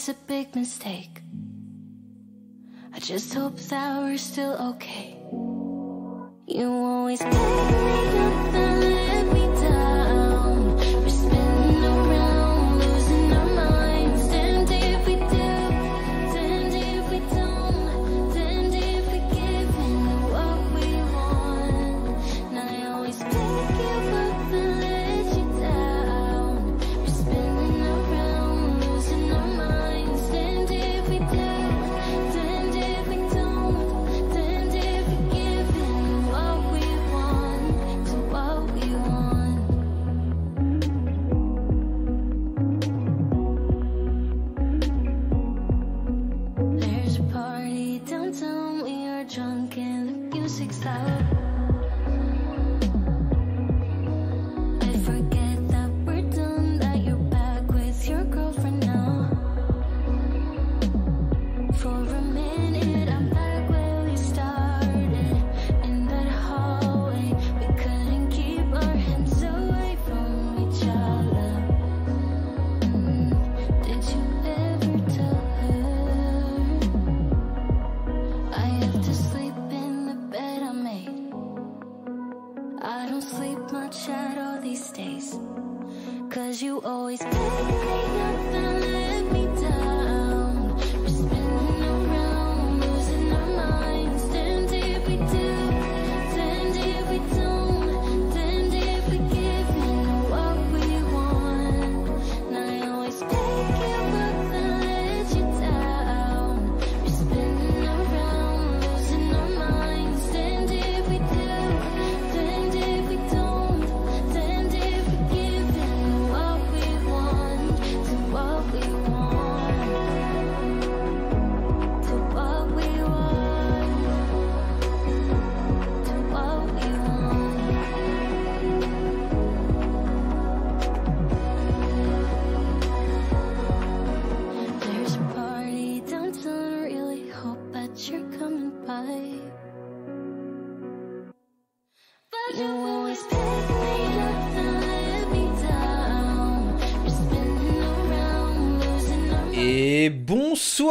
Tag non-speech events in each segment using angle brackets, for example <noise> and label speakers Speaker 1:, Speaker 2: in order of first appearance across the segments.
Speaker 1: was a big mistake. I just hope that we're still okay. You always pick me up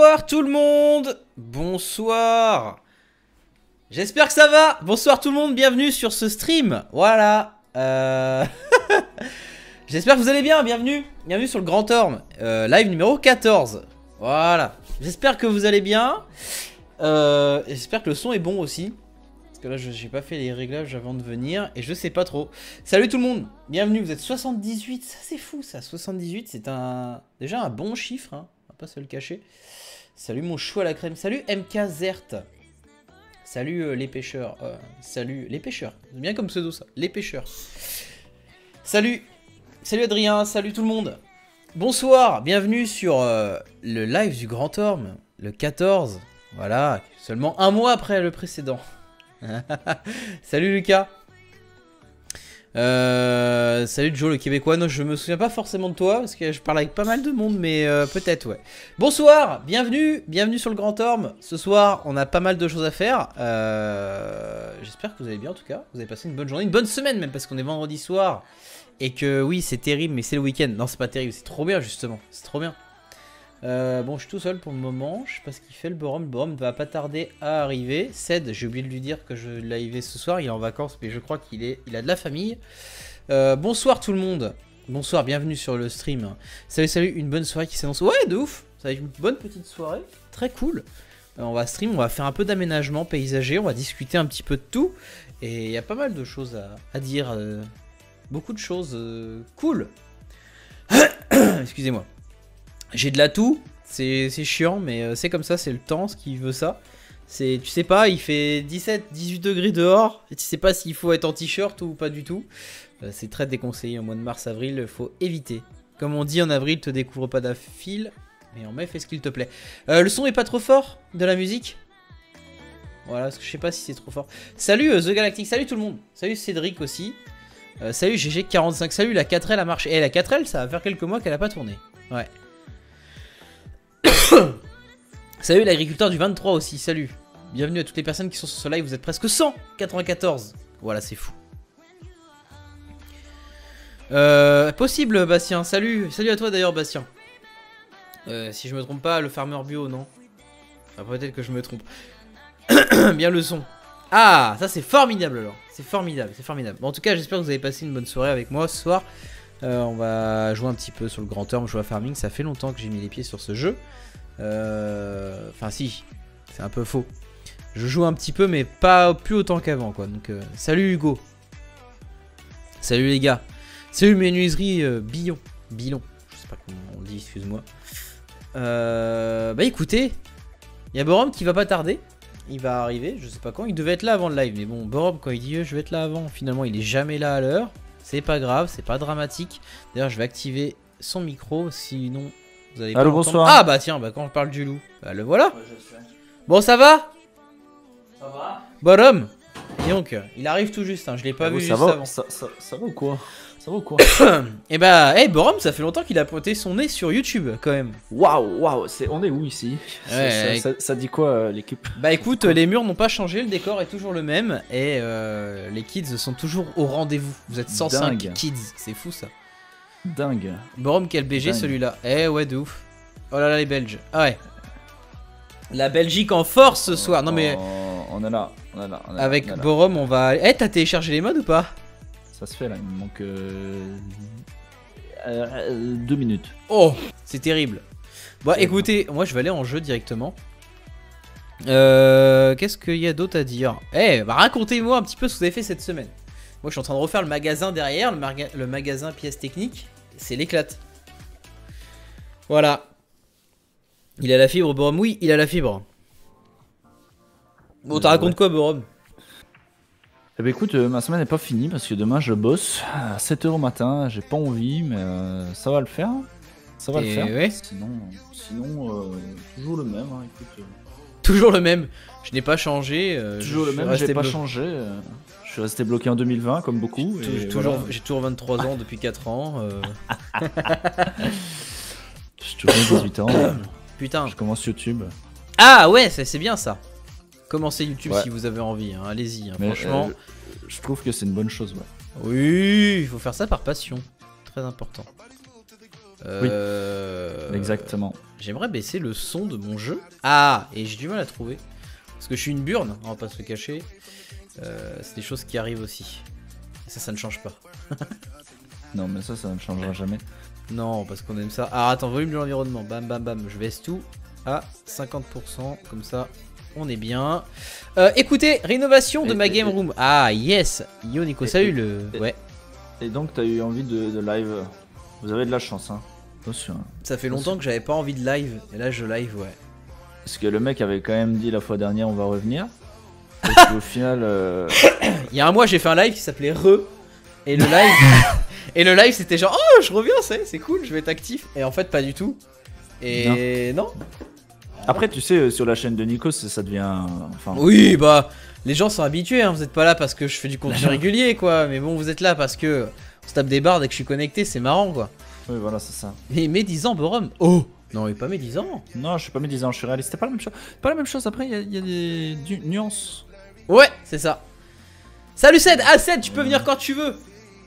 Speaker 2: bonsoir tout le monde. Bonsoir. J'espère que ça va. Bonsoir tout le monde, bienvenue sur ce stream. Voilà. Euh... <laughs> J'espère que vous allez bien, bienvenue. Bienvenue sur le Grand Orme. Euh, Live numéro 14 Voilà. J'espère que vous allez bien. Euh... J'espère que le son est bon aussi. Parce que là, j'ai pas fait les réglages avant de venir et je sais pas trop. Salut tout le monde, bienvenue. Vous êtes 78, ça c'est fou ça. 78, c'est un déjà un bon chiffre, hein. pas se le cacher. Salut mon chou à la crème. Salut MK Zert. Salut euh, les pêcheurs. Euh, salut les pêcheurs. C'est bien comme pseudo ça. Les pêcheurs. Salut. Salut Adrien. Salut tout le monde. Bonsoir. Bienvenue sur euh, le live du Grand Orme. Le 14. Voilà. Seulement un mois après le précédent. <laughs> salut Lucas. Euh, salut Joe le Québécois. Non, je me souviens pas forcément de toi parce que je parle avec pas mal de monde, mais euh, peut-être ouais. Bonsoir, bienvenue, bienvenue sur le Grand Orme. Ce soir, on a pas mal de choses à faire. Euh, J'espère que vous allez bien en tout cas. Vous avez passé une bonne journée, une bonne semaine même parce qu'on est vendredi soir et que oui, c'est terrible, mais c'est le week-end. Non, c'est pas terrible, c'est trop bien justement. C'est trop bien. Euh, bon, je suis tout seul pour le moment. Je sais pas ce qu'il fait le Borom. Le Borom va pas tarder à arriver. Ced, j'ai oublié de lui dire que je l'avais ce soir. Il est en vacances, mais je crois qu'il est, il a de la famille. Euh, bonsoir tout le monde. Bonsoir, bienvenue sur le stream. Salut, salut, une bonne soirée qui s'annonce. Ouais, de ouf. Ça va être une bonne petite soirée. Très cool. Euh, on va stream, on va faire un peu d'aménagement paysager. On va discuter un petit peu de tout. Et il y a pas mal de choses à, à dire. beaucoup de choses cool. <coughs> Excusez-moi. J'ai de la toux, c'est chiant, mais euh, c'est comme ça, c'est le temps ce qui veut ça. Tu sais pas, il fait 17, 18 degrés dehors, et tu sais pas s'il faut être en t-shirt ou pas du tout. Euh, c'est très déconseillé au mois de mars-avril, faut éviter. Comme on dit en avril, te découvre pas d'affil, mais en mai, fais ce qu'il te plaît. Euh, le son est pas trop fort de la musique? Voilà, que je sais pas si c'est trop fort. Salut The Galactic, salut tout le monde. Salut Cédric aussi. Salut GG45, salut la 4L a marché. Et la 4L, ça va faire quelques mois qu'elle a pas tourné. Ouais. <coughs> salut l'agriculteur du 23 aussi, salut. Bienvenue à toutes les personnes qui sont sur ce live, vous êtes presque 194. Voilà, c'est fou. Euh, possible Bastien, salut. Salut à toi d'ailleurs Bastien. Euh, si je me trompe pas, le farmer bio, non Ah, Peut-être que je me trompe. <coughs> Bien le son. Ah, ça c'est formidable alors. C'est formidable, c'est formidable. Bon, en tout cas, j'espère que vous avez passé une bonne soirée avec moi ce soir. Euh, on va jouer un petit peu sur le grand terme, jouer à farming. Ça fait longtemps que j'ai mis les pieds sur ce jeu. Euh, Enfin, si, c'est un peu faux. Je joue un petit peu, mais pas plus autant qu'avant, quoi. Donc, euh, salut Hugo. Salut les gars. Salut menuiserie Billon. Billon. Je sais pas comment on dit, excuse-moi. Bah écoutez, il y a Borom qui va pas tarder. Il va arriver, je sais pas quand. Il devait être là avant le live, mais bon, Borom, quand il dit je vais être là avant, finalement il est jamais là à l'heure. C'est pas grave, c'est pas dramatique. D'ailleurs, je vais activer son micro, sinon vous allez pas
Speaker 3: Allô,
Speaker 2: l'entendre.
Speaker 3: bonsoir.
Speaker 2: Ah bah tiens, bah quand je parle du loup, bah le voilà. Bon, ça va?
Speaker 3: Ça va?
Speaker 2: Borom Et donc, il arrive tout juste, hein, je l'ai pas vu
Speaker 3: ça,
Speaker 2: juste
Speaker 3: va,
Speaker 2: avant.
Speaker 3: ça, ça, ça va ou quoi? Ça va ou quoi
Speaker 2: Et bah, hey Borom, ça fait longtemps qu'il a pointé son nez sur YouTube quand même.
Speaker 3: Waouh, waouh, c'est on est où ici? Ça-
Speaker 2: Ouais,
Speaker 3: ça, ça- ça dit quoi euh, l'équipe?
Speaker 2: Bah écoute, les murs n'ont pas changé, le décor est toujours le même et euh, les kids sont toujours au rendez-vous. Vous êtes 105
Speaker 3: Dingue.
Speaker 2: kids, c'est fou ça.
Speaker 3: Dingue.
Speaker 2: Borom, quel BG celui-là? Eh ouais, de ouf. Oh là là, les Belges. Ah ouais. La Belgique en force ce soir. Non mais
Speaker 3: On, on est là, on est là. on est là,
Speaker 2: avec
Speaker 3: on est là.
Speaker 2: Borom, on va. Eh, t'as téléchargé les modes ou pas?
Speaker 3: Ça se fait là, il me manque euh, euh, deux minutes.
Speaker 2: Oh, c'est terrible. Bon, écoutez, moi je vais aller en jeu directement. Euh, Qu'est-ce qu'il y a d'autre à dire? Eh, bah racontez-moi un petit peu ce que vous avez fait cette semaine. Moi je suis en train de refaire le magasin derrière, le, marga- le magasin pièces techniques. C'est l'éclate. Voilà. Il a la fibre, Borom Oui, il a la fibre. Bon, t'as racontes
Speaker 3: ouais.
Speaker 2: quoi, Borom
Speaker 3: Eh ben écoute, euh, ma semaine n'est pas finie parce que demain je bosse à 7h au matin. J'ai pas envie, mais euh, ça va le faire. Ça va
Speaker 2: Et
Speaker 3: le faire.
Speaker 2: ouais.
Speaker 3: Sinon, sinon euh, toujours le même. hein, écoute, euh,
Speaker 2: Toujours le même. Je n'ai pas changé. euh,
Speaker 3: toujours
Speaker 2: je
Speaker 3: le
Speaker 2: suis
Speaker 3: même.
Speaker 2: resté
Speaker 3: J'ai pas
Speaker 2: blo-
Speaker 3: changé. euh, je suis resté bloqué en 2020 comme beaucoup.
Speaker 2: Tou-
Speaker 3: et
Speaker 2: toujours,
Speaker 3: voilà.
Speaker 2: J'ai toujours 23 ans depuis 4 ans. euh, <laughs>
Speaker 3: J'ai toujours <coughs> 18 ans.
Speaker 2: Putain.
Speaker 3: je commence YouTube.
Speaker 2: Ah ouais, ça, c'est bien ça. Commencez YouTube
Speaker 3: Ouais.
Speaker 2: si vous avez envie, hein, allez-y. hein, franchement,
Speaker 3: euh, je trouve que c'est une bonne chose. Ouais.
Speaker 2: oui, il faut faire ça par passion. Très important. Euh,
Speaker 3: Exactement.
Speaker 2: J'aimerais baisser le son de mon jeu. Ah, et j'ai du mal à trouver. Parce que je suis une burne, on va pas se le cacher. Euh, c'est des choses qui arrivent aussi. Et ça, ça ne change pas. <laughs>
Speaker 3: Non, mais ça, ça ne changera jamais.
Speaker 2: Non, parce qu'on aime ça. Ah, attends, volume de l'environnement. Bam, bam, bam. Je baisse tout à 50%. Comme ça, on est bien. Euh, écoutez, rénovation de
Speaker 3: Et-
Speaker 2: ma
Speaker 3: et-
Speaker 2: game room. Ah, yes. Yo, Nico, salut
Speaker 3: et-
Speaker 2: le. Ouais,
Speaker 3: Et donc, t'as eu envie de, de live. Vous avez de la chance, hein. Attention. hein.
Speaker 2: ça fait longtemps que j'avais pas envie de live. Et là, je live, ouais.
Speaker 3: Parce que le mec avait quand même dit la fois dernière, on va revenir. <laughs> Et puis au final, euh,
Speaker 2: Il y a un mois, j'ai fait un live qui s'appelait Re. Et le live. <laughs> et le live, c'était genre, oh, je reviens, c'est c'est cool, je vais être actif. Et en fait, pas du tout. Et non.
Speaker 3: Après, tu sais, euh, sur la chaîne de Nico, ça, devient. Enfin,
Speaker 2: Oui, bah, les gens sont habitués, hein. vous êtes pas là parce que je fais du contenu régulier, quoi. Mais bon, vous êtes là parce que on se tape des barres dès que je suis connecté, c'est marrant, quoi.
Speaker 3: oui, voilà, c'est ça.
Speaker 2: Mais médisant, Borom. Oh Non, mais pas médisant.
Speaker 3: Non, je suis pas médisant, je suis réaliste. C'était pas la même chose. Pas la même chose. Après, il y a- il y, a des du- nuances.
Speaker 2: Ouais, c'est ça. Salut Ced Ah, Ced, tu peux venir quand tu veux.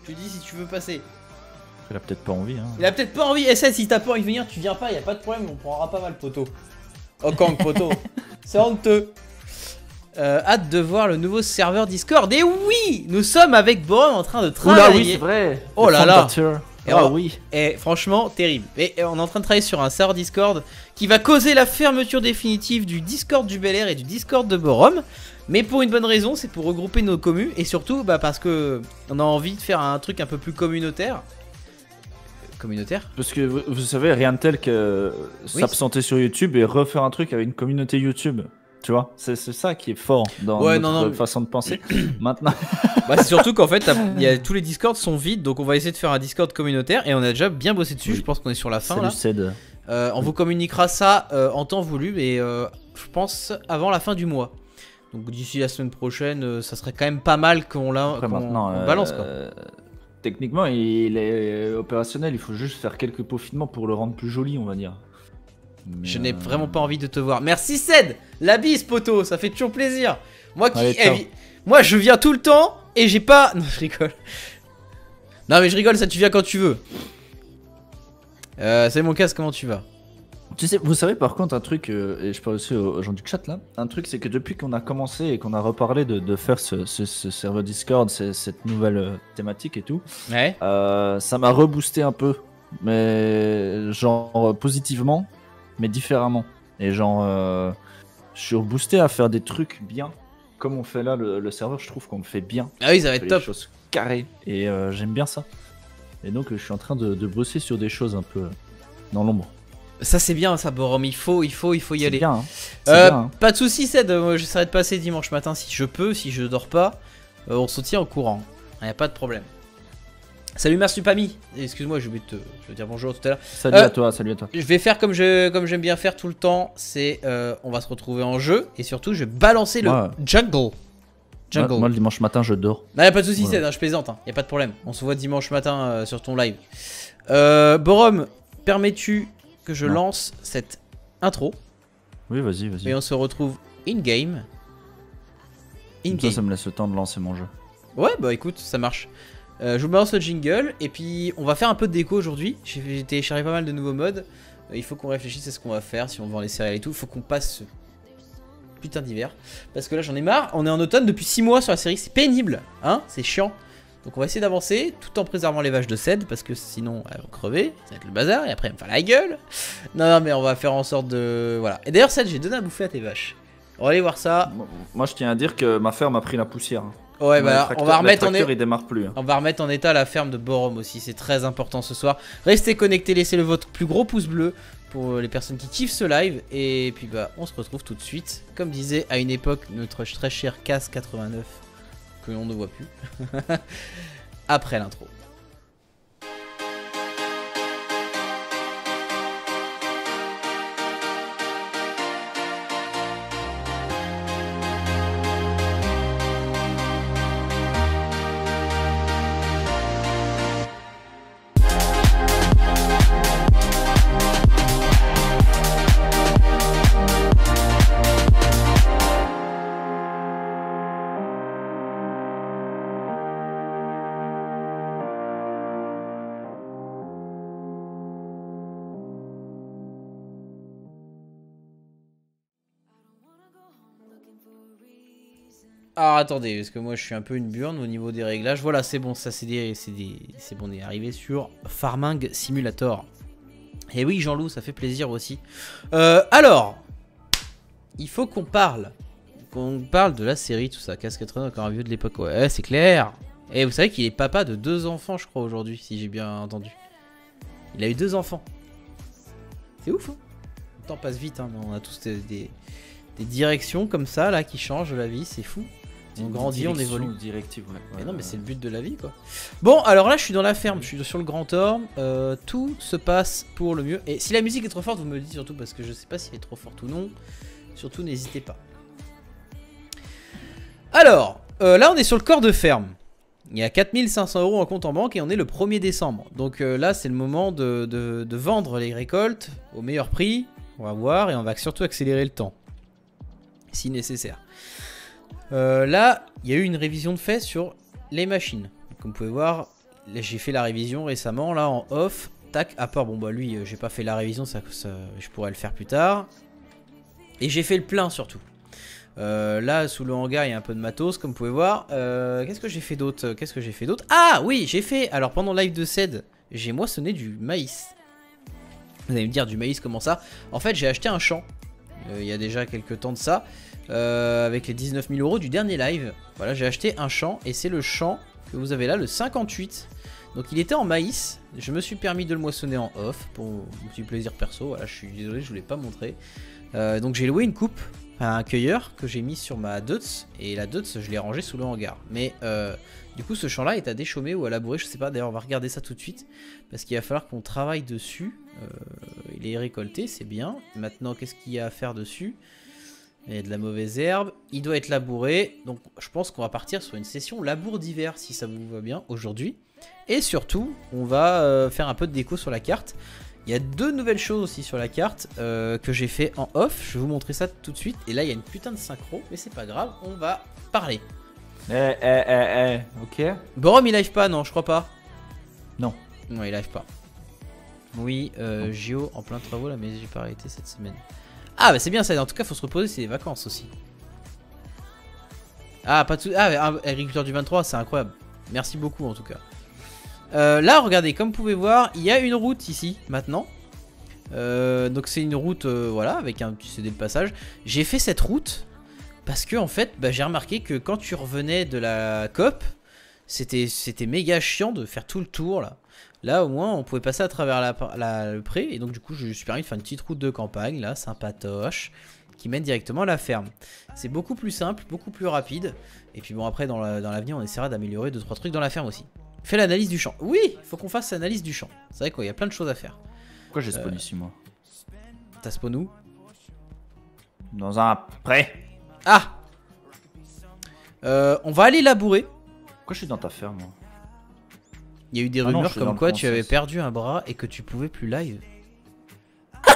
Speaker 2: Tu dis si tu veux passer.
Speaker 3: Il a peut-être pas envie. Hein.
Speaker 2: Il a peut-être pas envie. Et Ced, si t'as pas envie de venir, tu viens pas, y a pas de problème, on prendra pas mal, poteau. Oh, Kang, poteau. <laughs> c'est honteux. Euh, hâte de voir le nouveau serveur Discord. Et oui Nous sommes avec Borom en train de
Speaker 3: Oula,
Speaker 2: travailler.
Speaker 3: oui, c'est vrai.
Speaker 2: Oh là là. Et
Speaker 3: Ah
Speaker 2: on-
Speaker 3: oui.
Speaker 2: Et franchement, terrible. Et et on est en train de travailler sur un serveur Discord qui va causer la fermeture définitive du Discord du Bel Air et du Discord de Borom. Mais pour une bonne raison, c'est pour regrouper nos communes et surtout bah, parce que on a envie de faire un truc un peu plus communautaire. Euh, Communautaire
Speaker 3: Parce que vous, vous savez, rien de tel que
Speaker 2: Oui.
Speaker 3: s'absenter sur YouTube et refaire un truc avec une communauté YouTube. Tu vois, c'est ça qui est fort dans
Speaker 2: Ouais,
Speaker 3: notre
Speaker 2: non, non, mais-
Speaker 3: façon de penser. <clears throat> Maintenant,
Speaker 2: bah, C'est surtout qu'en fait, <laughs> y a, tous les Discords sont vides, donc on va essayer de faire un Discord communautaire et on a déjà bien bossé dessus.
Speaker 3: Oui.
Speaker 2: Je pense qu'on est sur la fin
Speaker 3: salut
Speaker 2: là.
Speaker 3: Ced.
Speaker 2: Euh, on vous communiquera ça euh, en temps voulu et euh, je pense avant la fin du mois. Donc d'ici la semaine prochaine, euh, ça serait quand même pas mal qu'on la
Speaker 3: euh,
Speaker 2: balance quoi.
Speaker 3: Techniquement, il est opérationnel. Il faut juste faire quelques peaufinements pour le rendre plus joli, on va dire. Mais,
Speaker 2: Je n'ai
Speaker 3: euh,
Speaker 2: vraiment pas envie de te voir. Merci Ced, la bise poteau, ça fait toujours plaisir. Moi qui,
Speaker 3: Allez,
Speaker 2: eh, moi je viens tout le temps et j'ai pas. <laughs> Non je rigole. Non mais je rigole, ça tu viens quand tu veux. Euh, c'est mon casque, comment tu vas?
Speaker 3: Tu sais, vous savez par contre un truc, euh, et je parle aussi aux, gens du chat là, un truc c'est que depuis qu'on a commencé et qu'on a reparlé de, de faire ce, ce- ce serveur Discord, ce- cette nouvelle euh, thématique et tout,
Speaker 2: Ouais.
Speaker 3: euh, ça m'a reboosté un peu, mais genre positivement, mais différemment. Et genre, euh, je suis reboosté à faire des trucs bien, comme on fait là le, le serveur, je trouve qu'on le fait bien,
Speaker 2: Ah oui, ça va être top.
Speaker 3: choses carrées, et j'aime bien ça. Et donc je suis en train de, de bosser sur des choses un peu dans l'ombre.
Speaker 2: Ça c'est bien ça Borom, il faut, il faut, il faut y aller.
Speaker 3: bien, hein.
Speaker 2: Euh,
Speaker 3: bien, hein.
Speaker 2: Pas de soucis Ced, moi j'essaierai de passer dimanche matin si je peux, si je dors pas, euh, on se tient au courant. Y a pas de problème. Salut Marsupami, excuse-moi oublié de te, je dire bonjour tout à l'heure.
Speaker 3: Salut
Speaker 2: Euh,
Speaker 3: à toi, salut à toi.
Speaker 2: Je vais faire comme je comme j'aime bien faire tout le temps, c'est euh, on va se retrouver en jeu et surtout je vais balancer le jungle.
Speaker 3: Moi,
Speaker 2: Jungle.
Speaker 3: moi, le dimanche matin, je dors.
Speaker 2: Non, y a pas de soucis,
Speaker 3: Voilà.
Speaker 2: Ced, hein, je plaisante, y a pas de problème. On se voit dimanche matin euh, sur ton live. Euh, Borom, permets-tu que je
Speaker 3: Non.
Speaker 2: lance cette intro
Speaker 3: Oui, vas-y, vas-y.
Speaker 2: et on se retrouve in-game In-game.
Speaker 3: ça, ça me laisse le temps de lancer mon jeu.
Speaker 2: Ouais, bah écoute, ça marche. Euh, je vous balance le jingle et puis on va faire un peu de déco aujourd'hui. J'ai j'ai téléchargé pas mal de nouveaux modes. Euh, il faut qu'on réfléchisse à ce qu'on va faire, si on vend les céréales et tout. Il faut qu'on passe ce putain d'hiver. Parce que là j'en ai marre. On est en automne depuis 6 mois sur la série. C'est pénible, hein C'est chiant. Donc on va essayer d'avancer tout en préservant les vaches de cèdre parce que sinon elles vont crever, ça va être le bazar et après elles me faire la gueule. Non, non, mais on va faire en sorte de. Voilà. Et d'ailleurs, cèdre, j'ai donné à bouffer à tes vaches. On va aller voir ça.
Speaker 3: Moi- je tiens à dire que ma ferme a pris la poussière.
Speaker 2: Ouais,
Speaker 3: Mon
Speaker 2: bah
Speaker 3: tracteur-
Speaker 2: on va
Speaker 3: le
Speaker 2: remettre en
Speaker 3: tracteur, il démarre plus. hein.
Speaker 2: On va remettre en état la ferme de Borom aussi, c'est très important ce soir. Restez connectés, laissez le votre plus gros pouce bleu pour les personnes qui kiffent ce live. Et puis bah on se retrouve tout de suite. Comme disait à une époque notre très cher CAS 89, que l'on ne voit plus, <laughs> après l'intro. Alors attendez, parce que moi je suis un peu une burne au niveau des réglages. Voilà, c'est bon, ça c'est des, des, bon, on est arrivé sur Farming Simulator. Et oui, Jean-Loup, ça fait plaisir aussi. Euh, alors, il faut qu'on parle, qu'on parle de la série, tout ça. Casse 80, encore un vieux de l'époque. Ouais, c'est clair. Et vous savez qu'il est papa de deux enfants, je crois aujourd'hui, si j'ai bien entendu. Il a eu deux enfants. C'est ouf. Hein le temps passe vite, hein, on a tous des- des directions comme ça là qui changent la vie, c'est fou. On grandit, on évolue.
Speaker 3: Directive, ouais.
Speaker 2: Mais non, mais c'est le but de la vie, quoi. Bon, alors là, je suis dans la ferme, je suis sur le Grand Orme. euh, tout se passe pour le mieux. Et si la musique est trop forte, vous me le dites surtout parce que je sais pas si elle est trop forte ou non. Surtout, n'hésitez pas. Alors, euh, là, on est sur le corps de ferme. Il y a 4500 euros en compte en banque et on est le 1er décembre. Donc euh, là, c'est le moment de, de- de vendre les récoltes au meilleur prix. On va voir et on va surtout accélérer le temps. Si nécessaire. Euh, là, il y a eu une révision de fait sur les machines. Comme vous pouvez voir, j'ai fait la révision récemment, là en off. Tac, à part, bon bah lui, euh, j'ai pas fait la révision, ça, je pourrais le faire plus tard. Et j'ai fait le plein surtout. Euh, là, sous le hangar, il y a un peu de matos, comme vous pouvez voir. Qu'est-ce que j'ai fait d'autre? Qu'est-ce que j'ai fait d'autre? Ah oui, j'ai fait. Alors pendant live de CED, j'ai moissonné du maïs. Vous allez me dire du maïs, comment ça? En fait, j'ai acheté un champ. il y a déjà quelques temps de ça. Euh, avec les 19 000 euros du dernier live. Voilà, j'ai acheté un champ et c'est le champ que vous avez là, le 58. Donc il était en maïs. Je me suis permis de le moissonner en off pour mon petit plaisir perso. Voilà, je suis désolé, je vous l'ai pas montré. Euh, donc j'ai loué une coupe à un cueilleur que j'ai mis sur ma Deutz et la Deutz je l'ai rangée sous le hangar. Mais euh, du coup ce champ là est à déchaumer ou à labourer, je sais pas. D'ailleurs on va regarder ça tout de suite parce qu'il va falloir qu'on travaille dessus. Il est récolté, c'est bien. Maintenant qu'est-ce qu'il y a à faire dessus? Il y a de la mauvaise herbe, il doit être labouré, donc je pense qu'on va partir sur une session labour d'hiver si ça vous va bien aujourd'hui. Et surtout, on va euh, faire un peu de déco sur la carte. Il y a deux nouvelles choses aussi sur la carte euh, que j'ai fait en off, je vais vous montrer ça tout de suite. Et là il y a une putain de synchro, mais c'est pas grave, on va parler.
Speaker 3: Eh, eh, eh, eh, ok.
Speaker 2: Borom il live pas, non, je crois pas.
Speaker 3: Non.
Speaker 2: Non, il live pas. Oui, euh, JO en plein travaux là, mais j'ai pas arrêté cette semaine. Ah, bah c'est bien ça, en tout cas, faut se reposer, c'est les vacances aussi. Ah, pas sou- Ah, agriculteur du 23, c'est incroyable. Merci beaucoup en tout cas. Euh, là, regardez, comme vous pouvez voir, il y a une route ici maintenant. Euh, donc c'est une route, euh, voilà, avec un petit CD de passage. J'ai fait cette route parce que en fait, bah, j'ai remarqué que quand tu revenais de la COP, c'était méga chiant de faire tout le tour là. Là, au moins, on pouvait passer à travers la, la- le pré. Et donc, du coup, je suis permis de faire une petite route de campagne, là, sympatoche, qui mène directement à la ferme. C'est beaucoup plus simple, beaucoup plus rapide. Et puis, bon, après, dans la- dans l'avenir, on essaiera d'améliorer 2-3 trucs dans la ferme aussi. Fais l'analyse du champ. Oui, il faut qu'on fasse l'analyse du champ. C'est vrai quoi, il y a plein de choses à faire.
Speaker 3: Pourquoi j'ai
Speaker 2: Euh.
Speaker 3: spawn ici, moi
Speaker 2: T'as spawn où?
Speaker 3: Dans un prêt.
Speaker 2: Ah Euh, On va aller labourer.
Speaker 3: Pourquoi je suis dans ta ferme, moi?
Speaker 2: Il y a eu des
Speaker 3: Ah
Speaker 2: rumeurs comme quoi tu avais perdu un bras et que tu pouvais plus live. <laughs>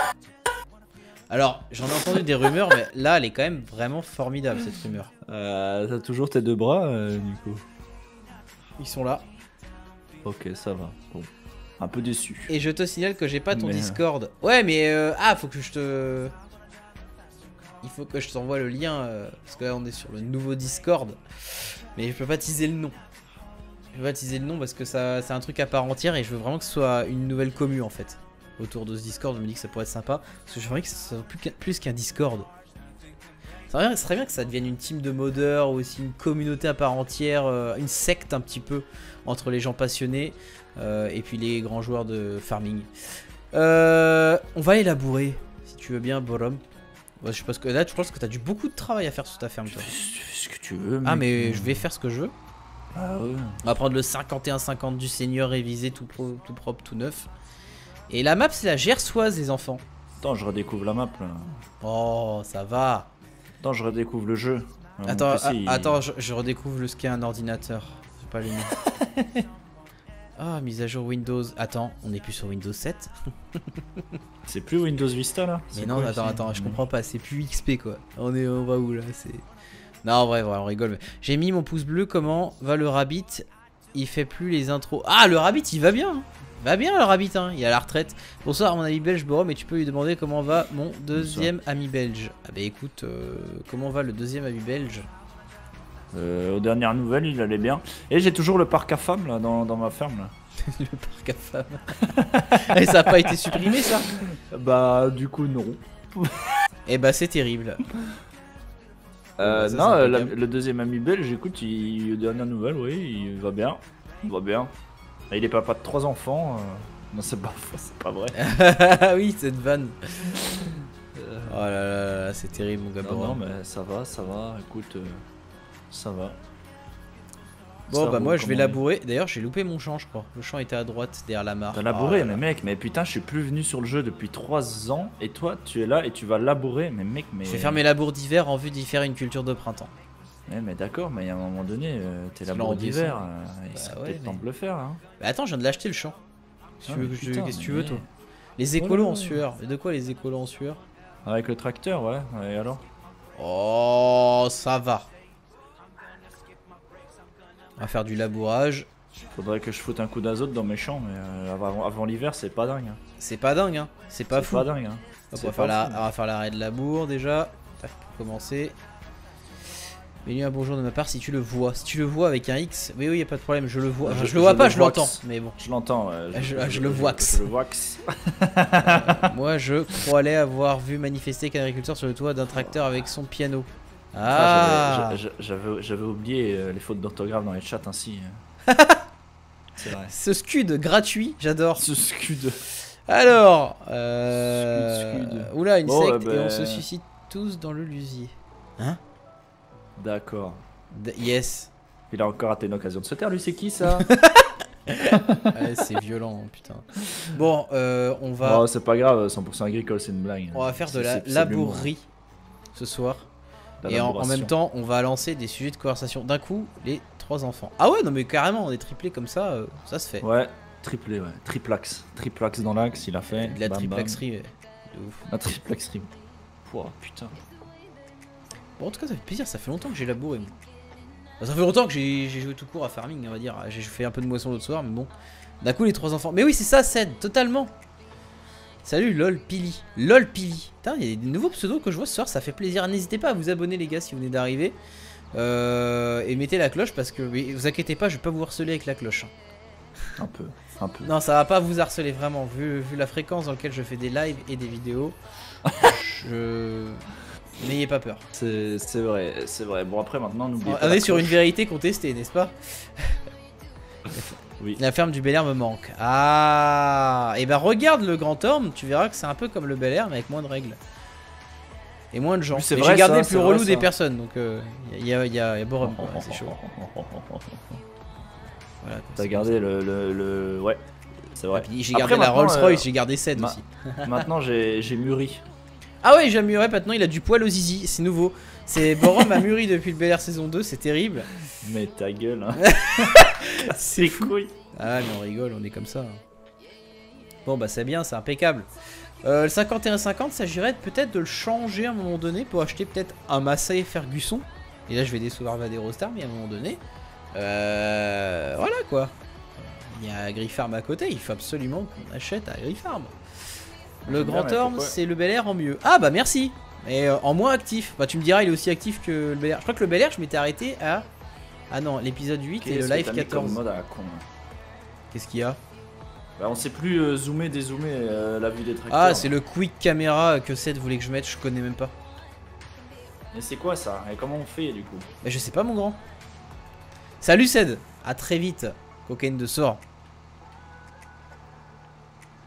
Speaker 2: Alors, j'en ai entendu des rumeurs, mais là, elle est quand même vraiment formidable cette rumeur.
Speaker 3: euh, T'as toujours tes deux bras, euh, Nico
Speaker 2: Ils sont là.
Speaker 3: Ok, ça va. Bon. Un peu déçu.
Speaker 2: Et je te signale que j'ai pas ton
Speaker 3: Mais, euh,
Speaker 2: Discord. Ouais, mais euh, ah, faut que je te. Il faut que je t'envoie le lien euh, parce que là on est sur le nouveau Discord. Mais je peux pas teaser le nom. Je peux pas teaser le nom parce que ça c'est un truc à part entière et je veux vraiment que ce soit une nouvelle commu en fait. Autour de ce Discord, je me dis que ça pourrait être sympa parce que je voudrais que ce soit plus qu'un- Discord. Ça serait, bien, que ça devienne une team de modeurs ou aussi une communauté à part entière, euh, une secte un petit peu entre les gens passionnés euh, et puis les grands joueurs de farming. Euh, on va aller labourer, si tu veux bien, Borom. Je pense que là, je pense que t'as du beaucoup de travail à faire sur ta ferme, toi.
Speaker 3: Fais ce que tu veux,
Speaker 2: Ah, mais je vais faire ce que je veux.
Speaker 3: Ah ouais.
Speaker 2: On va prendre le 51-50 du Seigneur révisé, tout, pro- tout propre, tout neuf. Et la map, c'est la gersoise, les enfants.
Speaker 3: Attends, je redécouvre la map là.
Speaker 2: Oh, ça va.
Speaker 3: Attends, je redécouvre le jeu. Mon
Speaker 2: Attends,
Speaker 3: PC,
Speaker 2: ah,
Speaker 3: il-
Speaker 2: attends, je, je redécouvre le ce qu'est un ordinateur. C'est pas miens. <laughs> Ah, mise à jour Windows. Attends, on est plus sur Windows 7 <laughs>
Speaker 3: C'est plus Windows Vista là
Speaker 2: Mais non, attends, attends, je comprends pas, c'est plus XP quoi. On est, on va où là? C'est. Non, en vrai, vrai, on rigole. J'ai mis mon pouce bleu. Comment va le Rabbit? Il fait plus les intros. Ah, le Rabbit, il va bien. hein. Va bien le Rabbit, hein. il est à la retraite. Bonsoir, mon ami belge Borom, et tu peux lui demander comment va mon deuxième ami belge. Ah, bah écoute, euh, comment va le deuxième ami belge?
Speaker 3: Euh, aux dernières nouvelles, il allait bien. Et j'ai toujours le parc à femmes là dans, dans ma ferme là. <laughs>
Speaker 2: Le parc à femmes. <laughs> et ça a pas été supprimé ça?
Speaker 3: Bah, du coup, non.
Speaker 2: Eh bah, c'est terrible.
Speaker 3: Euh,
Speaker 2: ça,
Speaker 3: non, euh, la- le deuxième ami belge, écoute, il, aux dernières nouvelles, oui, il va bien. Il va bien. Il est papa de trois enfants. euh, Non, c'est pas pas vrai.
Speaker 2: Ah <laughs> oui, cette vanne. Oh là là là, c'est terrible, mon gars.
Speaker 3: Non, mais ça va, ça va, écoute, euh, ça va.
Speaker 2: Bon, bah moi je vais labourer. D'ailleurs, j'ai loupé mon champ, je crois. Le champ était à droite, derrière la mare.
Speaker 3: T'as labouré,
Speaker 2: Oh là
Speaker 3: mais mec, mais putain, je suis plus venu sur le jeu depuis 3 ans, et toi, tu es là et tu vas labourer, mais mec, mais.
Speaker 2: Je vais faire mes labours d'hiver en vue d'y faire une culture de printemps.
Speaker 3: Ouais, mais d'accord, mais à un moment donné, euh, tes labours d'hiver, euh, il
Speaker 2: Bah
Speaker 3: serait
Speaker 2: ouais,
Speaker 3: peut-être temps de le faire, hein.
Speaker 2: Bah attends, je viens de l'acheter le champ. Qu'est-ce que
Speaker 3: Ah,
Speaker 2: tu
Speaker 3: mais
Speaker 2: qu'est-ce que tu veux, toi Les écolos en sueur. De quoi les écolos en sueur?
Speaker 3: Avec le tracteur, ouais, et alors?
Speaker 2: Oh, ça va. On va faire du labourage.
Speaker 3: Faudrait que je foute un coup d'azote dans mes champs, mais euh, avant, avant l'hiver, c'est pas dingue. hein.
Speaker 2: C'est pas dingue, hein. C'est pas
Speaker 3: C'est
Speaker 2: fou.
Speaker 3: pas dingue, hein.
Speaker 2: Hop, on, va
Speaker 3: pas
Speaker 2: la-
Speaker 3: fou.
Speaker 2: on va faire l'arrêt de labour déjà. Tac, pour commencer. Mets-lui un bonjour de ma part si tu le vois. Si tu le vois avec un X, oui, oui, y a pas de problème, je le vois. Enfin, je,
Speaker 3: Je-
Speaker 2: le vois
Speaker 3: je
Speaker 2: pas,
Speaker 3: le
Speaker 2: je l'entends. Mais bon,
Speaker 3: Je l'entends, ouais.
Speaker 2: Ah, je- ah, je le vois.
Speaker 3: Je, le vois. <laughs>
Speaker 2: moi je croyais avoir vu manifester qu'un agriculteur sur le toit d'un tracteur avec son piano.
Speaker 3: Ah, j'avais- oublié euh, les fautes d'orthographe dans les chats ainsi. <laughs> c'est vrai.
Speaker 2: ce scud gratuit, j'adore.
Speaker 3: Ce scud.
Speaker 2: Alors, euh...
Speaker 3: Scud, scud.
Speaker 2: oula, une secte et on
Speaker 3: bah.
Speaker 2: se suicide tous dans le lusier. Hein?
Speaker 3: D'accord.
Speaker 2: Yes.
Speaker 3: Il a encore raté une occasion de se taire, lui, c'est qui ça? <laughs> <laughs>
Speaker 2: Ouais, c'est violent, putain. Bon, euh, on va,
Speaker 3: Oh, c'est pas grave, 100% agricole, c'est une blague.
Speaker 2: on va faire de la labourerie ce soir.
Speaker 3: La
Speaker 2: Et en, même temps, on va lancer des sujets de conversation. D'un coup, les trois enfants. Ah ouais, non mais carrément, on est triplé comme ça, euh, ça se fait.
Speaker 3: Ouais, triplé, ouais. Triplax. Triplax dans l'axe, il a fait.
Speaker 2: De la
Speaker 3: Bam,
Speaker 2: triplexerie, ouais. de ouf.
Speaker 3: La triplex rim. Pouah, putain.
Speaker 2: Bon, en tout cas, ça fait plaisir, ça fait longtemps que j'ai. Enfin, ça fait longtemps que j'ai j'ai joué tout court à farming, on va dire. J'ai fait un peu de moisson l'autre soir, mais bon. D'un coup, les trois enfants. Mais oui, c'est ça, Ced, totalement. Salut LOL Pili. LOL Pili. Putain, il y a des nouveaux pseudos que je vois ce soir, ça fait plaisir. N'hésitez pas à vous abonner les gars si vous venez d'arriver. Euh, et mettez la cloche parce que vous inquiétez pas, je vais pas vous harceler avec la cloche. hein.
Speaker 3: Un peu, un peu.
Speaker 2: Non, ça va pas vous harceler vraiment, vu, vu la fréquence dans laquelle je fais des lives et des vidéos. <laughs> je... N'ayez pas peur.
Speaker 3: C'est vrai, c'est vrai. Bon après maintenant n'oubliez pas.
Speaker 2: On est sur une vérité contestée, n'est-ce pas? <laughs>
Speaker 3: Oui.
Speaker 2: La ferme du Bel Air me manque. Ah Et ben regarde le Grand Orme, tu verras que c'est un peu comme le Bel Air, mais avec moins de règles. Et moins de gens. J'ai gardé
Speaker 3: ça,
Speaker 2: le plus relou
Speaker 3: ça.
Speaker 2: des personnes, donc il y a, y a, y a Borum, quoi, c'est chaud. <laughs> Voilà,
Speaker 3: T'as gardé le, le, le- ouais, c'est vrai.
Speaker 2: J'ai
Speaker 3: Après,
Speaker 2: gardé la Rolls Royce,
Speaker 3: euh,
Speaker 2: j'ai gardé 7
Speaker 3: ma-
Speaker 2: aussi. <laughs>
Speaker 3: Maintenant j'ai j'ai mûri.
Speaker 2: Ah ouais, j'ai mûri maintenant, il a du poil aux zizi, c'est nouveau. C'est Borum a mûri depuis le Bel Air saison 2, c'est terrible.
Speaker 3: Mais ta gueule. Hein. <laughs>
Speaker 2: C'est
Speaker 3: couilles.
Speaker 2: Ah mais on rigole, on est comme ça. hein. Bon bah c'est bien, c'est impeccable. Euh, le 51-50, s'agirait peut-être de le changer à un moment donné pour acheter peut-être un Massey Ferguson. Et là je vais décevoir Vadero Star, mais à un moment donné, euh, voilà quoi. Il y a Griffarm à côté, il faut absolument qu'on achète à Griffarm. Le Grand Orme, c'est le Bel Air en mieux. Ah bah merci Et euh, en moins actif. Bah tu me diras, il est aussi actif que le Bel Air. Je crois que le Bel Air, je m'étais arrêté à... Ah non, l'épisode 8 et le live 14.
Speaker 3: mode à la con. hein
Speaker 2: Qu'est-ce qu'il y a
Speaker 3: Bah, on sait plus euh, zoomer, dézoomer euh, la vue des tracteurs.
Speaker 2: Ah, c'est le quick caméra que Seth voulait que je mette, je connais même pas.
Speaker 3: Mais c'est quoi ça? Et comment on fait du coup?
Speaker 2: Mais je sais pas, mon grand. Salut Seth À très vite, cocaïne de sort.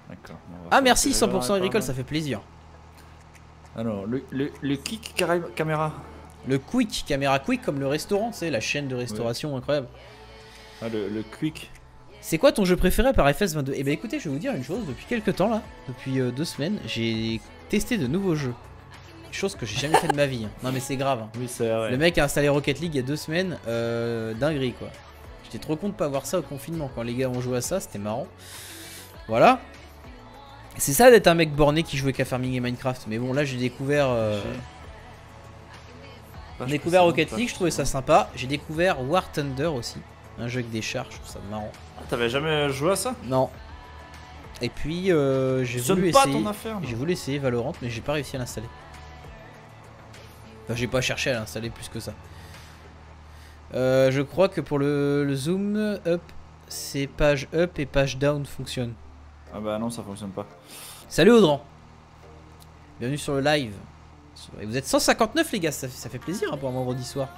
Speaker 3: D'accord.
Speaker 2: Ah, merci
Speaker 3: le
Speaker 2: 100%
Speaker 3: caméra,
Speaker 2: agricole, ça fait plaisir.
Speaker 3: Alors, le, le, le kick carré- caméra.
Speaker 2: Le quick, caméra quick comme le restaurant, c'est la chaîne de restauration incroyable.
Speaker 3: Ah, le, le quick.
Speaker 2: C'est quoi ton jeu préféré par FS22 Eh ben écoutez, je vais vous dire une chose, depuis quelques temps là, depuis euh, deux semaines, j'ai testé de nouveaux jeux. Chose que j'ai jamais fait de ma vie. hein. Non mais c'est grave. hein.
Speaker 3: Oui, c'est vrai.
Speaker 2: Le mec a installé Rocket League il y a deux semaines, euh, dinguerie quoi. J'étais trop content de pas voir ça au confinement. Quand les gars ont joué à ça, c'était marrant. Voilà. C'est ça d'être un mec borné qui jouait qu'à Farming et Minecraft. Mais bon, là j'ai découvert, euh, j'ai découvert Rocket League, je trouvais ça sympa. J'ai découvert War Thunder aussi, un jeu avec des chars, je trouve ça marrant.
Speaker 3: Ah, T'avais jamais joué à ça?
Speaker 2: Non. Et puis euh, j'ai voulu
Speaker 3: pas
Speaker 2: essayer.
Speaker 3: ton affaire.
Speaker 2: J'ai voulu essayer Valorant, mais j'ai pas réussi à l'installer. Enfin, j'ai pas cherché à l'installer plus que ça. Euh, je crois que pour le, le zoom up, c'est page up et page down fonctionnent.
Speaker 3: Ah bah non, ça fonctionne pas.
Speaker 2: Salut Audran Bienvenue sur le live. Et vous êtes 159 les gars, ça fait, ça fait plaisir hein, pour un vendredi soir.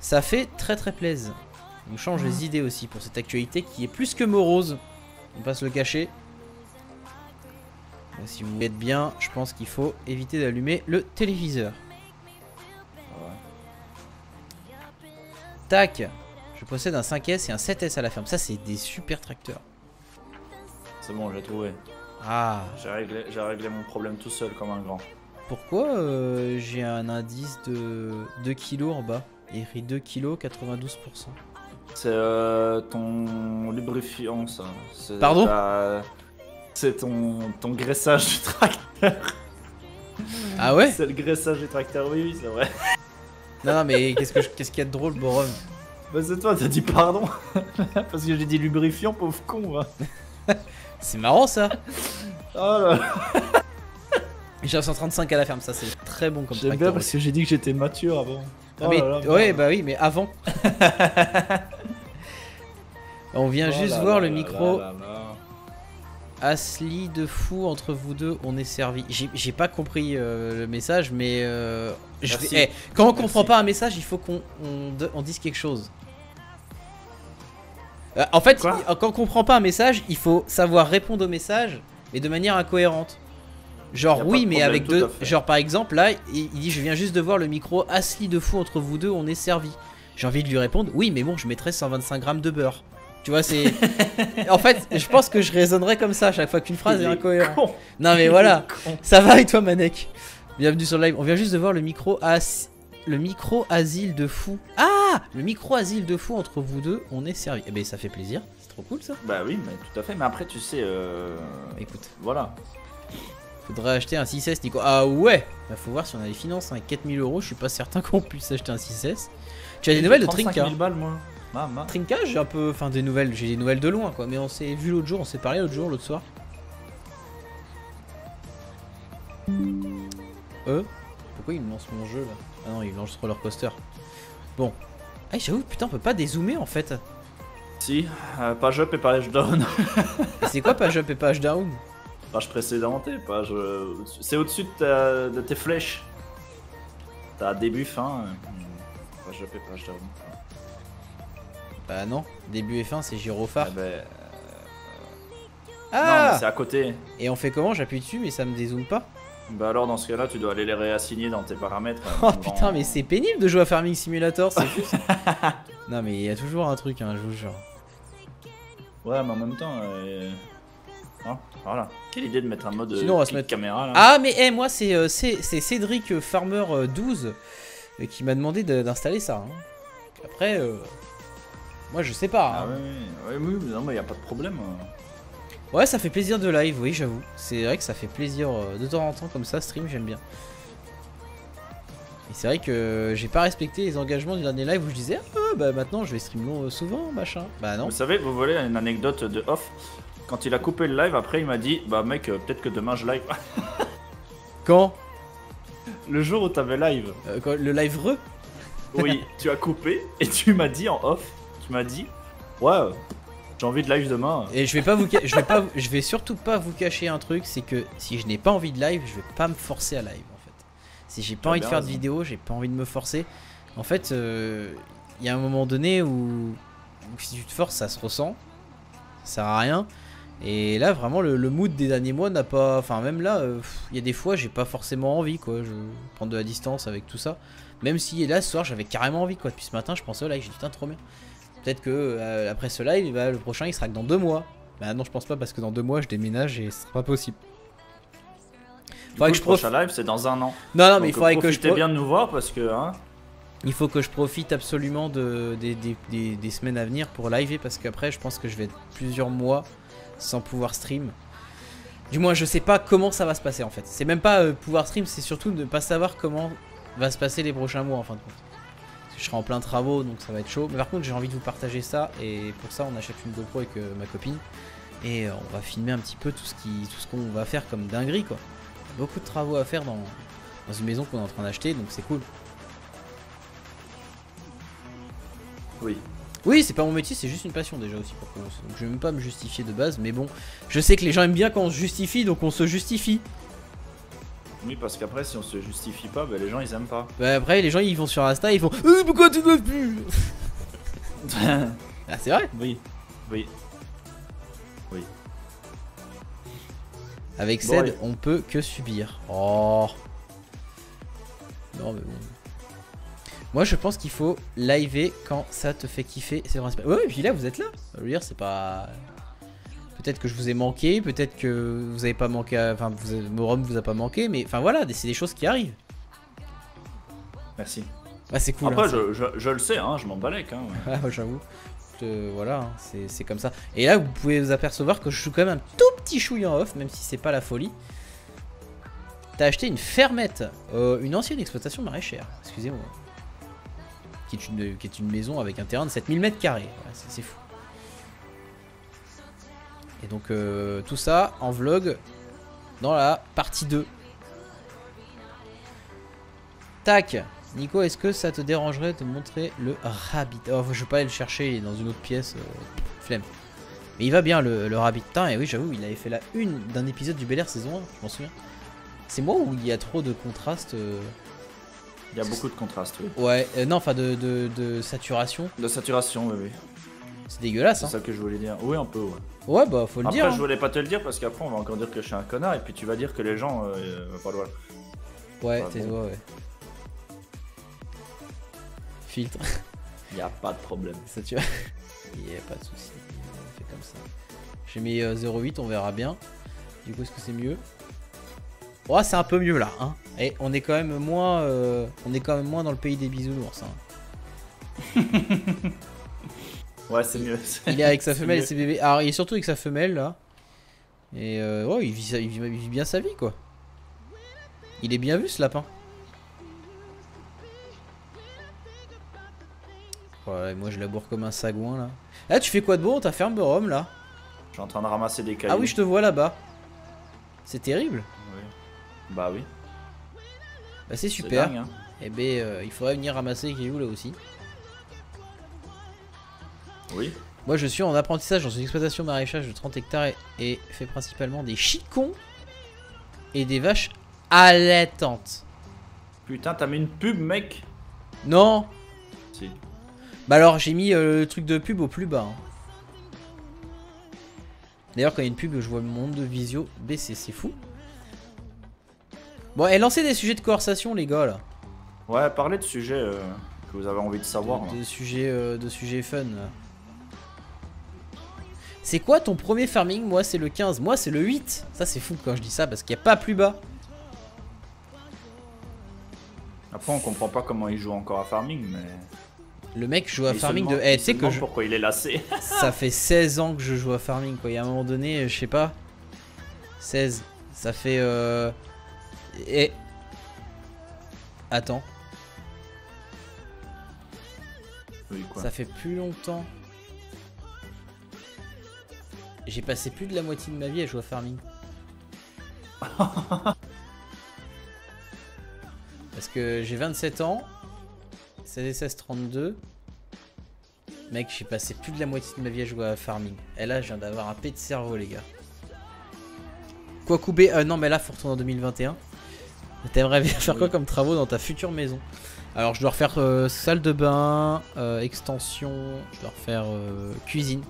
Speaker 2: Ça fait très très plaisir. On change les idées aussi pour cette actualité qui est plus que morose. On passe le cacher. Si vous êtes bien, je pense qu'il faut éviter d'allumer le téléviseur. Tac Je possède un 5S et un 7S à la ferme. Ça, c'est des super tracteurs.
Speaker 3: C'est bon, j'ai trouvé.
Speaker 2: Ah
Speaker 3: J'ai réglé, j'ai réglé mon problème tout seul comme un grand.
Speaker 2: Pourquoi euh, j'ai un indice de 2 kg en bas écrit 2 kg 92%.
Speaker 3: C'est euh, ton lubrifiant, ça.
Speaker 2: Pardon?
Speaker 3: ta- C'est ton, ton graissage du tracteur. <laughs>
Speaker 2: Ah ouais?
Speaker 3: C'est le graissage du tracteur, oui, oui, c'est vrai.
Speaker 2: Non, non, mais qu'est-ce que je- qu'il y a de drôle, Borom
Speaker 3: Bah c'est toi, t'as dit pardon. <laughs> Parce que j'ai dit lubrifiant, pauvre con. <laughs>
Speaker 2: C'est marrant ça
Speaker 3: Oh là
Speaker 2: J'ai un 135 à la ferme, ça c'est très bon comme
Speaker 3: J'aime bien parce que j'ai dit que j'étais mature avant.
Speaker 2: Ah,
Speaker 3: Oh
Speaker 2: mais,
Speaker 3: là là,
Speaker 2: ouais,
Speaker 3: merde.
Speaker 2: bah oui, mais avant. <laughs> On vient
Speaker 3: Oh
Speaker 2: juste
Speaker 3: là
Speaker 2: voir
Speaker 3: là
Speaker 2: le
Speaker 3: là
Speaker 2: micro.
Speaker 3: là là.
Speaker 2: Asli de fou entre vous deux, on est servi. J'ai pas compris euh, le message, mais euh, je
Speaker 3: Merci.
Speaker 2: vais- eh, quand on
Speaker 3: Merci.
Speaker 2: comprend pas un message, il faut qu'on on dise quelque chose. Euh, en fait,
Speaker 3: Quoi?
Speaker 2: quand on comprend pas un message, il faut savoir répondre au message, mais de manière incohérente. Genre oui, mais avec deux. Genre par exemple là, il, dit je viens juste de voir le micro Asli de fou entre vous deux, on est servi. J'ai envie de lui répondre oui, mais bon, je mettrais 125 grammes de beurre. Tu vois, c'est. <laughs> en fait, je pense que je raisonnerais comme ça à chaque fois qu'une phrase est incohérente.
Speaker 3: con.
Speaker 2: Non mais
Speaker 3: Il
Speaker 2: voilà, ça va et toi Manek? Bienvenue sur le live. On vient juste de voir le micro as... le micro asile de fou. Ah Le micro asile de fou entre vous deux, on est servi. Eh ben ça fait plaisir, c'est trop cool ça.
Speaker 3: Bah oui, mais tout à fait. Mais après, tu sais, euh...
Speaker 2: Écoute,
Speaker 3: voilà.
Speaker 2: Faudrait acheter un 6S Nico. Ah ouais Bah faut voir si on a les finances, hein. 4000 euros, je suis pas certain qu'on puisse acheter un 6S. Tu as des nouvelles de
Speaker 3: 35
Speaker 2: Trinka
Speaker 3: 000 balles, moi.
Speaker 2: Trinka, j'ai un peu, enfin des nouvelles, j'ai des nouvelles de loin quoi, mais on s'est vu l'autre jour, on s'est parlé l'autre jour, l'autre soir. Euh Pourquoi il me lance mon jeu là? Ah non, il me lance roller coaster. Bon. Ah, j'avoue, putain, on peut pas dézoomer en fait.
Speaker 3: Si, euh, page up et page down. <laughs>
Speaker 2: C'est quoi page up et page down?
Speaker 3: Page précédente et page. euh, C'est au-dessus de, ta- de tes flèches. T'as début, fin. euh, Page et page down.
Speaker 2: Bah non, début et fin c'est gyrophare.
Speaker 3: Ah ben, Non,
Speaker 2: Ah
Speaker 3: c'est à côté.
Speaker 2: Et on fait comment? J'appuie dessus mais ça me dézoome pas
Speaker 3: Bah alors dans ce cas-là, tu dois aller les réassigner dans tes paramètres.
Speaker 2: Oh
Speaker 3: Dans-
Speaker 2: putain, mais c'est pénible de jouer à Farming Simulator, c'est ça. <laughs> Non mais il y a toujours un truc, hein, je vous jure.
Speaker 3: Ouais, mais en même temps. euh, hein, voilà. Quelle idée de mettre un mode
Speaker 2: Sinon, on va
Speaker 3: euh,
Speaker 2: se mettre-
Speaker 3: caméra là.
Speaker 2: Ah mais eh, moi c'est euh, Cédric euh, Farmer euh, 12 euh, qui m'a demandé de- d'installer ça. hein. Après, euh, moi je sais pas.
Speaker 3: Ah
Speaker 2: hein.
Speaker 3: ouais, ouais, oui, oui, non, mais y a pas de problème. euh.
Speaker 2: Ouais, ça fait plaisir de live, oui, j'avoue. C'est vrai que ça fait plaisir euh, de temps en temps comme ça, stream, j'aime bien. Et c'est vrai que j'ai pas respecté les engagements du dernier live où je disais ah bah maintenant je vais stream long euh, souvent, machin. Bah non.
Speaker 3: Vous savez, vous voulez une anecdote de off? Quand il a coupé le live, après il m'a dit Bah mec, euh, peut-être que demain je live. <laughs>
Speaker 2: Quand,
Speaker 3: le jour où t'avais live,
Speaker 2: Euh, quand Le live re?
Speaker 3: Oui, <laughs> tu as coupé et tu m'as dit en off Tu m'as dit Ouais, j'ai envie de live demain.
Speaker 2: Et je vais pas vous je vais pas je vais surtout pas vous cacher un truc, c'est que si je n'ai pas envie de live, je vais pas me forcer à live en fait. Si j'ai pas
Speaker 3: T'as
Speaker 2: envie de
Speaker 3: bien
Speaker 2: faire de vidéo, j'ai pas envie de me forcer. En fait, euh, il y a un moment donné où, où si tu te forces, ça se ressent. Ça sert à rien. Et là, vraiment, le, le mood des derniers mois n'a pas. Enfin, même là, euh, il y a des fois, j'ai pas forcément envie, quoi. Je prends de la distance avec tout ça. Même si là, ce soir, j'avais carrément envie, quoi. Depuis ce matin, je pensais au live. J'ai dit, putain, trop bien. Peut-être que euh, après ce live, bah, le prochain, il sera que dans deux mois. Bah, non, je pense pas, parce que dans deux mois, je déménage et ce sera pas possible.
Speaker 3: Du
Speaker 2: faudrait
Speaker 3: coup,
Speaker 2: que je
Speaker 3: le prochain live, c'est dans un an.
Speaker 2: Non, non, mais il faudrait que je.
Speaker 3: profitez bien de nous voir parce que. Hein,
Speaker 2: Il faut que je profite absolument de, des, des- des- des semaines à venir pour live parce qu'après je pense que je vais être plusieurs mois sans pouvoir stream. Du moins je sais pas comment ça va se passer en fait. C'est même pas euh, pouvoir stream, c'est surtout de pas savoir comment va se passer les prochains mois en fin de compte. Je serai en plein travaux donc ça va être chaud. Mais par contre j'ai envie de vous partager ça et pour ça on achète une GoPro avec euh, ma copine. Et euh, on va filmer un petit peu tout ce qu'on va faire comme dinguerie quoi. Beaucoup de travaux à faire dans une maison qu'on est en train d'acheter donc c'est cool.
Speaker 3: oui.
Speaker 2: Oui, c'est pas mon métier, c'est juste une passion déjà aussi pour commencer. Donc je vais même pas me justifier de base, mais bon, je sais que les gens aiment bien quand on se justifie, donc on se justifie.
Speaker 3: Oui, parce qu'après, si on se justifie pas, bah, les gens ils aiment pas.
Speaker 2: Bah après, les gens ils vont sur Insta, ils font Euh, pourquoi tu dois plus? <laughs> Ah, c'est vrai
Speaker 3: oui. Oui.
Speaker 2: Avec
Speaker 3: Bon, allez.
Speaker 2: on peut que subir. Oh Non, mais bon. Moi je pense qu'il faut liver quand ça te fait kiffer, c'est principal. Ouais, et puis là vous êtes là. Je veux dire, c'est pas. Peut-être que je vous ai manqué, peut-être que vous avez pas manqué, à- enfin, vous avez- Morum vous a pas manqué, mais enfin voilà, c'est des choses qui arrivent.
Speaker 3: Merci.
Speaker 2: Ah, c'est cool.
Speaker 3: Après,
Speaker 2: hein,
Speaker 3: je, je, je le sais, hein, je m'en balèque. Hein. <laughs>
Speaker 2: Ah, ouais, j'avoue. Euh, voilà, hein, c'est c'est comme ça. Et là, vous pouvez vous apercevoir que je joue quand même un tout petit chouille en off, même si c'est pas la folie. T'as acheté une fermette, euh, une ancienne exploitation maraîchère, excusez-moi. Qui est, une, maison avec un terrain de 7000 mètres carrés. C'est fou. Et donc, euh, tout ça en vlog dans la partie 2. Tac Nico, est-ce que ça te dérangerait de montrer le rabbit? Oh, je vais pas aller le chercher, il est dans une autre pièce. euh, flemme. Mais il va bien le, le rabbit. Et oui, j'avoue, il avait fait la une d'un épisode du Bel Air saison 1, je m'en souviens. C'est moi où il y a trop de contraste euh,
Speaker 3: Il y a beaucoup de contrastes, oui.
Speaker 2: Ouais, euh, non, enfin de, de, de saturation.
Speaker 3: De saturation, oui, oui.
Speaker 2: C'est dégueulasse,
Speaker 3: C'est
Speaker 2: hein.
Speaker 3: ça que je voulais dire. Oui, un peu, ouais.
Speaker 2: Ouais, bah faut le
Speaker 3: Après,
Speaker 2: dire.
Speaker 3: je
Speaker 2: hein.
Speaker 3: voulais pas te le dire parce qu'après, on va encore dire que je suis un connard et puis tu vas dire que les gens. Euh, euh, voilà.
Speaker 2: Ouais, tes
Speaker 3: bon.
Speaker 2: ouais. Filtre.
Speaker 3: Il y a pas de problème.
Speaker 2: Ça tu vois n'y a pas de souci. On fait comme ça. J'ai mis euh, 0,8, on verra bien. Du coup, est-ce que c'est mieux? Oh, c'est un peu mieux là. Hein. Et on est quand même moins, euh, on est quand même moins dans le pays des bisounours. Hein. <laughs>
Speaker 3: Ouais, c'est mieux.
Speaker 2: Il est avec sa femelle et ses bébés. Alors, il est surtout avec sa femelle là. Et euh, ouais, il vit, sa- il vit- il vit bien sa vie quoi. Il est bien vu ce lapin. Ouais, moi je laboure comme un sagouin là. Ah, tu fais quoi de bon T'as ferme Rome là?
Speaker 3: Je suis en train de ramasser des cailloux.
Speaker 2: Ah oui, je te vois là-bas. C'est terrible.
Speaker 3: Oui. Bah oui.
Speaker 2: Bah c'est super.
Speaker 3: dingue, hein.
Speaker 2: Et ben euh, il faudrait venir ramasser Caillou là aussi.
Speaker 3: Oui.
Speaker 2: Moi je suis en apprentissage dans une exploitation maraîchage de 30 hectares et, et fait principalement des chicons et des vaches allaitantes.
Speaker 3: Putain, t'as mis une pub, mec?
Speaker 2: Non
Speaker 3: Si.
Speaker 2: Bah alors j'ai mis euh, le truc de pub au plus bas. hein. D'ailleurs quand il y a une pub je vois le monde de visio baisser, c'est fou. Bon et lancez des sujets de conversation les gars là.
Speaker 3: Ouais, parlez de sujets euh, que vous avez envie de savoir.
Speaker 2: De, de sujets, euh, de sujets fun là. C'est quoi ton premier farming? Moi c'est le 15, moi c'est le 8. Ça c'est fou quand je dis ça parce qu'il n'y a pas plus bas.
Speaker 3: Après, on comprend pas comment il joue encore à Farming, mais.
Speaker 2: Le mec joue à farming de... Eh tu sais que je...
Speaker 3: pourquoi il est lassé. <laughs>
Speaker 2: ça fait 16 ans que je joue à farming quoi. Il y a un moment donné, euh, je sais pas. 16. Ça fait... Euh... Et... Attends.
Speaker 3: oui, quoi.
Speaker 2: Ça fait plus longtemps. J'ai passé plus de la moitié de ma vie à jouer à farming. <laughs> Parce que j'ai 27 ans. 16 et 16, 32. Mec, j'ai passé plus de la moitié de ma vie à jouer à farming. Et là, je viens d'avoir un pet de cerveau, les gars. Quoi couper euh, Non, mais là, faut retourner en 2021. T'aimerais bien faire quoi comme travaux dans ta future maison? Alors, je dois refaire euh, salle de bain, euh, extension, je dois refaire euh, cuisine.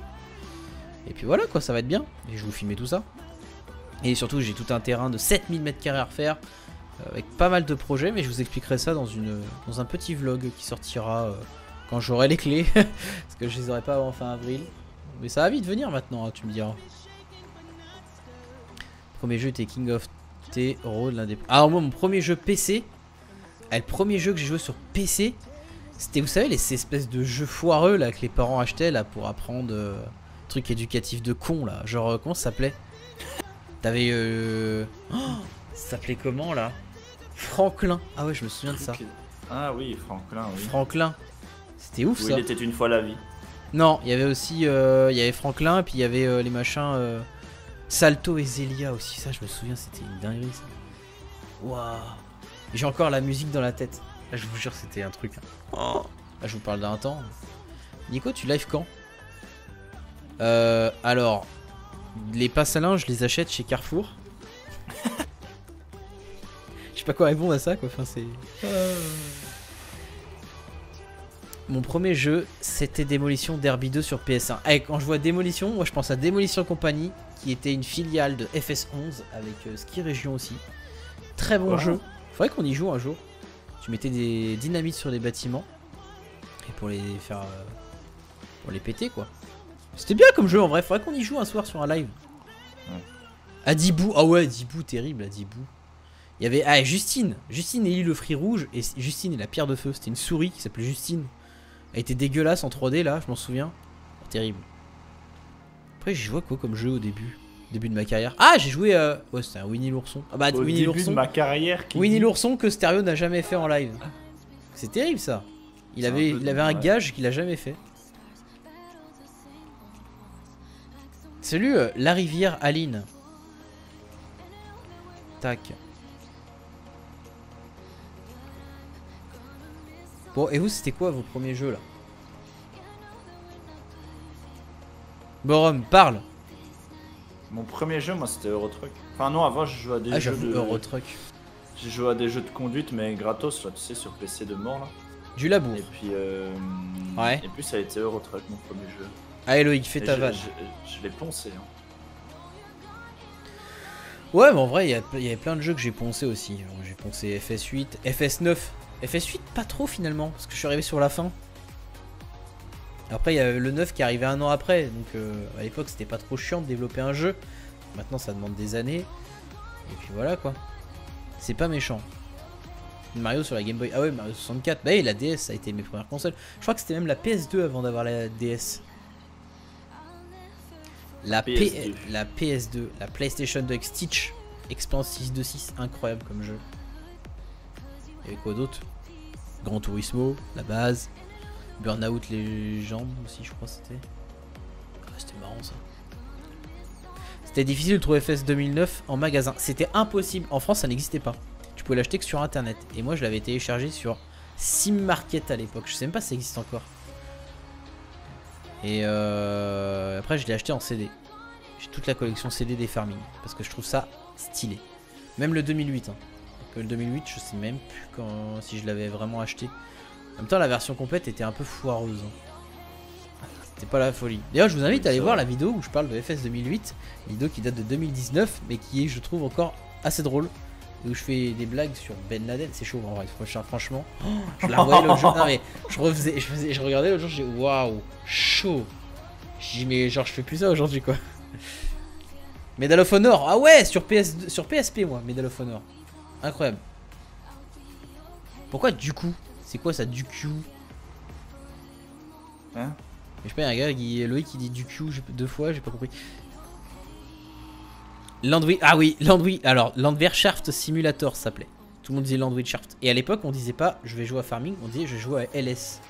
Speaker 2: Et puis voilà, quoi, ça va être bien. Et je vais vous filmer tout ça. Et surtout, j'ai tout un terrain de 7000 m2 à refaire. euh, avec pas mal de projets, mais je vous expliquerai ça dans, une, dans un petit vlog qui sortira quand j'aurai les clés. <laughs> parce que je les aurai pas avant fin avril. Mais ça va vite venir maintenant, hein, tu me diras. Premier jeu était King of Alors, moi, mon premier jeu PC, ah, le premier jeu que j'ai joué sur PC, c'était, vous savez, les ces espèces de jeux foireux là que les parents achetaient là pour apprendre euh, trucs éducatifs de con là. Genre, euh, comment ça s'appelait? T'avais. Euh... oh, ça s'appelait comment là? Franklin. Ah ouais, je me souviens de ça.
Speaker 3: Ah oui, Franklin, oui.
Speaker 2: Franklin. C'était ouf ça.
Speaker 3: il était une fois la vie.
Speaker 2: Non, il y avait aussi euh, il y avait Franklin, puis il y avait les machins euh, Salto et Zelia aussi. Ça, je me souviens, c'était une dinguerie ça. Waouh. J'ai encore la musique dans la tête. Là, je vous jure, c'était un truc. Oh. Là, je vous parle d'un temps. Nico, tu live quand? Euh, Alors, les passes à linge, je les achète chez Carrefour. <laughs> Je sais pas quoi répondre à ça, quoi. Enfin, c'est. Mon premier jeu, c'était Démolition Derby 2 sur PS1. Et quand je vois Démolition, moi je pense à Démolition Company, qui était une filiale de FS11 avec euh, Ski Région aussi. Très bon
Speaker 3: Wow.
Speaker 2: jeu. Faudrait qu'on y joue un jour. Tu mettais des dynamites sur les bâtiments et pour les faire, euh, pour les péter quoi. C'était bien comme jeu en vrai. Faudrait qu'on y joue un soir sur un live.
Speaker 3: Ouais.
Speaker 2: Adibou, ah ouais, Adibou, terrible, Adibou. Il y avait ah, Justine, Justine et le Free Rouge et Justine et la pierre de feu. C'était une souris qui s'appelait Justine. Elle était dégueulasse en 3D là, je m'en souviens. Terrible. Après, j'ai joué quoi comme jeu au début? Début de ma carrière. Ah, j'ai joué. Euh... Ouais, c'était un Winnie l'ourson. Ah bah,
Speaker 3: Au
Speaker 2: Winnie
Speaker 3: début
Speaker 2: l'ourson.
Speaker 3: de ma carrière, qui
Speaker 2: Winnie
Speaker 3: dit-
Speaker 2: l'ourson que Stereo n'a jamais fait en live. C'est terrible ça. Il avait, il avait un
Speaker 3: ouais.
Speaker 2: gage qu'il a jamais fait. Salut euh, La Rivière Aline. Tac. Bon, et vous, c'était quoi vos premiers jeux là? Borom, parle
Speaker 3: Mon premier jeu, moi, c'était Eurotruck. Enfin, non, avant, je jouais à des
Speaker 2: Ah,
Speaker 3: jeux de.
Speaker 2: Eurotruck.
Speaker 3: J'ai joué à des jeux de conduite, mais gratos, là, tu sais, sur PC de mort, là.
Speaker 2: Du labour.
Speaker 3: Et puis, euh...
Speaker 2: Ouais.
Speaker 3: Et puis, ça a été Eurotruck, mon premier jeu.
Speaker 2: Ah, Eloïc, fais
Speaker 3: Et
Speaker 2: ta vanne.
Speaker 3: Je, je l'ai poncé, hein.
Speaker 2: Ouais, mais en vrai, il y, avait plein de jeux que j'ai poncé aussi. J'ai poncé FS8, FS9. FS8, pas trop finalement, parce que je suis arrivé sur la fin. Après, il y a le 9 qui est arrivé un an après, donc euh, à l'époque, c'était pas trop chiant de développer un jeu. Maintenant, ça demande des années. Et puis voilà quoi. C'est pas méchant. Mario sur la Game Boy. Ah ouais, Mario 64. Bah oui, la DS, ça a été mes premières consoles. Je crois que c'était même la PS2 avant d'avoir la DS. La, P-
Speaker 3: PS2.
Speaker 2: la PS2, la PlayStation 2 avec Stitch, Expanse 626, incroyable comme jeu. Avait quoi d'autre? Gran Turismo, la base, Burnout Legend aussi, je crois c'était. Ah, c'était marrant ça. C'était difficile de trouver FS 2009 en magasin. C'était impossible. En France, ça n'existait pas. Tu pouvais l'acheter que sur internet. Et moi, je l'avais téléchargé sur Sim Market à l'époque. Je sais même pas si ça existe encore. Et euh, après, je l'ai acheté en CD. J'ai toute la collection CD des Farming. Parce que je trouve ça stylé. Même le 2008. hein. Le 2008, je sais même plus quand, si je l'avais vraiment acheté. En même temps, la version complète était un peu foireuse. hein. C'était pas la folie. D'ailleurs, je vous invite à aller voir la vidéo où je parle de FS 2008. Une vidéo qui date de 2019, mais qui est, je trouve, encore assez drôle. Et où je fais des blagues sur Ben Laden. C'est chaud en vrai, franchement, <gasps> je la revoyais l'autre jour. Non, mais je, refaisais, je, faisais, je regardais l'autre jour, j'ai dit waouh, chaud. J'ai dit, mais genre, je fais plus ça aujourd'hui, quoi. Medal of Honor, ah ouais, sur, PS, sur PSP, moi, Medal of Honor. Incroyable. Pourquoi du coup C'est quoi ça, du Q
Speaker 3: Hein
Speaker 2: Je sais pas, il y a un gars, qui, Loïc, qui dit du Q deux fois, j'ai pas compris. Landwi, ah oui, Landwi, alors Landwerschaft Simulator s'appelait. Tout le monde disait Landwerschaft. Et à l'époque, on disait pas je vais jouer à Farming, on disait je vais jouer à LS.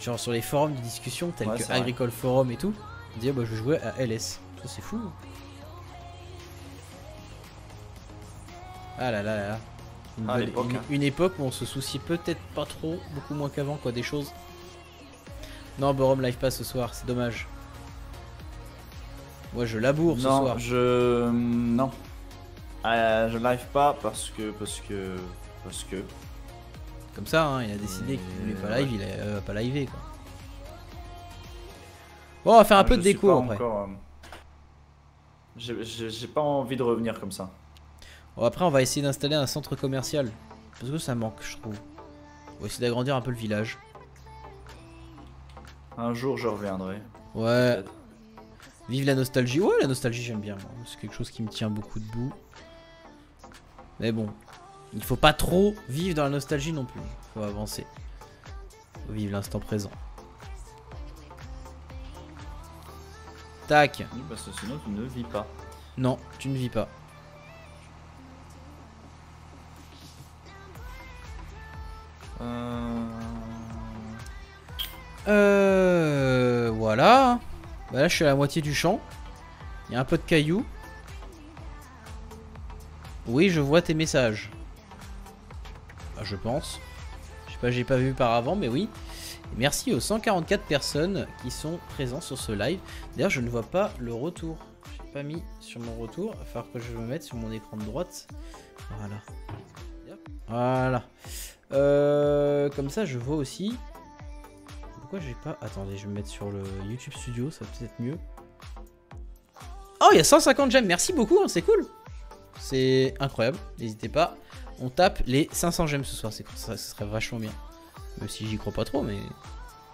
Speaker 2: Genre sur les forums de discussion tels
Speaker 3: Ouais,
Speaker 2: que
Speaker 3: vrai.
Speaker 2: Agricole Forum et tout, on disait bah, je vais jouer à LS. Ça c'est fou. Ah là là là là. Une,
Speaker 3: Ah,
Speaker 2: bonne-
Speaker 3: l'époque,
Speaker 2: une-
Speaker 3: hein.
Speaker 2: une époque où on se soucie peut-être pas trop, beaucoup moins qu'avant quoi, des choses. Non, Borom live pas ce soir, c'est dommage. Moi je laboure ce
Speaker 3: non,
Speaker 2: soir.
Speaker 3: je. Non. Euh, je live pas parce que. Parce que. Parce que.
Speaker 2: Comme ça, hein, il a décidé qu'il voulait pas live,
Speaker 3: Ouais.
Speaker 2: il a euh, pas livé quoi. Bon, on va faire un peu
Speaker 3: je
Speaker 2: de déco après.
Speaker 3: encore, euh, j'ai pas envie de revenir comme ça.
Speaker 2: Bon, après, on va essayer d'installer un centre commercial. Parce que ça manque, je trouve. On va essayer d'agrandir un peu le village.
Speaker 3: Un jour, je reviendrai.
Speaker 2: Ouais, vive la nostalgie. Ouais, la nostalgie, j'aime bien. C'est quelque chose qui me tient beaucoup debout. Mais bon, il faut pas trop vivre dans la nostalgie non plus. Faut avancer. Faut vivre l'instant présent. Tac.
Speaker 3: Oui, parce que sinon, tu ne vis pas.
Speaker 2: Non, tu ne vis pas.
Speaker 3: Euh...
Speaker 2: Voilà. Bah là, je suis à la moitié du champ. Il y a un peu de cailloux. Oui, je vois tes messages. Ah, je pense. Je sais pas, j'ai pas vu par avant, mais oui. Merci aux 144 personnes qui sont présentes sur ce live. D'ailleurs, je ne vois pas le retour. J'ai pas mis sur mon retour. Il va falloir que je me mette sur mon écran de droite. Voilà. Voilà. Euh, comme ça, je vois aussi. Pourquoi j'ai pas. Attendez, je vais me mettre sur le YouTube Studio, ça va peut-être mieux. Oh, il y a 150 gemmes, merci beaucoup, hein, c'est cool. C'est incroyable, n'hésitez pas. On tape les 500 gemmes ce soir, c'est ça, ce serait vachement bien. Même si j'y crois pas trop, mais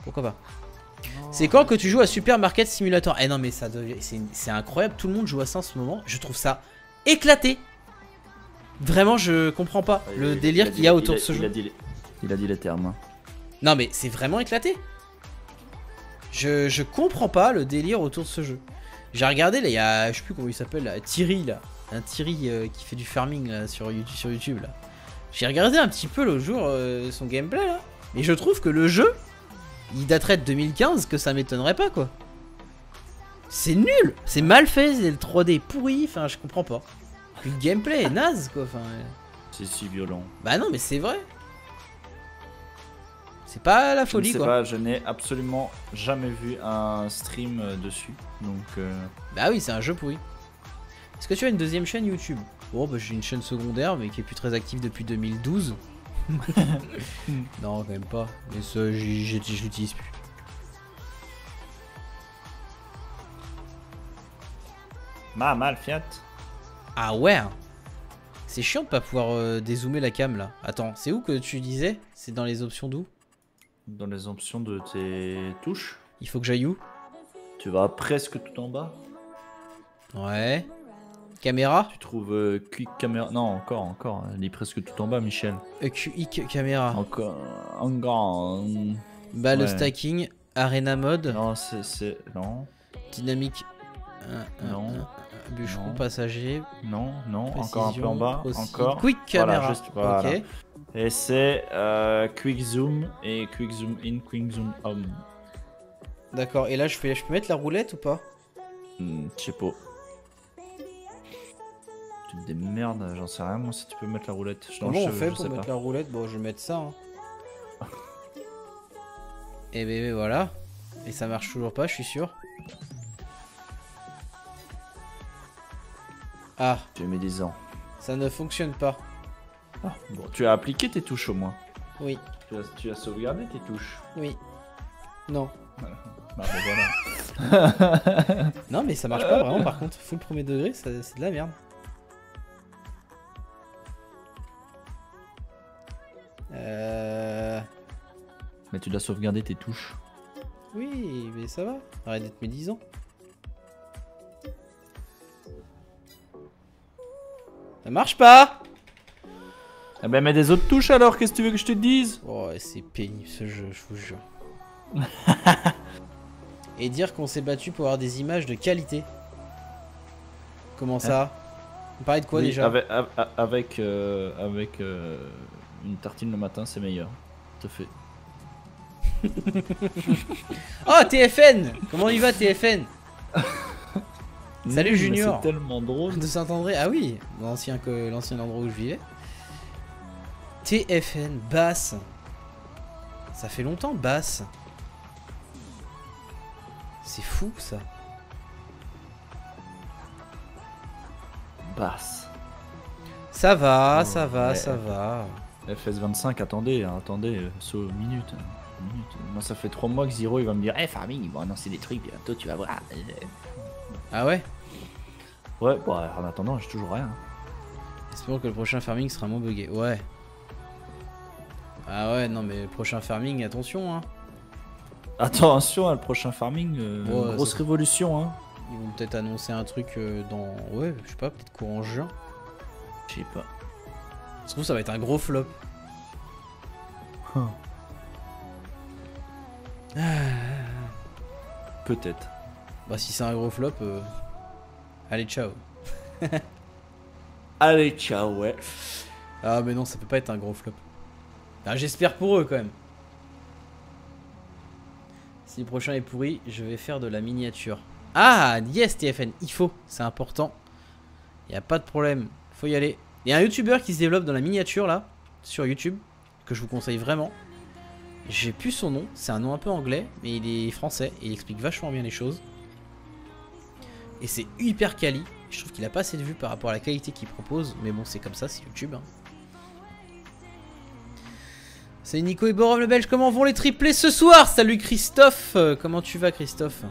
Speaker 2: pourquoi pas. C'est quand que tu joues à Super Market Simulator? Eh non, mais ça devient. C'est incroyable, tout le monde joue à ça en ce moment. Je trouve ça éclaté. Vraiment, je comprends pas le délire qu'il y a autour
Speaker 3: il
Speaker 2: de ce
Speaker 3: il
Speaker 2: jeu.
Speaker 3: a dit les- Il a dit les termes.
Speaker 2: Non mais c'est vraiment éclaté. Je, je comprends pas le délire autour de ce jeu. J'ai regardé là, il y a, je sais plus comment il s'appelle là, Thierry là, un Thierry euh, qui fait du farming là, sur YouTube, sur YouTube là. J'ai regardé un petit peu l'autre jour euh, son gameplay là, mais je trouve que le jeu, il daterait de 2015, que ça m'étonnerait pas quoi. C'est nul, c'est mal fait, c'est le 3D pourri, enfin je comprends pas. Puis le gameplay est naze quoi, enfin.
Speaker 3: C'est si violent.
Speaker 2: Bah non mais c'est vrai. C'est pas la
Speaker 3: Je
Speaker 2: folie
Speaker 3: sais
Speaker 2: quoi.
Speaker 3: pas, je n'ai absolument jamais vu un stream euh, dessus. Donc, euh,
Speaker 2: Bah oui, c'est un jeu pourri. Est-ce que tu as une deuxième chaîne YouTube? Bon, bah j'ai une chaîne secondaire, mais qui est plus très active depuis 2012. <laughs> non, quand même pas. Mais ça, je l'utilise plus.
Speaker 3: Ma mal fiat.
Speaker 2: Ah ouais C'est chiant de pas pouvoir euh, dézoomer la cam là. Attends, c'est où que tu disais? C'est dans les options d'où?
Speaker 3: Dans les options de tes touches,
Speaker 2: Il faut que j'aille où?
Speaker 3: Tu vas presque tout en bas.
Speaker 2: Ouais. Caméra?
Speaker 3: Tu trouves euh, Quick Camera. Non, encore, encore. Elle est presque tout en bas, Michel.
Speaker 2: Euh, QI caméra.
Speaker 3: Encore. Encore. euh,
Speaker 2: Bah le stacking, arena mode,
Speaker 3: Non, c'est. Non,
Speaker 2: dynamique.
Speaker 3: Non.
Speaker 2: Bûcheron
Speaker 3: Non.
Speaker 2: passager,
Speaker 3: non, non. Encore un peu en bas. Encore.
Speaker 2: Quick
Speaker 3: Voilà,
Speaker 2: caméra.
Speaker 3: juste- voilà. Et c'est euh, Quick Zoom et Quick Zoom In, Quick Zoom Out.
Speaker 2: D'accord, et là je, fais, je peux mettre la roulette ou pas?
Speaker 3: Hmm, je sais pas. truc des merdes, j'en sais rien moi si tu peux mettre la roulette. Je-
Speaker 2: Comment
Speaker 3: je-
Speaker 2: on fait
Speaker 3: je
Speaker 2: pour
Speaker 3: sais
Speaker 2: mettre
Speaker 3: pas.
Speaker 2: la roulette? Bon, je vais mettre ça. hein. Et ben voilà. Et ça marche toujours pas, je suis sûr. Ah,
Speaker 3: Tu mis 10 ans.
Speaker 2: ça ne fonctionne pas.
Speaker 3: Ah, bon, tu as appliqué tes touches au moins.
Speaker 2: Oui,
Speaker 3: Tu as, tu as sauvegardé tes touches.
Speaker 2: oui. Non.
Speaker 3: Bah, ben voilà. <laughs>
Speaker 2: Non, mais ça marche pas vraiment par contre. Full premier degré, c'est de la merde. Euh...
Speaker 3: Mais tu dois sauvegarder tes touches.
Speaker 2: Oui, mais ça va. Arrête d'être médisant. Ça marche pas
Speaker 3: Eh ben mets des autres touches alors, qu'est-ce que tu veux que je te dise?
Speaker 2: Oh, c'est pénible ce jeu, je vous jure. <laughs> Et dire qu'on s'est battu pour avoir des images de qualité. Comment ça? On parlait de quoi
Speaker 3: Oui,
Speaker 2: déjà?
Speaker 3: Avec, avec, euh, avec euh, une tartine le matin, c'est meilleur. Tout fait.
Speaker 2: Oh, <laughs> TFN Comment il va TFN <laughs> Salut,
Speaker 3: Mmh,
Speaker 2: Junior.
Speaker 3: C'est tellement drôle.
Speaker 2: De Saint-André Ah oui, l'ancien que- l'ancien endroit où je vivais. TFN, basse. Ça fait longtemps, basse. C'est fou ça.
Speaker 3: Basse.
Speaker 2: Ça va,
Speaker 3: Oh,
Speaker 2: ça va,
Speaker 3: ouais.
Speaker 2: ça va.
Speaker 3: FS25, attendez, hein, attendez, saut minute. minute. Moi, ça fait 3 mois que Zero il va me dire Eh, Farming, ils vont annoncer des trucs bientôt, tu vas voir.
Speaker 2: Ah ouais?
Speaker 3: Ouais, bon, en attendant, j'ai toujours rien.
Speaker 2: Espérons que le prochain farming sera moins bugué. Ouais. Ah ouais, non mais le prochain farming, attention hein.
Speaker 3: Attention, à le prochain farming, euh,
Speaker 2: Ouais,
Speaker 3: grosse révolution, hein.
Speaker 2: Ils vont peut-être annoncer un truc euh, dans... Ouais, je sais pas, peut-être courant juin.
Speaker 3: Je sais pas.
Speaker 2: Se trouve ça va être un gros flop.
Speaker 3: Hum. Peut-être.
Speaker 2: Bah si c'est un gros flop, euh, allez ciao. <laughs>
Speaker 3: Allez, ciao, ouais.
Speaker 2: Ah mais non, ça peut pas être un gros flop. Ah, J'espère pour eux quand même. Si le prochain est pourri, je vais faire de la miniature. Ah, yes TFN, il faut, c'est important. Il a pas de problème, faut y aller. Il y a un youtubeur qui se développe dans la miniature là, sur YouTube, que je vous conseille vraiment. J'ai plus son nom, c'est un nom un peu anglais, mais il est français et il explique vachement bien les choses. Et c'est hyper quali. Je trouve qu'il a pas assez de vues par rapport à la qualité qu'il propose, mais bon, c'est comme ça, c'est YouTube. hein. C'est Nico et le Belge, comment vont les triplés ce soir? Salut Christophe Euh, Comment tu vas Christophe?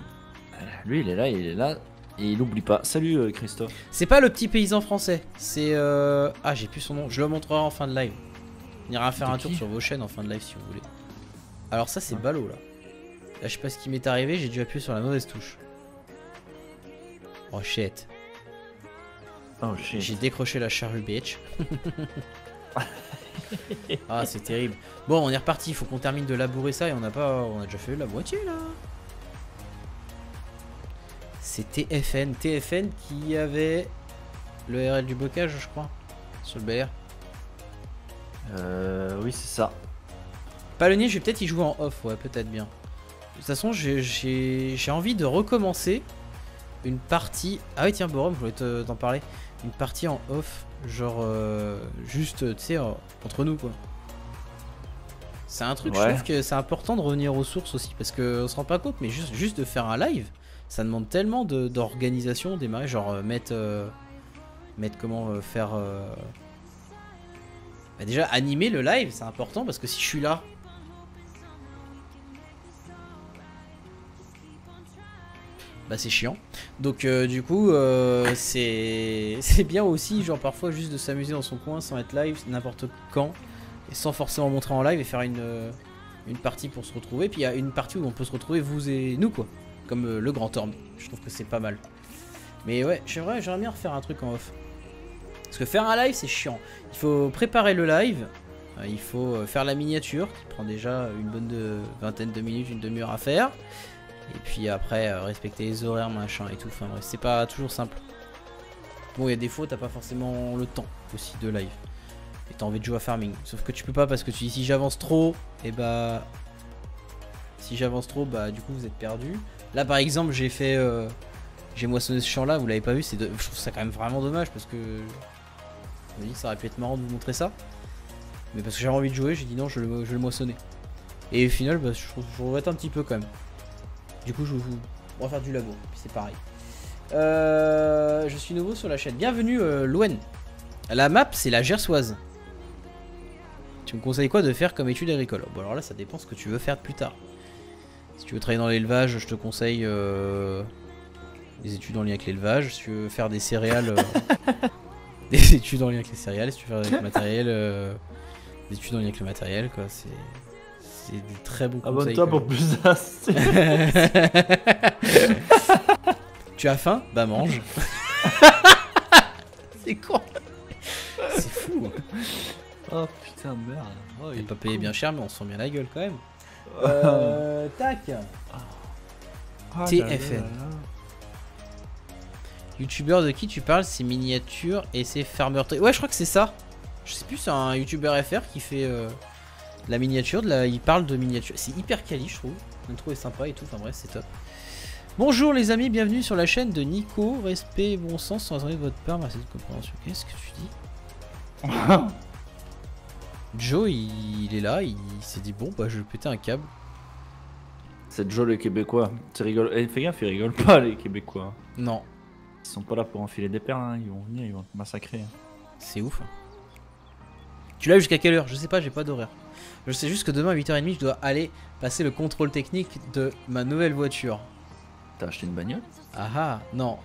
Speaker 3: Lui, il est là, il est là. Et il oublie pas. Salut, euh, Christophe.
Speaker 2: C'est pas le petit paysan français, c'est... Euh... Ah j'ai plus son nom, je le montrerai en fin de live. On ira faire un tour sur vos chaînes en fin de live si vous voulez. Alors ça c'est
Speaker 3: Ah.
Speaker 2: ballot là. Là je sais pas ce qui m'est arrivé, j'ai dû appuyer sur la mauvaise touche. Oh shit,
Speaker 3: Oh shit.
Speaker 2: j'ai décroché la charrue bitch. <laughs> ah c'est terrible. Bon on est reparti, il faut qu'on termine de labourer ça et on a pas... On a déjà fait la moitié là. C'est TFN, TFN qui avait le RL du bocage je crois, sur le BR.
Speaker 3: Euh, oui, c'est ça.
Speaker 2: Palonnier, je vais peut-être y jouer en off, ouais, peut-être bien. De toute façon, j'ai- j'ai j'ai envie de recommencer une partie. Ah oui, tiens, Borom, je voulais te- t'en parler. Une partie en off, genre euh, juste, tu sais, euh, entre nous, quoi. C'est un truc, je trouve que c'est important de revenir aux sources aussi, parce que on se rend pas compte, mais juste, juste de faire un live, ça demande tellement de- d'organisation, démarrer, genre euh, mettre, euh, mettre comment euh, faire. euh, bah déjà, animer le live, c'est important parce que si je suis là, bah c'est chiant. Donc euh, du coup, euh, <laughs> c'est bien aussi, genre parfois juste de s'amuser dans son coin sans être live n'importe quand et sans forcément montrer en live et faire une euh, partie pour se retrouver. Puis il y a une partie où on peut se retrouver vous et nous quoi, comme le Grand Orbe. Je trouve que c'est pas mal. Mais ouais, j'aimerais bien refaire un truc en off. Parce que faire un live c'est chiant. Il faut préparer le live. Il faut faire la miniature qui prend déjà une bonne vingtaine de minutes, une demi-heure à faire. Et puis après, euh, respecter les horaires, machin et tout. Enfin bref, c'est pas toujours simple. Bon, il y a des fois, t'as pas forcément le temps aussi de live. Et t'as envie de jouer à farming. Sauf que tu peux pas parce que tu dis si j'avance trop, et bah. Si j'avance trop, bah du coup vous êtes perdu. Là par exemple, j'ai fait. euh, j'ai moissonné ce champ là, vous l'avez pas vu, je trouve ça quand même vraiment dommage parce que me dis que ça aurait pu être marrant de vous montrer ça. Mais parce que j'avais envie de jouer, j'ai dit non, je vais le, je vais le moissonner. Et au final, bah, je, je regrette un petit peu quand même. Du coup, je vous. On va faire du labo, puis c'est pareil. Euh, je suis nouveau sur la chaîne. Bienvenue, euh, Louen. La map, c'est la Gersoise. Tu me conseilles quoi de faire comme étude agricole? Bon, alors là, ça dépend ce que tu veux faire plus tard. Si tu veux travailler dans l'élevage, je te conseille euh, des études en lien avec l'élevage. Si tu veux faire des céréales, euh, <laughs> des études en lien avec les céréales. Si tu veux faire avec le matériel, euh, des études en lien avec le matériel, quoi. C'est c'est des très bons conseils.
Speaker 3: Abonne-toi pour plus d'astuces. <laughs>
Speaker 2: tu as faim? Bah mange. <laughs> c'est con. C'est fou.
Speaker 3: oh putain de merde. Oh,
Speaker 2: Il est pas payé bien cher, mais on se sent bien la gueule quand même. <laughs> Euh, tac.
Speaker 3: Ah là
Speaker 2: TFN. Youtubeur de qui tu parles? C'est miniature et c'est Farmer. Ouais, je crois que c'est ça. Je sais plus, c'est un youtubeur FR qui fait euh, la miniature. De la... Il parle de miniature. C'est hyper quali, je trouve. L'intro est sympa et tout. Enfin bref, c'est top. Bonjour les amis, bienvenue sur la chaîne de Nico. Respect et bon sens sans attendre de votre part. Merci de compréhension. Qu'est-ce que tu dis? <laughs> Joe, il, il est là. Il, s'est dit bon, bah je vais péter un câble.
Speaker 3: C'est Joe les Québécois. Tu rigoles? Eh, fais gaffe, ils rigolent pas les Québécois.
Speaker 2: Non,
Speaker 3: Ils sont pas là pour enfiler des perles, hein. ils vont venir, ils vont te massacrer. hein.
Speaker 2: C'est ouf. Tu l'as jusqu'à quelle heure? Je sais pas, j'ai pas d'horaire. Je sais juste que demain à 8h30, je dois aller passer le contrôle technique de ma nouvelle voiture.
Speaker 3: T'as acheté une bagnole?
Speaker 2: Ah ah, non.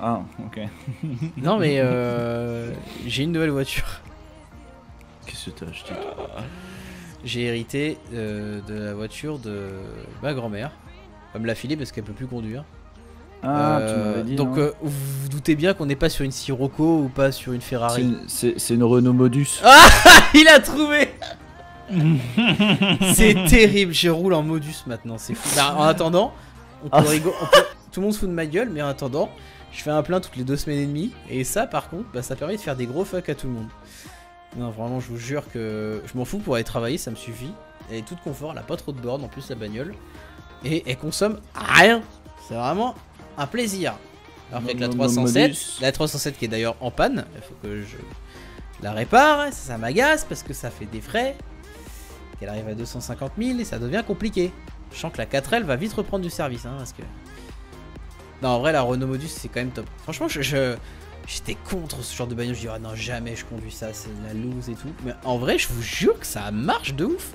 Speaker 3: Ah, ok. <laughs>
Speaker 2: Non mais euh, j'ai une nouvelle voiture.
Speaker 3: Qu'est-ce que t'as acheté
Speaker 2: J'ai hérité euh, de la voiture de ma grand-mère. Elle me l'a filée parce qu'elle peut plus conduire.
Speaker 3: Ah,
Speaker 2: Euh,
Speaker 3: tu dit.
Speaker 2: donc euh, vous vous doutez bien qu'on n'est pas sur une Sirocco ou pas sur une Ferrari.
Speaker 3: une- c'est c'est une Renault Modus.
Speaker 2: Ah <laughs> Il a trouvé <laughs> C'est terrible, je roule en modus maintenant, c'est fou. Bah, en attendant, on peut
Speaker 3: Ah.
Speaker 2: rigo- on peut- tout le monde se fout de ma gueule, mais en attendant, je fais un plein toutes les deux semaines et demie, et ça par contre, bah, ça permet de faire des gros fuck à tout le monde. Non, vraiment, je vous jure que je m'en fous pour aller travailler, ça me suffit. Elle est toute confort, elle a pas trop de bornes en plus, la bagnole, et elle consomme rien. C'est vraiment un plaisir. Alors qu'avec la
Speaker 3: Mo- mo-
Speaker 2: 307,
Speaker 3: Modus.
Speaker 2: la 307 qui est d'ailleurs en panne, il faut que je la répare, ça, ça m'agace parce que ça fait des frais. Qu'elle arrive à 250 000 et ça devient compliqué. Je sens que la 4L va vite reprendre du service, hein, parce que... Non, en vrai, la Renault Modus, c'est quand même top. Franchement, je... J'étais contre ce genre de bagnole, je dis ah non jamais je conduis ça, c'est la loose et tout. Mais en vrai je vous jure que ça marche de ouf.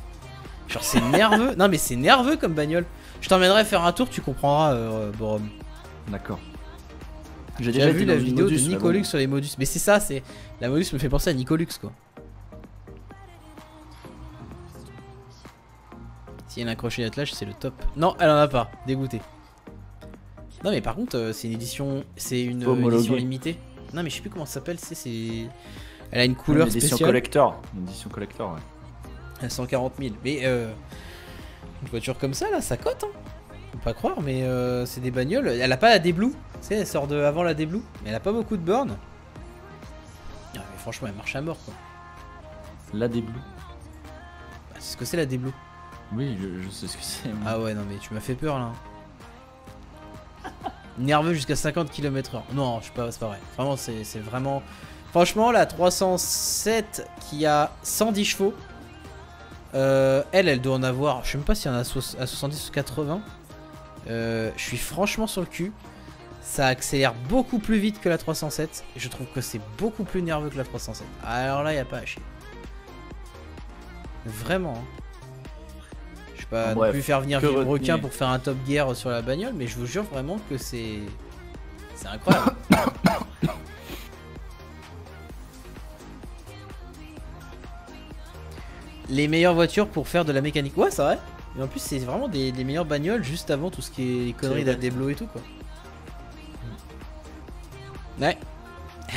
Speaker 2: Genre c'est nerveux. Non mais c'est nerveux comme bagnole. Je t'emmènerai faire un tour, tu comprendras euh, Borom.
Speaker 3: D'accord. J'ai
Speaker 2: J'ai vu la vidéo
Speaker 3: Modus,
Speaker 2: de Nicolux
Speaker 3: bon.
Speaker 2: sur les Modus. Mais c'est ça, c'est. La Modus me fait penser à Nicolux quoi. Si elle a un crochet d'attelage, c'est le top. Non, elle en a pas. Dégoûté. Non mais par contre, euh, c'est une édition. C'est une euh, édition limitée. Non mais je sais plus comment ça s'appelle. C'est. Elle a une couleur
Speaker 3: Une édition
Speaker 2: spéciale.
Speaker 3: collector. Une édition collector, ouais.
Speaker 2: À 140 000. Mais euh, une voiture comme ça, là, ça cote. Hein. Faut pas croire, mais euh, c'est des bagnoles. Elle a pas la D-Blue. Tu sais, elle sort de avant la D-Blue. Mais elle a pas beaucoup de bornes. Mais franchement, elle marche à mort, quoi.
Speaker 3: La Blue.
Speaker 2: Bah, c'est ce que c'est la D-Blue.
Speaker 3: Oui, je, sais ce que c'est.
Speaker 2: Ah ouais, non, mais tu m'as fait peur, là. Nerveux jusqu'à 50 km/h. Non, je sais pas, c'est pas vrai. Vraiment, c'est vraiment. Franchement, la 307 qui a 110 chevaux. euh, elle, elle doit en avoir. Je sais même pas s'il y en a à 70 ou 80. Euh, je suis franchement sur le cul. Ça accélère beaucoup plus vite que la 307. Et je trouve que c'est beaucoup plus nerveux que la 307. Alors là, il a pas à chier. Vraiment. hein. Je vais pas non
Speaker 3: bref,
Speaker 2: plus faire venir du requin pour faire un top gear sur la bagnole, mais je vous jure vraiment que c'est. C'est incroyable. <coughs> Les meilleures voitures pour faire de la mécanique. Ouais, c'est vrai. Et en plus, c'est vraiment des, des meilleures bagnoles juste avant tout ce qui est les conneries d'Adeblo et tout, quoi. Ouais.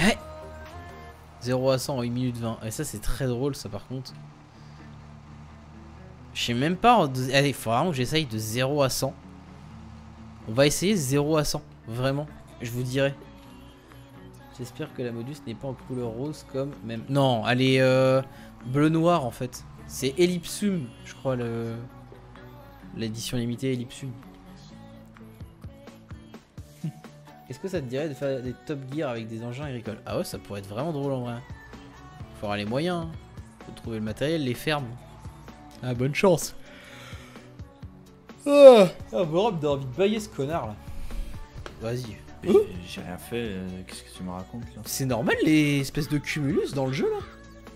Speaker 2: Ouais. 0 à 100 en 1 minute 20. Et ça, c'est très drôle, ça, par contre. Je sais même pas. Allez, faut vraiment que j'essaye de 0 à 100. On va essayer 0 à 100. Vraiment. Je vous dirai. J'espère que la Modus n'est pas en couleur rose comme même. Non, elle est euh, bleu-noir en fait. C'est Ellipsum, je crois, le l'édition limitée Ellipsum. <laughs> Est-ce que ça te dirait de faire des Top Gear avec des engins agricoles? Ah ouais, ça pourrait être vraiment drôle en vrai. Faut avoir les moyens. hein. Faut trouver le matériel, les fermes. Ah, bonne chance. Ah, ah Borom, t'as envie de bailler ce connard là. Vas-y.
Speaker 3: Mais J'ai rien fait, euh, qu'est-ce que tu me racontes là?
Speaker 2: C'est normal les espèces de cumulus dans le jeu là?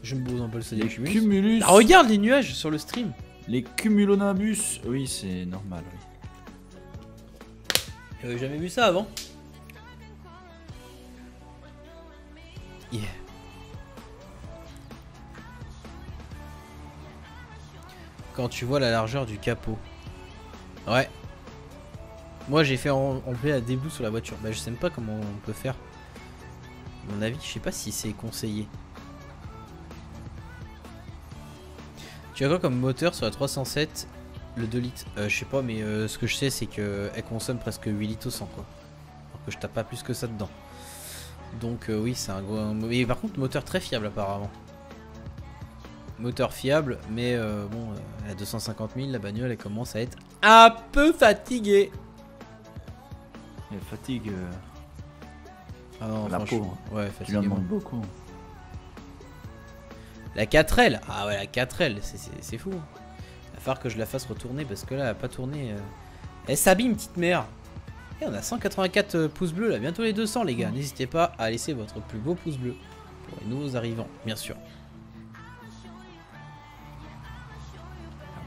Speaker 2: Je me pose un peu ça des
Speaker 3: Les
Speaker 2: cumulus.
Speaker 3: cumulus
Speaker 2: Ah, regarde les nuages sur le stream.
Speaker 3: Les cumulonabus Oui, c'est normal, oui.
Speaker 2: J'avais jamais vu ça avant. Yeah. Quand tu vois la largeur du capot. Ouais. Moi j'ai fait en- enlever la débout sur la voiture. Bah je sais même pas comment on peut faire. Mon avis, je sais pas si c'est conseillé. Tu as quoi comme moteur sur la 307 le 2 litres Euh, Je sais pas, mais euh, ce que je sais, c'est que elle consomme presque 8 litres au 100 quoi. Alors que je tape pas plus que ça dedans. Donc, euh, oui, c'est un gros. Mais par contre, moteur très fiable apparemment. Moteur fiable, mais euh, bon, euh, à 250 000, la bagnole elle commence à être un peu fatiguée.
Speaker 3: Les fatigues, euh,
Speaker 2: Ah non,
Speaker 3: La
Speaker 2: franchement, Ouais,
Speaker 3: tu
Speaker 2: fatiguée.
Speaker 3: lui en demandes beaucoup.
Speaker 2: La 4L Ah ouais, la 4L, c'est- fou. Il va falloir que je la fasse retourner parce que là, elle a pas tourné. Elle s'abîme, petite mère. Et on a 184 euh, pouces bleus là, bientôt les 200 les gars. N'hésitez pas à laisser votre plus beau pouce bleu pour les nouveaux arrivants, bien sûr.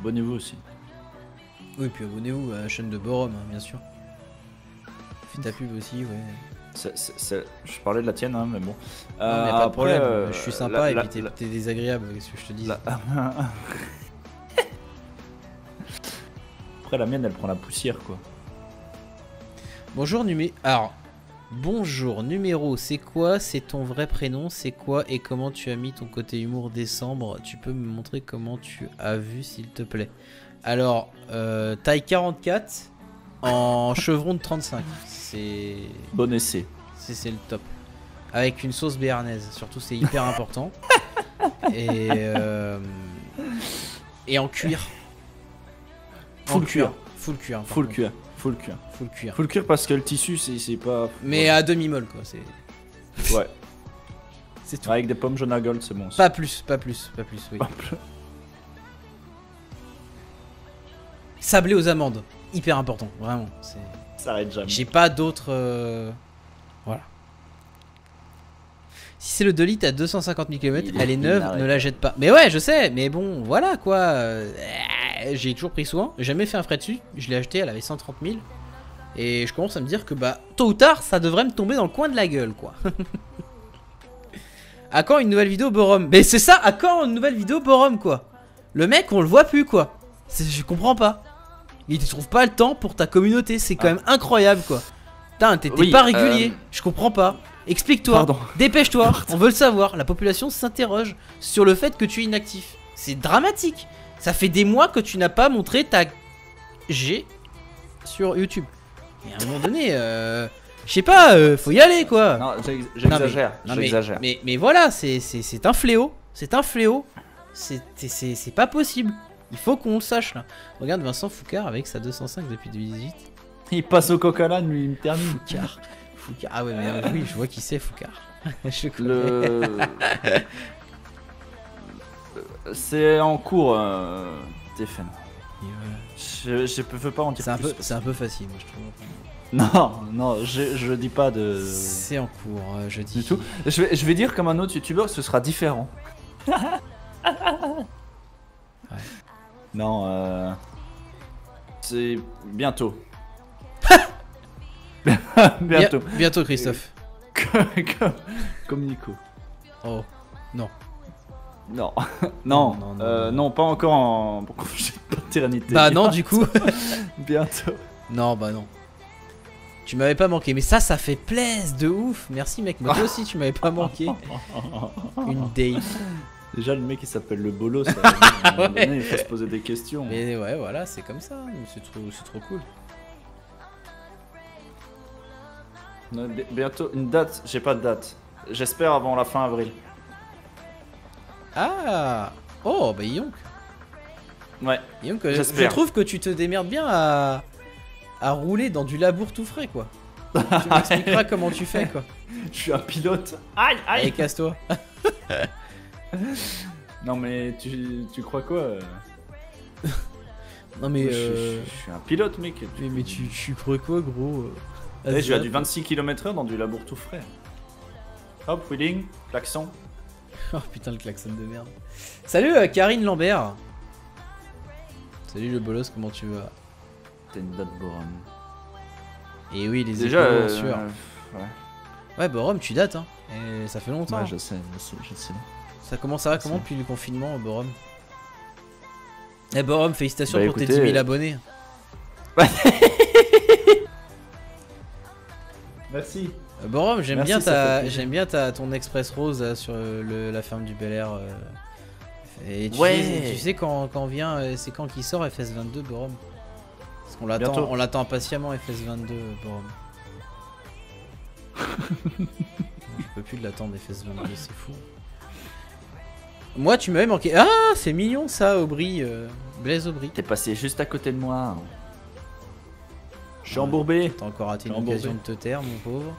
Speaker 3: Abonnez-vous aussi.
Speaker 2: Oui, puis abonnez-vous à la chaîne de Borom, hein, bien sûr. Fais ta pub aussi, ouais.
Speaker 3: Je parlais de la tienne, hein, mais bon.
Speaker 2: Non, mais
Speaker 3: Euh,
Speaker 2: pas de problème,
Speaker 3: euh,
Speaker 2: je suis sympa
Speaker 3: la-
Speaker 2: et puis t'es désagréable, qu'est-ce que je te dis
Speaker 3: la- <laughs> Après, la mienne, elle prend la poussière, quoi.
Speaker 2: Bonjour numé... Alors, bonjour numéro, c'est quoi? C'est ton vrai prénom? C'est quoi? Et comment tu as mis ton côté humour décembre? Tu peux me montrer comment tu as vu s'il te plaît? Alors, euh, taille 44 en <laughs> chevron de 35. C'est...
Speaker 3: Bon essai.
Speaker 2: C'est le top. Avec une sauce béarnaise, surtout c'est hyper important. <laughs> Et, euh, et en cuir. En
Speaker 3: Full cuir.
Speaker 2: Full cuir.
Speaker 3: Full
Speaker 2: contre.
Speaker 3: cuir. Full cuir.
Speaker 2: Full cuir.
Speaker 3: Full cuir parce que le tissu, c'est c'est pas.
Speaker 2: Mais à demi-molle quoi, c'est
Speaker 3: Ouais. <laughs>
Speaker 2: c'est tout.
Speaker 3: Avec des pommes jaunes à gold, c'est bon.
Speaker 2: Pas plus, pas plus, pas plus, oui. <laughs> Sablé aux amandes, hyper important, vraiment. c'est-
Speaker 3: Ça arrête jamais.
Speaker 2: J'ai pas d'autres. euh, Voilà. Si c'est le 2 litres à 250 000 km,
Speaker 3: Il-
Speaker 2: elle est neuve, ne la jette pas. Mais ouais, je sais, mais bon, voilà quoi. euh, J'ai toujours pris soin, jamais fait un frais dessus. Je l'ai acheté, elle avait 130 000. Et je commence à me dire que bah, tôt ou tard, ça devrait me tomber dans le coin de la gueule quoi. <laughs> à quand une nouvelle vidéo Borom Mais c'est ça, à quand une nouvelle vidéo Borom quoi? Le mec, on le voit plus quoi. Je comprends pas. Il te trouve pas le temps pour ta communauté, c'est quand
Speaker 3: Ah.
Speaker 2: même incroyable quoi. Putain, t'es
Speaker 3: Oui,
Speaker 2: pas régulier,
Speaker 3: euh,
Speaker 2: je comprends pas. Explique-toi, <laughs> dépêche-toi, <laughs> on veut le savoir. La population s'interroge sur le fait que tu es inactif. C'est dramatique. Ça fait des mois que tu n'as pas montré ta G sur YouTube. Et à un moment donné, euh, je sais pas, euh, faut y aller quoi.
Speaker 3: Non, j'ex-
Speaker 2: Non, mais-
Speaker 3: j'exagère.
Speaker 2: mais-. Mais, mais voilà, c'est- un fléau. C'est un fléau. C'est pas possible. Il faut qu'on le sache là. Regarde Vincent Foucard avec sa 205 depuis 2018.
Speaker 3: Il passe au l'âne, lui, il me termine.
Speaker 2: Foucard. Foucard. Ah ouais, mais oui, je vois qui c'est Foucard. <laughs> je.
Speaker 3: Le. C'est en cours, euh, Stéphane. Je, je peux pas en dire
Speaker 2: C'est un,
Speaker 3: plus.
Speaker 2: peu- c'est un peu facile, moi, je trouve.
Speaker 3: Non, non, je, je dis pas de.
Speaker 2: C'est en cours, euh, je dis.
Speaker 3: Du tout. Je vais, je vais dire comme un autre youtubeur, ce sera différent. <laughs> Non, euh. C'est bientôt. <laughs> <laughs> bientôt.
Speaker 2: Bien- bientôt, Christophe.
Speaker 3: comme, comme Nico.
Speaker 2: Oh, non.
Speaker 3: Non, <laughs> non,
Speaker 2: non, non,
Speaker 3: euh,
Speaker 2: non.
Speaker 3: non, pas encore en congé <laughs> de paternité.
Speaker 2: Bah non, du coup. <laughs>
Speaker 3: Bientôt.
Speaker 2: non, bah non. Tu m'avais pas manqué, mais ça, ça fait plaisir de ouf. Merci, mec. Mais toi aussi, tu m'avais pas manqué. Une date.
Speaker 3: Déjà, le mec il s'appelle le bolo, ça.
Speaker 2: Ouais.
Speaker 3: donné, il faut se poser des questions.
Speaker 2: Mais ouais, voilà, c'est comme ça. C'est trop, c'est trop cool.
Speaker 3: Bientôt, une date, j'ai pas de date. J'espère avant la fin avril.
Speaker 2: Ah Oh, bah Yonk.
Speaker 3: Ouais,
Speaker 2: Yonk, euh, je trouve que tu te démerdes bien à, à rouler dans du labour tout frais, quoi. tu m'expliqueras comment tu fais, quoi. <laughs>
Speaker 3: je suis un pilote.
Speaker 2: Allez, casse-toi. <laughs>
Speaker 3: Non mais tu, tu crois quoi euh <laughs>
Speaker 2: Non mais,
Speaker 3: je,
Speaker 2: euh,
Speaker 3: je- je suis un pilote mec.
Speaker 2: mais, mais tu, tu crois quoi gros
Speaker 3: Eh, je vais à du 26 km/h dans du labour tout frais. Hop, wheeling, klaxon. <laughs>
Speaker 2: Oh putain le klaxon de merde. Salut euh, Karine Lambert. Salut le bolos, comment tu vas?
Speaker 3: T'as une date Borum.
Speaker 2: Et oui les
Speaker 3: Déjà,
Speaker 2: écolos,
Speaker 3: euh,
Speaker 2: bien sûr.
Speaker 3: ouais.
Speaker 2: Ouais Borom tu dates hein. Et ça fait longtemps.
Speaker 3: Ouais, je sais, je sais, je sais.
Speaker 2: Ça commence ça va comment depuis le confinement Borom Eh Borom félicitations
Speaker 3: Bah,
Speaker 2: pour tes
Speaker 3: écoutez,
Speaker 2: 10 000
Speaker 3: euh,
Speaker 2: abonnés. <laughs>
Speaker 3: Merci.
Speaker 2: Euh, Borom, j'aime bien ta, j'aime bien ta, ton express rose là, sur euh, le- la ferme du Bel Air. euh. Et tu,
Speaker 3: Ouais.
Speaker 2: sais, tu sais quand, quand vient, euh, c'est quand qu'il sort FS22 Borom? Parce qu'on l'attend,
Speaker 3: Bientôt.
Speaker 2: on l'attend impatiemment FS22 Borom. <laughs> Je peux plus de l'attendre FS22, c'est fou. Moi, tu m'avais manqué. Ah, c'est mignon ça, Aubry, euh, Blaise Aubry.
Speaker 3: T'es passé juste à côté de moi. Je suis
Speaker 2: Ouais.
Speaker 3: embourbé.
Speaker 2: T'as encore raté une
Speaker 3: embourbé.
Speaker 2: occasion de te taire, mon pauvre.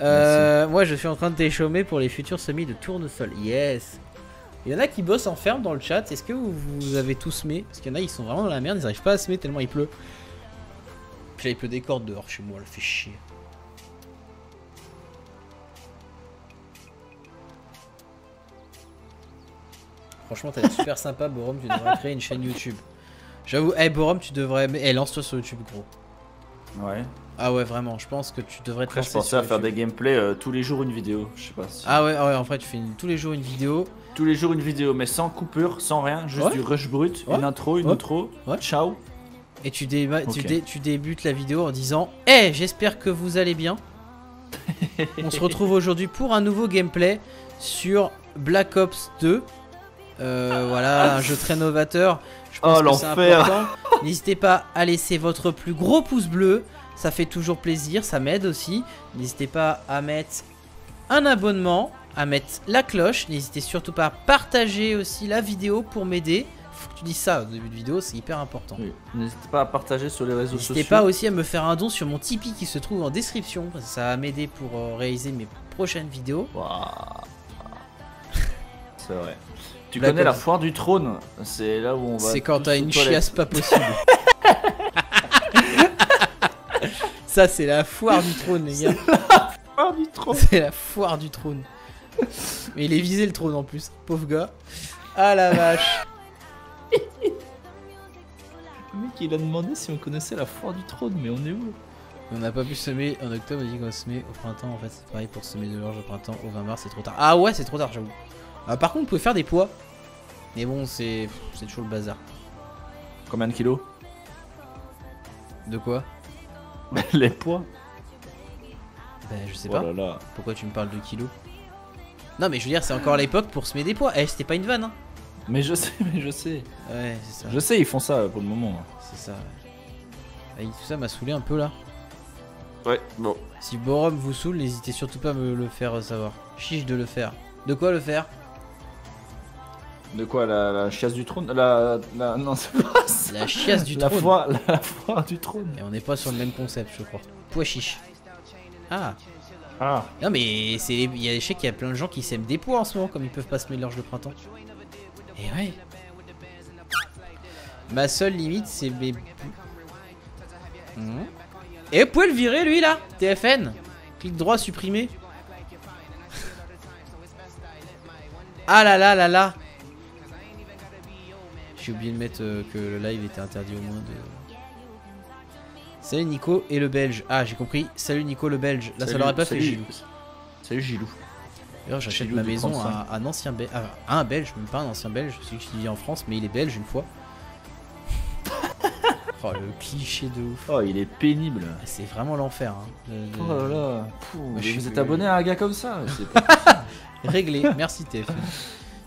Speaker 2: Euh, moi, je suis en train de t'échaumer pour les futurs semis de tournesol. Yes. Il y en a qui bossent en ferme dans le chat. Est-ce que vous, vous avez tous semé Parce qu'il y en a, ils sont vraiment dans la merde. Ils arrivent pas à semer tellement il pleut. Puis là, il pleut des cordes dehors chez moi. Ça fait chier. Franchement, t'as super sympa, Borom. Tu devrais créer une chaîne YouTube. J'avoue, hey Borom, tu devrais. Eh, lance-toi sur YouTube, gros.
Speaker 3: Ouais.
Speaker 2: Ah ouais, vraiment, je pense que tu devrais te
Speaker 3: Après, je pensais à faire des gameplays euh, tous les jours une vidéo. Je sais pas si.
Speaker 2: Ah ouais, ouais, en fait, tu fais une- tous les jours une vidéo.
Speaker 3: Tous les jours une vidéo, mais sans coupure, sans rien, juste
Speaker 2: Ouais.
Speaker 3: du rush brut,
Speaker 2: Ouais.
Speaker 3: une intro, une
Speaker 2: Ouais.
Speaker 3: outro. Ciao.
Speaker 2: Et tu, tu,
Speaker 3: Ok.
Speaker 2: dé- tu débutes la vidéo en disant Eh, j'espère que vous allez bien. <laughs> On se retrouve aujourd'hui pour un nouveau gameplay sur Black Ops 2. Euh, voilà, un jeu très novateur. Je pense
Speaker 3: Oh,
Speaker 2: que c'est
Speaker 3: l'enfer.
Speaker 2: important. N'hésitez pas à laisser votre plus gros pouce bleu. Ça fait toujours plaisir, ça m'aide aussi. N'hésitez pas à mettre un abonnement, à mettre la cloche. N'hésitez surtout pas à partager aussi la vidéo pour m'aider. Faut que tu dises ça au début de vidéo, c'est hyper important.
Speaker 3: Oui. N'hésitez pas à partager sur les réseaux sociaux.
Speaker 2: N'hésitez pas aussi à me faire un don sur mon Tipeee qui se trouve en description. parce que Ça va m'aider pour euh, réaliser mes prochaines vidéos.
Speaker 3: Waouh. C'est vrai. Tu connais la foire du trône C'est là où on va.
Speaker 2: C'est quand t'as une chiasse pas possible. <laughs> Ça, c'est la foire du trône, les gars.
Speaker 3: Foire du trône. <laughs>
Speaker 2: C'est la foire du trône. Mais il est visé le trône en plus, pauvre gars. Ah la vache.
Speaker 3: Le mec, il a demandé si on connaissait la foire du trône, mais on est où
Speaker 2: On n'a pas pu semer en octobre, on dit qu'on va semer au printemps. En fait, c'est pareil pour semer de l'orge au printemps. Au 20 mars, c'est trop tard. Ah ouais, c'est trop tard, j'avoue. Ah, par contre, vous pouvez faire des poids. Mais bon, c'est c'est toujours le bazar.
Speaker 3: Combien de kilos
Speaker 2: De quoi <laughs>
Speaker 3: Les poids.
Speaker 2: Ben, je sais
Speaker 3: Oh
Speaker 2: pas.
Speaker 3: là là.
Speaker 2: Pourquoi tu me parles de kilos? Non, mais je veux dire, c'est encore à l'époque pour semer des poids. Eh, c'était pas une vanne, hein
Speaker 3: Mais je sais, mais je sais.
Speaker 2: Ouais, c'est ça.
Speaker 3: Je sais, ils font ça pour le moment.
Speaker 2: C'est ça. tout ça m'a saoulé un peu là.
Speaker 3: Ouais, bon.
Speaker 2: Si Borom vous saoule, n'hésitez surtout pas à me le faire savoir. Chiche de le faire. De quoi le faire?
Speaker 3: De quoi la, la chiasse du trône? La. la non, c'est pas ça.
Speaker 2: La chiasse du trône.
Speaker 3: Foire, la, la foire du trône.
Speaker 2: Et on n'est pas sur le même concept, je crois. Pois chiche. Ah
Speaker 3: Ah.
Speaker 2: Non mais c'est il y a je sais qu'il y a plein de gens qui s'aiment des pois en ce moment comme ils peuvent pas semer l'orge de printemps. Et ouais. Ma seule limite c'est mes Mhm. Et vous pouvez le virer lui là? TFN Clic droit supprimer. <laughs> Ah là là là là J'ai oublié de mettre euh, que le live était interdit au moins de... Salut Nico et le belge. Ah j'ai compris. Salut Nico le belge. Là ça l'aurait pas fait
Speaker 3: salut-
Speaker 2: Gilou.
Speaker 3: Salut Gilou.
Speaker 2: D'ailleurs, j'achète ma maison
Speaker 3: 35.
Speaker 2: à un ancien belge. un belge, même pas un ancien belge, celui qui vit en France, mais il est belge une fois. <laughs> oh, le cliché de ouf.
Speaker 3: Oh, il est pénible.
Speaker 2: C'est vraiment l'enfer. Hein. Le-
Speaker 3: Oh là là. Pouh,
Speaker 2: je
Speaker 3: vous êtes abonné à un gars comme ça <laughs>
Speaker 2: Réglé, merci TF.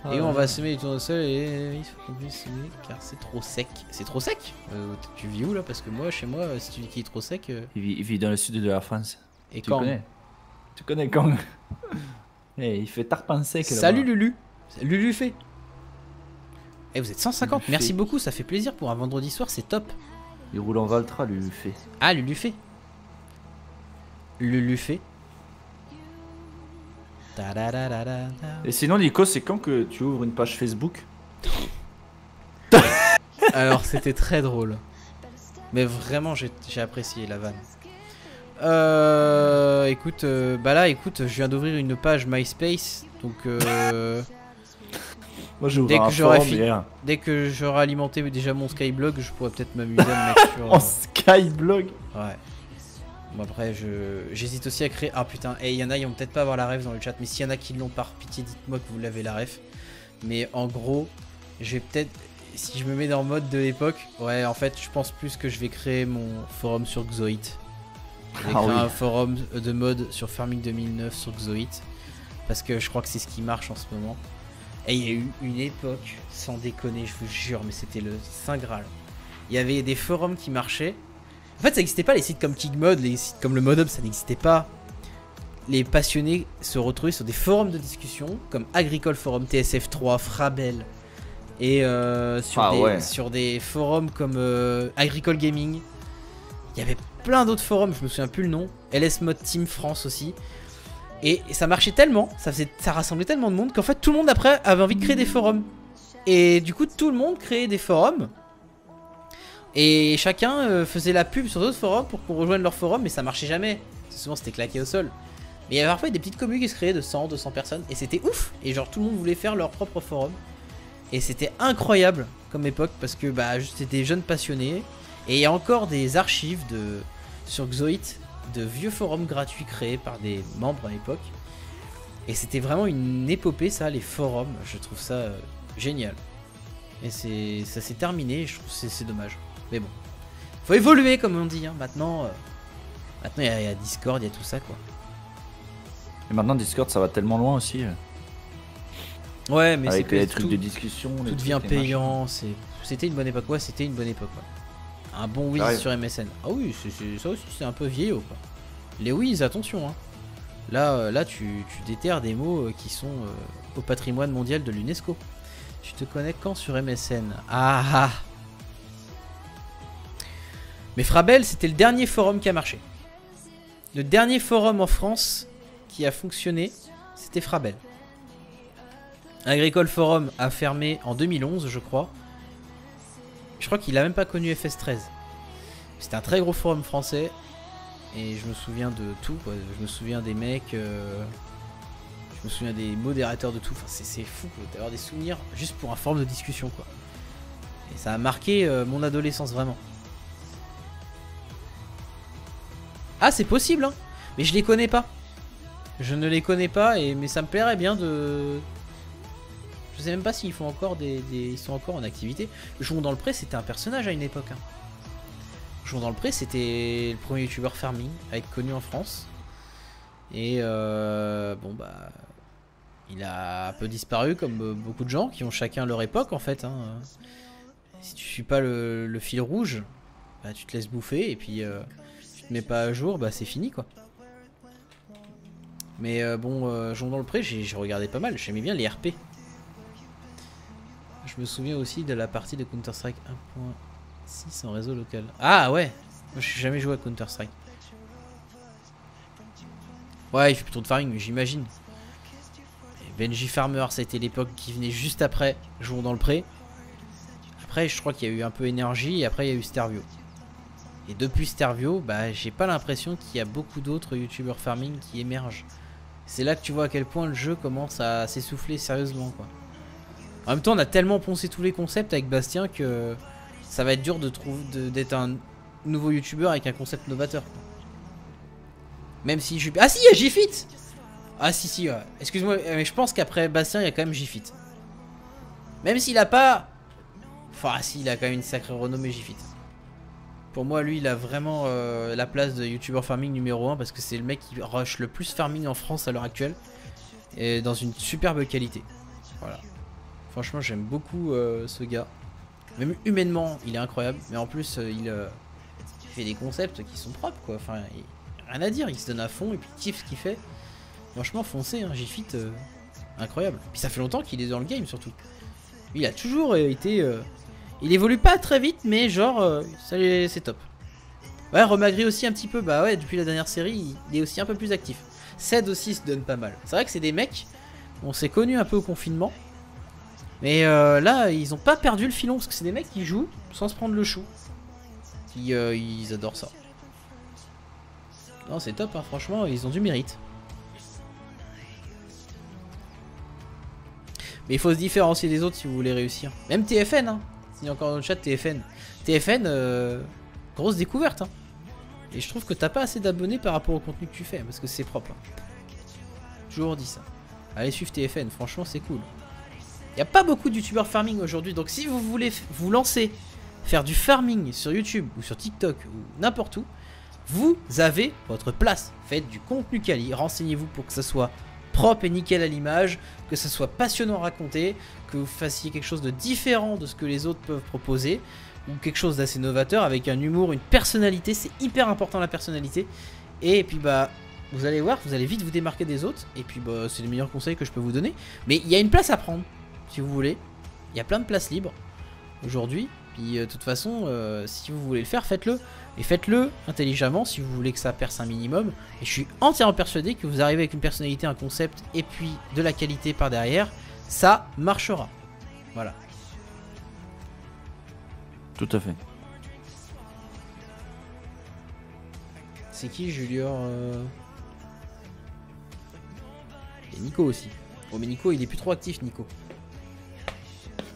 Speaker 3: Ah
Speaker 2: et on va semer les tournesols et il faut qu'on puisse semer car c'est trop sec. C'est trop sec Euh, Tu vis où là? Parce que moi, chez moi, si tu dis qu'il est trop sec, euh,
Speaker 3: Il vit, il vit dans le sud de la France.
Speaker 2: et
Speaker 3: Tu connais? Tu connais Kang? <laughs> Eh, il fait tarpin sec.
Speaker 2: Salut Lulu Lulu fait Eh vous êtes 150,
Speaker 3: Lulu
Speaker 2: merci
Speaker 3: fait.
Speaker 2: beaucoup, ça fait plaisir pour un vendredi soir, c'est top.
Speaker 3: Il roule en Valtra, il fait.
Speaker 2: Ah, Lulu fait. Lulu fait.
Speaker 3: Et sinon, Nico, c'est quand que tu ouvres une page Facebook <laughs>
Speaker 2: Alors c'était très drôle. Mais vraiment j'ai apprécié la vanne. Euh, écoute, euh, bah là écoute, je viens d'ouvrir une page MySpace. Donc euh,
Speaker 3: Moi, j'ai
Speaker 2: Dès dès que j'aurai alimenté déjà mon Skyblog, je pourrais peut-être m'amuser à me mettre <laughs> sur...
Speaker 3: En Skyblog?
Speaker 2: Ouais. Bon après je j'hésite aussi à créer... Ah putain, et il y en a, ils vont peut-être pas avoir la ref dans le chat, mais s'il y en a qui l'ont par pitié, dites-moi que vous l'avez la ref. Mais en gros, je vais peut-être... Si je me mets dans le mode de l'époque, ouais en fait je pense plus que je vais créer mon forum sur Xoit. Je vais
Speaker 3: Ah
Speaker 2: créer
Speaker 3: oui.
Speaker 2: un forum de mode sur Farming 2009 sur Xoit. Parce que je crois que c'est ce qui marche en ce moment. Et il y a eu une époque, sans déconner, je vous jure, mais c'était le Saint Graal. Il y avait des forums qui marchaient. En fait, ça n'existait pas les sites comme Kingmod, les sites comme le Modub, ça n'existait pas. Les passionnés se retrouvaient sur des forums de discussion comme Agricole Forum, TSF3, Frabel. Et euh, sur,
Speaker 3: Ah
Speaker 2: des,
Speaker 3: ouais.
Speaker 2: sur des forums comme euh, Agricole Gaming. Il y avait plein d'autres forums, je me souviens plus le nom. LS Mod Team France aussi. Et ça marchait tellement, ça, faisait, ça rassemblait tellement de monde qu'en fait tout le monde après avait envie de créer des forums. Et du coup tout le monde créait des forums. Et chacun euh, faisait la pub sur d'autres forums pour qu'on rejoigne leur forum, mais ça marchait jamais. Souvent c'était claqué au sol. Mais il y avait parfois des petites communes qui se créaient de 100, 200 personnes. Et c'était ouf. Et genre tout le monde voulait faire leur propre forum. Et c'était incroyable comme époque parce que bah juste des jeunes passionnés. Et il y a encore des archives de sur Xoit de vieux forums gratuits créés par des membres à l'époque. Et c'était vraiment une épopée ça, les forums. Je trouve ça euh, génial. Et ça s'est terminé. Je trouve c'est dommage. Mais bon, faut évoluer comme on dit. hein. Maintenant, euh, maintenant il y, a- il y a Discord, il y a tout ça quoi.
Speaker 3: Et maintenant, Discord, ça va tellement loin aussi. euh,
Speaker 2: Ouais, mais c'est
Speaker 3: avec
Speaker 2: que
Speaker 3: les trucs
Speaker 2: tout,
Speaker 3: de discussion.
Speaker 2: tout devient payant. C'est c'était une bonne époque. Ouais, c'était une bonne époque. ouais. Un bon Wiz
Speaker 3: Ouais.
Speaker 2: sur MSN. Ah oui, ça aussi c'est un peu vieillot quoi. Les Wiz, attention. Hein. Là, euh, là, tu, tu déterres des mots qui sont euh, au patrimoine mondial de l'UNESCO. Tu te connectes quand sur MSN Ah ah Mais Frabel, c'était le dernier forum qui a marché. Le dernier forum en France qui a fonctionné, c'était Frabel. Agricole Forum a fermé en 2011, je crois. Je crois qu'il a même pas connu FS13. C'était un très gros forum français. Et je me souviens de tout. Je me souviens des mecs. euh, Je me souviens des modérateurs de tout. Enfin, c'est- fou d'avoir des souvenirs juste pour un forum de discussion. quoi. Et ça a marqué euh, mon adolescence vraiment. Ah, c'est possible, hein. Mais je les connais pas. Je ne les connais pas, et mais ça me plairait bien de. Je sais même pas s'ils font encore des, ils sont encore en activité. Jouons dans le pré, c'était un personnage à une époque. Hein. Jouons dans le pré, c'était le premier youtubeur farming à être connu en France. Et euh, bon bah, il a un peu disparu comme euh, beaucoup de gens qui ont chacun leur époque en fait. hein. Si tu suis pas le, fil rouge, bah, tu te laisses bouffer et puis euh, mets pas à jour, bah c'est fini quoi. Mais euh, bon, euh, Jouons dans le pré, j'ai j'ai regardé pas mal. J'aimais bien les RP. Je me souviens aussi de la partie de Counter-Strike 1.6 en réseau local. Ah ouais Moi je suis jamais joué à Counter-Strike. Ouais, il fait plutôt de farming, mais j'imagine. Benji Farmer, été l'époque qui venait juste après Jouons dans le pré. Après, je crois qu'il y a eu un peu énergie et après il y a eu Stervio. Et depuis Stervio, bah j'ai pas l'impression qu'il y a beaucoup d'autres youtubeurs farming qui émergent. C'est là que tu vois à quel point le jeu commence à s'essouffler sérieusement quoi. En même temps, on a tellement poncé tous les concepts avec Bastien que ça va être dur de d'être un nouveau youtubeur avec un concept novateur. Même si je Ah si, il y a Gfit Ah si si, excuse-moi, euh, mais je pense qu'après Bastien, il y a quand même Gfit. Même s'il a pas Enfin, si, il a quand même une sacrée renommée Gfit. Pour moi, lui, il a vraiment euh, la place de YouTuber farming numéro 1 parce que c'est le mec qui rush le plus farming en France à l'heure actuelle et dans une superbe qualité. Voilà. Franchement, j'aime beaucoup euh, ce gars. Même humainement, il est incroyable, mais en plus, euh, il, fait des concepts qui sont propres, quoi. Enfin, il- rien à dire, il se donne à fond et puis il kiffe ce qu'il fait. Franchement, foncez, hein, Gfit, incroyable. Puis ça fait longtemps qu'il est dans le game, surtout. Il a toujours été. Il évolue pas très vite, mais genre, euh, c'est top. Ouais, Remagri aussi un petit peu. Bah ouais, depuis la dernière série, il- est aussi un peu plus actif. Ced aussi se donne pas mal. C'est vrai que c'est des mecs, on s'est connus un peu au confinement. Mais euh, là, ils ont pas perdu le filon parce que c'est des mecs qui jouent sans se prendre le chou. Euh, ils adorent ça. Non, c'est top, hein, franchement, ils ont du mérite. Mais il faut se différencier des autres si vous voulez réussir. Même TFN, hein. Encore dans le chat TFN. TFN, euh, grosse découverte. Hein. Et je trouve que t'as pas assez d'abonnés par rapport au contenu que tu fais, parce que c'est propre. hein. Toujours dit ça. Allez suivre TFN, franchement c'est cool. Il a pas beaucoup de youtubeurs farming aujourd'hui, donc si vous voulez vous lancer, faire du farming sur YouTube ou sur TikTok ou n'importe où, vous avez votre place. Faites du contenu quali, renseignez-vous pour que ça soit propre et nickel à l'image, que ça soit passionnant à raconter, que vous fassiez quelque chose de différent de ce que les autres peuvent proposer, ou quelque chose d'assez novateur avec un humour, une personnalité, c'est hyper important la personnalité. Et puis bah vous allez voir, vous allez vite vous démarquer des autres, et puis bah c'est les meilleurs conseils que je peux vous donner. Mais il y a une place à prendre, si vous voulez. Il y a plein de places libres aujourd'hui. Puis euh, de toute façon, euh, si vous voulez le faire, faites-le. Et faites-le intelligemment si vous voulez que ça perce un minimum. Et je suis entièrement persuadé que vous arrivez avec une personnalité, un concept et puis de la qualité par derrière, ça marchera. Voilà.
Speaker 3: Tout à fait.
Speaker 2: C'est qui Julien euh... Et Nico aussi. Oh mais Nico il est plus trop actif Nico.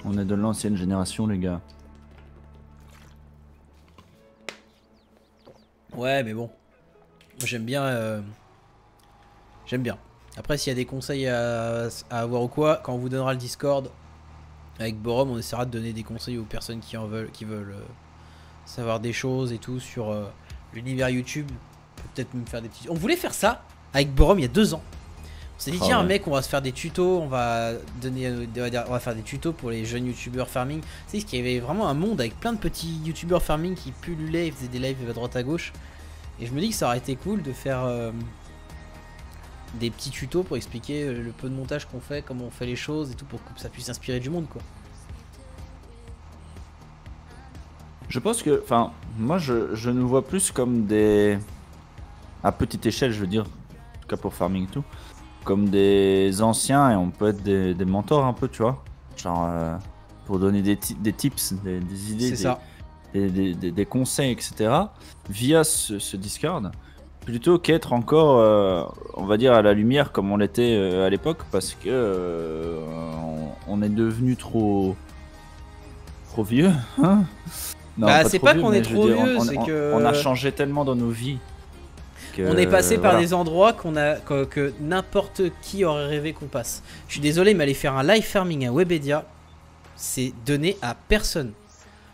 Speaker 3: On est de l'ancienne génération, les gars.
Speaker 2: Ouais mais bon. J'aime bien. euh, J'aime bien. Après s'il y a des conseils à, avoir ou quoi, quand on vous donnera le Discord avec Borom, on essaiera de donner des conseils aux personnes qui en veulent, qui veulent euh, savoir des choses et tout sur euh, l'univers YouTube. Peut-être même faire des petits. On voulait faire ça avec Borom il y a deux ans. On s'est dit
Speaker 3: Ah
Speaker 2: tiens
Speaker 3: ouais.
Speaker 2: mec on va se faire des tutos, on va donner, on va faire des tutos pour les jeunes youtubeurs farming. Tu sais qu'il y avait vraiment un monde avec plein de petits youtubeurs farming qui pullulaient, ils faisaient des lives à droite à gauche. Et je me dis que ça aurait été cool de faire euh, des petits tutos pour expliquer euh, le peu de montage qu'on fait, comment on fait les choses et tout pour que ça puisse inspirer du monde quoi.
Speaker 3: Je pense que, enfin, moi je, je nous vois plus comme des. À petite échelle, je veux dire, en tout cas pour farming et tout, comme des anciens et on peut être des, des mentors un peu, tu vois. Genre, euh, pour donner des, ti- des tips, des, des idées, des,
Speaker 2: ça.
Speaker 3: conseils, etc. via ce, ce Discord, plutôt qu'être encore, euh, on va dire, à la lumière comme on l'était euh, à l'époque, parce que on, on est devenu trop. trop vieux. hein Non,
Speaker 2: Bah, c'est pas qu'on est trop vieux, c'est que-
Speaker 3: On a changé tellement dans nos vies. Que,
Speaker 2: On est passé par
Speaker 3: voilà.
Speaker 2: des endroits qu'on a que, que n'importe qui aurait rêvé qu'on passe. Je suis désolé, mais aller faire un live farming à Webedia, c'est donné à personne.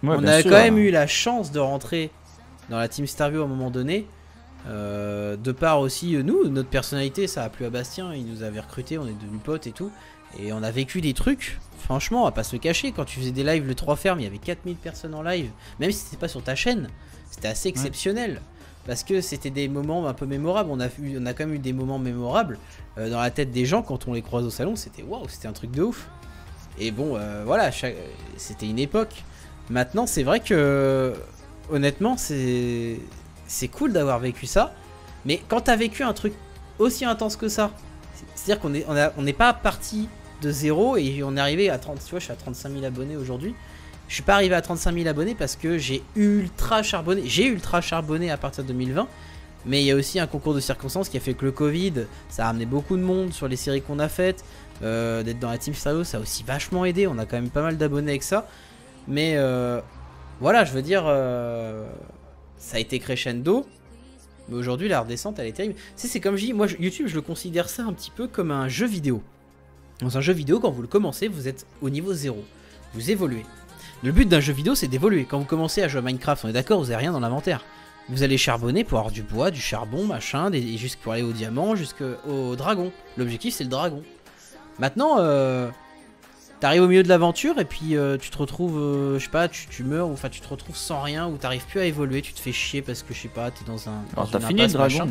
Speaker 3: Ouais,
Speaker 2: on a
Speaker 3: sûr.
Speaker 2: quand même eu la chance de rentrer dans la team Starview à un moment donné. Euh, de part aussi, euh, nous, notre personnalité, ça a plu à Bastien, il nous avait recruté, on est devenus potes et tout. Et on a vécu des trucs, franchement, on va pas se le cacher. Quand tu faisais des lives le 3 ferme, il y avait 4000 personnes en live. Même si c'était pas sur ta chaîne, c'était assez exceptionnel. Parce que c'était des moments un peu mémorables. On a, eu, quand même eu des moments mémorables euh, dans la tête des gens quand on les croise au salon. C'était waouh, c'était un truc de ouf. Et bon, euh, voilà, c'était une époque. Maintenant, c'est vrai que honnêtement, c'est cool d'avoir vécu ça. Mais quand t'as vécu un truc aussi intense que ça, c'est-à-dire qu'on n'est pas parti de zéro et on est arrivé à 30. Tu vois, je suis à 35 000 abonnés aujourd'hui. Je suis pas arrivé à 35 000 abonnés parce que j'ai ultra charbonné. J'ai ultra charbonné à partir de 2020. Mais il y a aussi un concours de circonstances qui a fait que le Covid, ça a amené beaucoup de monde sur les séries qu'on a faites. Euh, D'être dans la Team Stereo, ça a aussi vachement aidé. On a quand même pas mal d'abonnés avec ça. Mais euh, voilà, je veux dire, euh, ça a été crescendo. Mais aujourd'hui, la redescente, elle est terrible. Tu sais, c'est comme je dis, moi, YouTube, je le considère ça un petit peu comme un jeu vidéo. Dans un jeu vidéo, quand vous le commencez, vous êtes au niveau 0. Vous évoluez. Le but d'un jeu vidéo, c'est d'évoluer. Quand vous commencez à jouer à Minecraft, on est d'accord, vous n'avez rien dans l'inventaire. Vous allez charbonner pour avoir du bois, du charbon, machin, des, pour aller au diamant, jusqu'au dragon. L'objectif, c'est le dragon. Maintenant, euh, t'arrives au milieu de l'aventure et puis euh, tu te retrouves, euh, je sais pas, tu, tu meurs ou enfin tu te retrouves sans rien ou t'arrives plus à évoluer, tu te fais chier parce que je sais pas, t'es dans un. dans
Speaker 3: Alors, t'as fini le dragon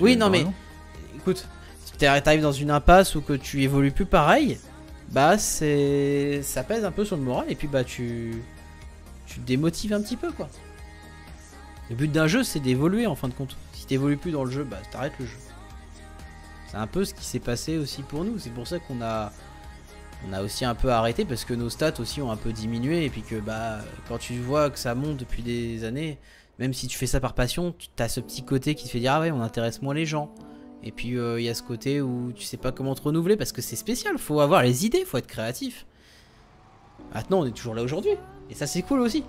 Speaker 2: Oui, non, mais- Écoute, t'arrives dans une impasse ou que tu évolues plus pareil, bah c'est. ça pèse un peu sur le moral et puis bah tu. te démotives un petit peu quoi. Le but d'un jeu, c'est d'évoluer en fin de compte. Si t'évolues plus dans le jeu, bah t'arrêtes le jeu. C'est un peu ce qui s'est passé aussi pour nous. C'est pour ça qu'on a, on a aussi un peu arrêté parce que nos stats aussi ont un peu diminué et puis que bah quand tu vois que ça monte depuis des années, même si tu fais ça par passion, tu as ce petit côté qui te fait dire ah ouais on intéresse moins les gens. Et puis euh, il y a ce côté où tu sais pas comment te renouveler parce que c'est spécial. Faut avoir les idées, faut être créatif. Maintenant on est toujours là aujourd'hui et ça c'est cool aussi.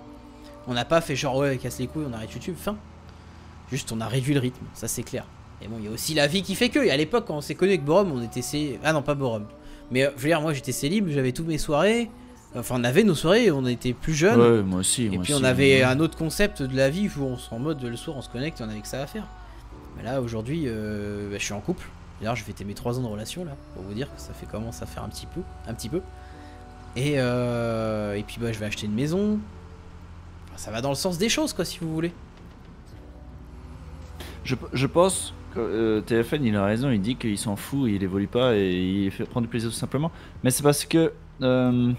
Speaker 2: On n'a pas fait genre ouais casse les couilles, on arrête YouTube, fin. Juste on a réduit le rythme, ça c'est clair. Et bon, il y a aussi la vie qui fait que. Et à l'époque, quand on s'est connu avec Borum, on était cé... Ah non, pas Borum. Mais euh, je veux dire, moi j'étais célib, j'avais toutes mes soirées. Enfin, on avait nos soirées, on était plus jeunes.
Speaker 3: Ouais, moi aussi.
Speaker 2: et
Speaker 3: moi
Speaker 2: puis
Speaker 3: aussi,
Speaker 2: on avait
Speaker 3: ouais.
Speaker 2: un autre concept de la vie où on s- en mode le soir on se connecte et on avait que ça à faire. Mais là aujourd'hui, euh, bah, je suis en couple. D'ailleurs, je vais mes 3 ans de relation là, pour vous dire que ça fait commence à faire un petit peu, un petit peu. Et euh, et puis bah je vais acheter une maison. Ça va dans le sens des choses quoi, si vous voulez.
Speaker 3: Je, je pense que euh, TFN, il a raison, il dit qu'il s'en fout, il évolue pas et il fait prendre du plaisir tout simplement. Mais c'est parce que euh,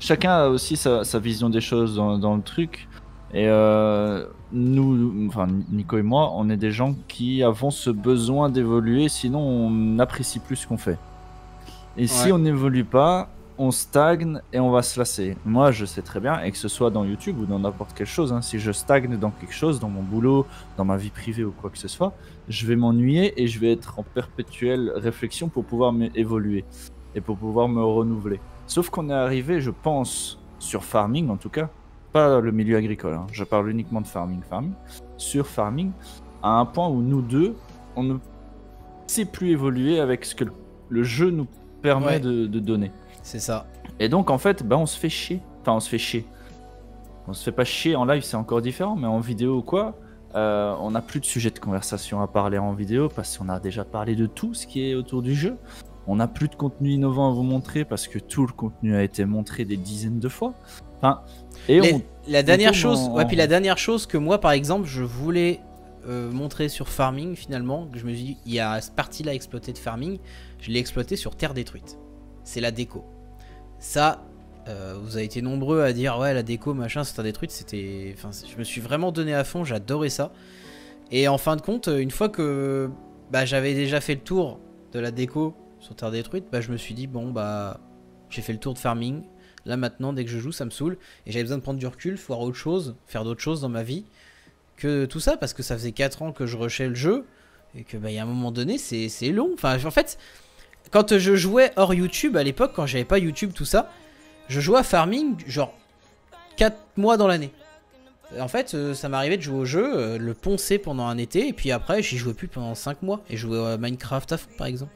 Speaker 3: chacun a aussi sa, sa vision des choses dans, dans le truc. Et euh, nous, enfin Nico et moi, on est des gens qui avons ce besoin d'évoluer, sinon on n'apprécie plus ce qu'on fait. Et si on n'évolue pas, on stagne et on va se lasser. Moi, je sais très bien, et que ce soit dans YouTube ou dans n'importe quelle chose, hein, si je stagne dans quelque chose, dans mon boulot, dans ma vie privée ou quoi que ce soit, je vais m'ennuyer et je vais être en perpétuelle réflexion pour pouvoir m'évoluer et pour pouvoir me renouveler. Sauf qu'on est arrivé, je pense, sur farming en tout cas, pas le milieu agricole, hein, je parle uniquement de farming, farming, sur farming, à un point où nous deux, on ne sait plus évoluer avec ce que le- jeu nous permet
Speaker 2: Ouais.
Speaker 3: de, de donner.
Speaker 2: C'est ça.
Speaker 3: Et donc en fait, bah, on se fait chier. Enfin, on se fait chier. On se fait pas chier en live, c'est encore différent, mais en vidéo ou quoi, euh, on n'a plus de sujet de conversation à parler en vidéo parce qu'on a déjà parlé de tout ce qui est autour du jeu. On n'a plus de contenu innovant à vous montrer parce que tout le contenu a été montré des dizaines de fois. Enfin, et
Speaker 2: Les-
Speaker 3: on,
Speaker 2: la dernière chose,
Speaker 3: en-
Speaker 2: ouais, puis la dernière chose que moi, par exemple, je voulais euh, montrer sur farming finalement, que je me suis dit, il y a cette partie-là exploitée de farming, je l'ai exploité sur terre détruite. C'est la déco. Ça, euh, vous avez été nombreux à dire, ouais, la déco, machin, c'est terre détruite, c'était, enfin, je me suis vraiment donné à fond, j'adorais ça. Et en fin de compte, une fois que bah, j'avais déjà fait le tour de la déco sur terre détruite, bah, je me suis dit, bon, bah, j'ai fait le tour de farming. Là maintenant, dès que je joue, ça me saoule. Et j'avais besoin de prendre du recul, voir autre chose, faire d'autres choses dans ma vie que tout ça, parce que ça faisait 4 ans que je rushais le jeu. Et que, bah, y a un moment donné, c'est long. Enfin, en fait, quand je jouais hors YouTube à l'époque, quand j'avais pas YouTube, tout ça, je jouais à Farming, genre 4 mois dans l'année. En fait, euh, ça m'arrivait de jouer au jeu, euh, le poncer pendant un été, et puis après, j'y jouais plus pendant 5 mois. Et jouais à Minecraft à fond, par exemple.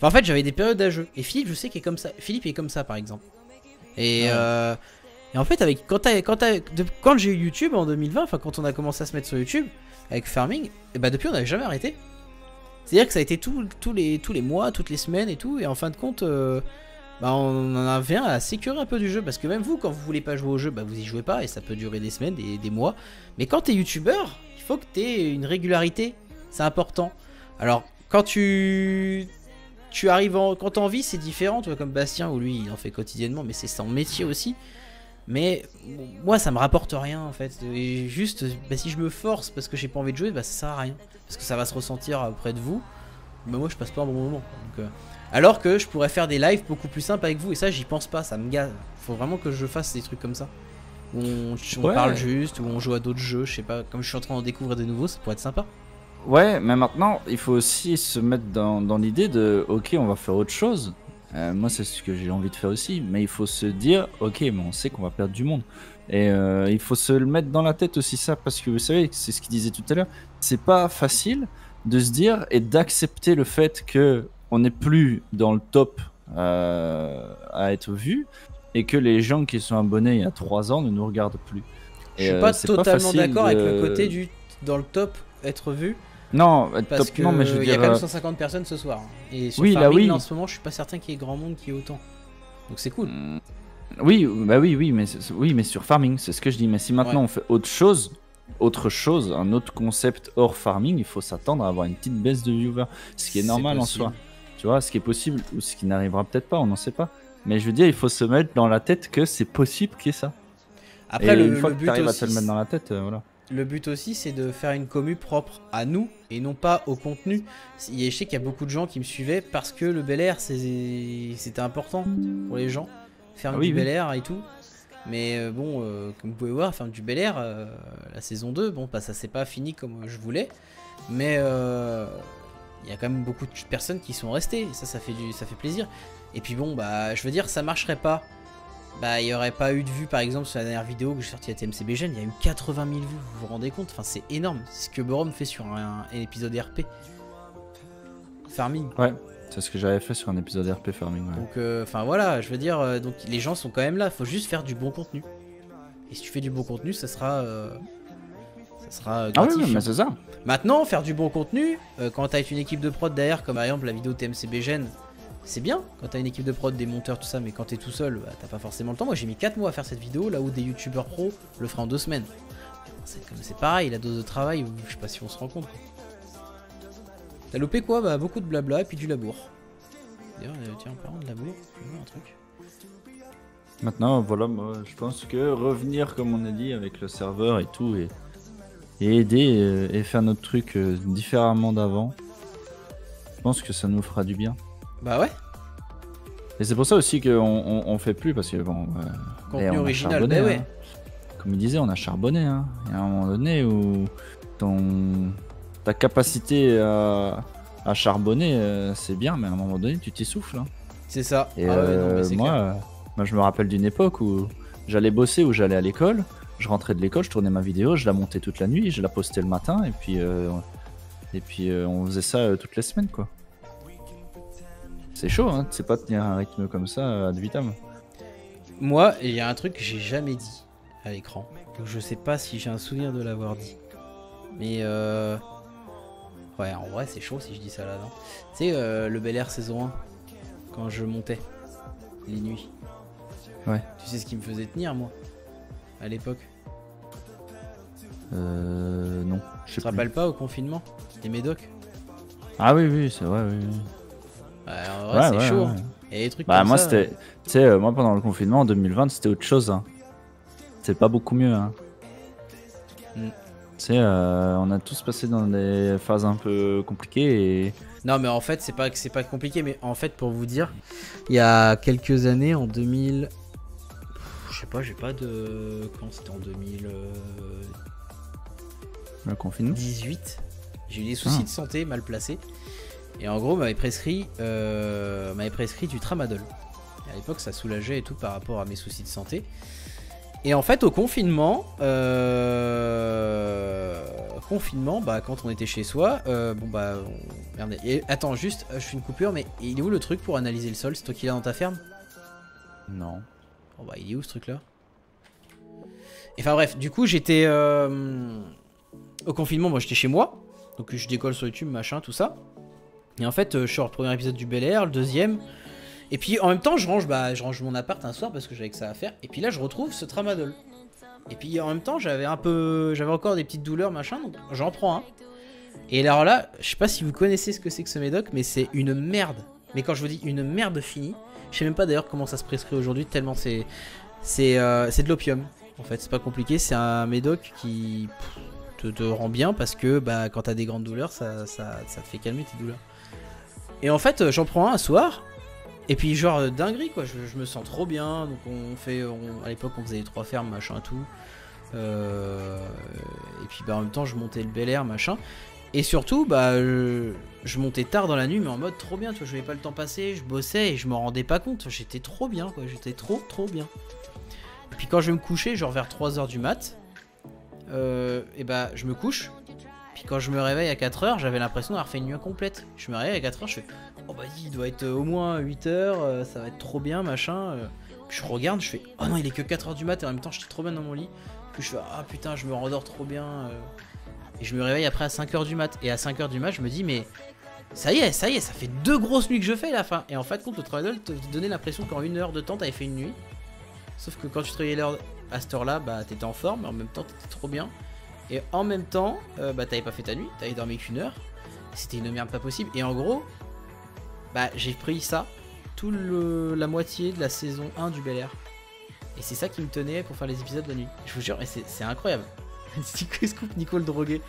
Speaker 2: En fait, j'avais des périodes à jeu. Et Philippe, je sais qu'il est comme ça. Philippe est comme ça, par exemple. Et,
Speaker 3: Ouais.
Speaker 2: euh, et en fait, avec quand, t'as- quand, t'as- de- quand j'ai eu YouTube en 2020, enfin quand on a commencé à se mettre sur YouTube avec Farming, et bah depuis on n'avait jamais arrêté. C'est-à-dire que ça a été tout- tous les, tous les mois, toutes les semaines et tout, et en fin de compte, euh, bah on en vient à sécurer un peu du jeu, parce que même vous, quand vous voulez pas jouer au jeu, bah vous y jouez pas, et ça peut durer des semaines, des, des mois. Mais quand t'es youtubeur, il faut que t'aies une régularité, c'est important. Alors, quand tu tu arrives en quand t'en vis, c'est différent, tu vois, comme Bastien où lui il en fait quotidiennement, mais c'est son métier aussi. Mais moi ça me rapporte rien en fait. Et juste, bah, si je me force parce que j'ai pas envie de jouer, bah ça sert à rien. Parce que ça va se ressentir auprès de vous. Bah moi je passe pas un bon moment. Donc, euh, Alors que je pourrais faire des lives beaucoup plus simples avec vous et ça j'y pense pas, ça me gâte. Faut vraiment que je fasse des trucs comme ça. Où on, on
Speaker 3: Ouais.
Speaker 2: parle juste, où on joue à d'autres jeux, je sais pas. Comme je suis en train de découvrir des nouveaux, ça pourrait être sympa.
Speaker 3: Ouais, mais maintenant, il faut aussi se mettre dans, dans l'idée de, ok, on va faire autre chose. Euh, moi, c'est ce que j'ai envie de faire aussi. Mais il faut se dire, ok, mais on sait qu'on va perdre du monde. Et euh, il faut se le mettre dans la tête aussi ça, parce que vous savez, c'est ce qu'il disait tout à l'heure. C'est pas facile de se dire et d'accepter le fait que on n'est plus dans le top euh, à être vu et que les gens qui sont abonnés il y a 3 ans ne nous regardent plus.
Speaker 2: Je
Speaker 3: Et,
Speaker 2: suis
Speaker 3: euh,
Speaker 2: pas totalement d'accord avec le côté du dans le top être vu
Speaker 3: Non, euh,
Speaker 2: parce
Speaker 3: top,
Speaker 2: que
Speaker 3: non, mais je veux
Speaker 2: il y a
Speaker 3: dire.
Speaker 2: quand même
Speaker 3: euh,
Speaker 2: 150 personnes ce soir et sur
Speaker 3: Oui, là,
Speaker 2: Farming,
Speaker 3: oui.
Speaker 2: là, en ce moment je suis pas certain qu'il y ait grand monde qui est autant donc c'est cool
Speaker 3: Mm. Oui, bah oui, oui, mais oui, mais sur farming, c'est ce que je dis. Mais si maintenant
Speaker 2: Ouais.
Speaker 3: on fait autre chose, autre chose, un autre concept hors farming, il faut s'attendre à avoir une petite baisse de viewers, ce qui est normal en soi. Tu vois, ce qui est possible ou ce qui n'arrivera peut-être pas, on n'en sait pas. Mais je veux dire, il faut se mettre dans la tête que c'est possible qu'il y ait ça.
Speaker 2: après
Speaker 3: Et
Speaker 2: le,
Speaker 3: une fois
Speaker 2: le
Speaker 3: que
Speaker 2: but
Speaker 3: tu arrives à te le mettre dans la tête, euh, voilà.
Speaker 2: Le but aussi, c'est de faire une commu propre à nous et non pas au contenu. Je sais qu'il y a beaucoup de gens qui me suivaient parce que le Bel Air, c'était important pour les gens. Faire
Speaker 3: Ah oui,
Speaker 2: du
Speaker 3: oui.
Speaker 2: Bel Air et tout. Mais euh, bon, euh, comme vous pouvez voir, faire du Bel Air, euh, la saison 2, bon, bah, ça s'est pas fini comme je voulais. Mais euh, il y a quand même beaucoup de personnes qui sont restées. Et ça, ça fait, du, ça fait plaisir. Et puis bon, bah, je veux dire, ça marcherait pas. Bah, il y aurait pas eu de vues, par exemple, sur la dernière vidéo que j'ai sortie à TMCB Gen, il y a eu 80 000 vues, vous vous rendez compte? Enfin, c'est énorme. C'est ce que Borom fait sur un, un épisode RP. Farming.
Speaker 3: Ouais, c'est ce que j'avais fait sur un épisode RP Farming. ouais.
Speaker 2: Donc, euh, enfin voilà, je veux dire, euh, donc les gens sont quand même là. Faut juste faire du bon contenu. Et si tu fais du bon contenu, ça sera, euh, ça sera euh,
Speaker 3: Ah oui,
Speaker 2: gratifiant.
Speaker 3: mais c'est ça.
Speaker 2: Maintenant, faire du bon contenu, quand t'as une équipe de prod derrière, comme par exemple la vidéo TMCB Gen, c'est bien quand t'as une équipe de prod, des monteurs, tout ça, mais quand t'es tout seul, bah, t'as pas forcément le temps. Moi j'ai mis 4 mois à faire cette vidéo, là où des youtubeurs pro le feraient en 2 semaines. C'est pareil, la dose de travail, je sais pas si on se rend compte. T'as loupé quoi? Bah beaucoup de blabla et puis du labour. D'ailleurs, euh, tiens, en parlant de labour, un truc.
Speaker 3: Maintenant, voilà, moi, je pense que revenir, comme on a dit, avec le serveur et tout, et, et aider euh, et faire notre truc euh, différemment d'avant, je pense que ça nous fera du bien.
Speaker 2: Bah ouais,
Speaker 3: Et c'est pour ça aussi qu'on on, on fait plus, parce que bon. euh,
Speaker 2: contenu
Speaker 3: on
Speaker 2: original,
Speaker 3: charbonné,
Speaker 2: bah ouais.
Speaker 3: hein. Comme il disait, on a charbonné. Hein. Il y a un moment donné où ton, ta capacité à, à charbonner, euh, c'est bien, mais à un moment donné, tu t'essouffles. Hein.
Speaker 2: C'est ça.
Speaker 3: Et
Speaker 2: ah ouais, non, mais
Speaker 3: euh, moi,
Speaker 2: clair.
Speaker 3: moi, je me rappelle d'une époque où j'allais bosser, où j'allais à l'école. Je rentrais de l'école, je tournais ma vidéo, je la montais toute la nuit, je la postais le matin, et puis, et puis on faisait ça toutes les semaines, quoi. C'est chaud, hein, c'est pas tenir un rythme comme ça euh, ad vitam.
Speaker 2: Moi, il y a un truc que j'ai jamais dit à l'écran. Donc je sais pas si j'ai un souvenir de l'avoir dit. Mais euh... Ouais, en vrai, c'est chaud si je dis ça là, non Tu sais, euh, le Bel Air saison 1, quand je montais les nuits.
Speaker 3: Ouais.
Speaker 2: Tu sais ce qui me faisait tenir, moi, à l'époque?
Speaker 3: Euh, non, je
Speaker 2: te
Speaker 3: plus.
Speaker 2: rappelles pas au confinement? Les médocs
Speaker 3: Ah oui, oui, c'est vrai, oui. oui.
Speaker 2: Ouais,
Speaker 3: Ouais,
Speaker 2: c'est chaud. hein. Et les trucs
Speaker 3: Bah,
Speaker 2: comme
Speaker 3: moi, c'était. Tu sais, euh, moi, pendant le confinement en 2020, c'était autre chose. Hein. C'est pas beaucoup mieux. Hein.
Speaker 2: Mm.
Speaker 3: Tu sais, euh, on a tous passé dans des phases un peu compliquées et.
Speaker 2: Non, mais en fait, c'est pas que c'est pas compliqué, mais en fait, pour vous dire, il y a quelques années, en 2000, Pff, je sais pas, j'ai pas de quand c'était en 2018,
Speaker 3: Le confinement
Speaker 2: j'ai eu des soucis
Speaker 3: Ah.
Speaker 2: de santé mal placés, et en gros, m'avait prescrit, euh, m'avait prescrit du tramadol. Et à l'époque, ça soulageait et tout par rapport à mes soucis de santé. Et en fait, au confinement, euh, confinement, bah quand on était chez soi, euh, bon bah, on- merde. Et, attends, juste, je fais une coupure, mais il est où le truc pour analyser le sol C'est toi qui l'as dans ta ferme?
Speaker 3: Non.
Speaker 2: Oh bah, il est où ce truc-là? Enfin bref, du coup, j'étais euh, au confinement, moi j'étais chez moi, donc je décolle sur YouTube, machin, tout ça. Et en fait, euh, je suis sur le premier épisode du Bel Air, le deuxième. Et puis en même temps, je range, bah, je range mon appart un soir parce que j'avais que ça à faire. Et puis là, je retrouve ce tramadol. Et puis en même temps, j'avais un peu, j'avais encore des petites douleurs, machin, donc j'en prends un. Et alors là, je sais pas si vous connaissez ce que c'est que ce médoc, mais c'est une merde. Mais quand je vous dis une merde finie, je sais même pas d'ailleurs comment ça se prescrit aujourd'hui, tellement c'est, c'est, euh, de l'opium. En fait, c'est pas compliqué, c'est un médoc qui te, rend bien parce que bah, quand t'as des grandes douleurs, ça, ça te fait calmer tes douleurs. Et en fait, euh, j'en prends un un soir. Et puis genre euh, dinguerie quoi, je, me sens trop bien. Donc on fait, on- à l'époque on faisait trois fermes machin tout. Euh, et puis bah en même temps je montais le Bel Air machin. Et surtout bah je, montais tard dans la nuit mais en mode trop bien, tu vois, je voyais pas le temps passer, je bossais et je m'en rendais pas compte. J'étais trop bien quoi, j'étais trop trop bien. Et puis quand je vais me coucher, genre vers 3h du mat, et bah je me couche. Puis quand je me réveille à 4h, j'avais l'impression d'avoir fait une nuit complète. Je me réveille à 4h, je fais Oh bah il doit être euh, au moins 8h, ça va être trop bien, machin. euh. Puis je regarde, je fais Oh non, il est que 4h du mat et en même temps j'étais trop bien dans mon lit. Puis je fais Ah putain, je me rendors trop bien. euh. Et je me réveille après à 5h du mat. Et à 5h du mat, je me dis Mais ça y est, ça y est, ça fait deux grosses nuits que je fais la fin. Et en fait, compte, le travail te donnait l'impression qu'en une heure de temps, t'avais fait une nuit. Sauf que quand tu travaillais l'heure à cette heure-là, bah t'étais en forme, mais en même temps t'étais trop bien. Et en même temps, euh, bah t'avais pas fait ta nuit, t'avais dormi qu'une heure. C'était une merde pas possible. Et en gros, bah j'ai pris ça tout le, la moitié de la saison 1 du Bel Air. Et c'est ça qui me tenait pour faire les épisodes la nuit. Je vous jure, c'est incroyable. Scoop Nico le drogué.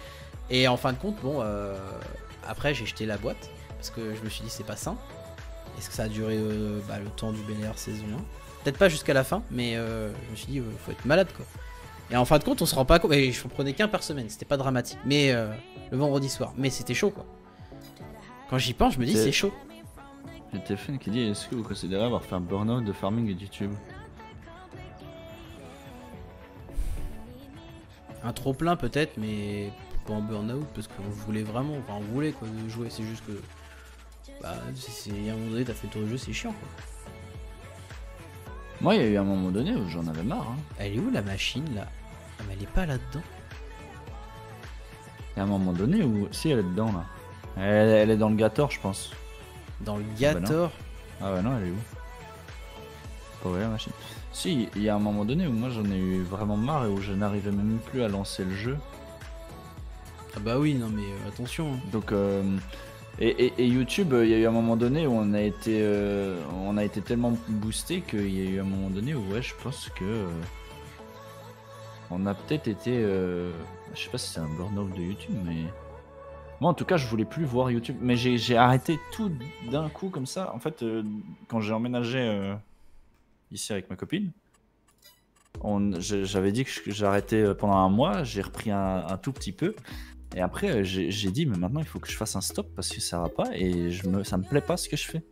Speaker 2: Et en fin de compte, bon, euh, après j'ai jeté la boîte parce que je me suis dit c'est pas sain. Est-ce que ça a duré euh, bah, le temps du BNR saison 1 Peut-être pas jusqu'à la fin, mais je me suis dit faut être malade quoi. Et en fin de compte, on se rend pas compte. Et je prenais qu'un par semaine, c'était pas dramatique. Mais euh, le vendredi soir, mais c'était chaud quoi. Quand j'y pense, je me dis
Speaker 3: C'est-
Speaker 2: chaud.
Speaker 3: J'ai Téphane qui dit Est-ce que vous considérez avoir fait un burn-out de farming et de YouTube
Speaker 2: Un trop plein peut-être, mais pas en burn-out parce qu'on voulait vraiment, enfin on voulait quoi de jouer. C'est juste que, bah, c'est, c'est- à un moment donné t'as fait du jeu, c'est chiant quoi.
Speaker 3: Moi, il y a eu un moment donné où j'en avais marre. Hein.
Speaker 2: Elle est où la machine là? Ah, mais elle est pas là-dedans.
Speaker 3: Il y a un moment donné où. Si, elle est dedans là. Elle, elle est dans le Gator, je pense.
Speaker 2: Dans le
Speaker 3: bah non.
Speaker 2: Gator.
Speaker 3: Ah ouais, non, elle est où? Pas vrai la machine. Si, il y a un moment donné où moi j'en ai eu vraiment marre et où je n'arrivais même plus à lancer le jeu.
Speaker 2: Ah bah oui, non mais euh, attention. hein.
Speaker 3: Donc, euh, et, et- et YouTube, euh, il y a eu un moment donné où on a été, euh, on a été tellement boosté qu'il y a eu un moment donné où, ouais, je pense que euh, on a peut-être été, euh, je sais pas si c'est un burn-out de YouTube, mais moi en tout cas, je voulais plus voir YouTube. Mais j'ai arrêté tout d'un coup comme ça. En fait, euh, quand j'ai emménagé euh, ici avec ma copine. J'avais dit que j'arrêtais pendant un mois, j'ai repris un, tout petit peu, et après, j'ai dit, mais maintenant, il faut que je fasse un stop parce que ça va pas et ça me plaît pas ce que je fais.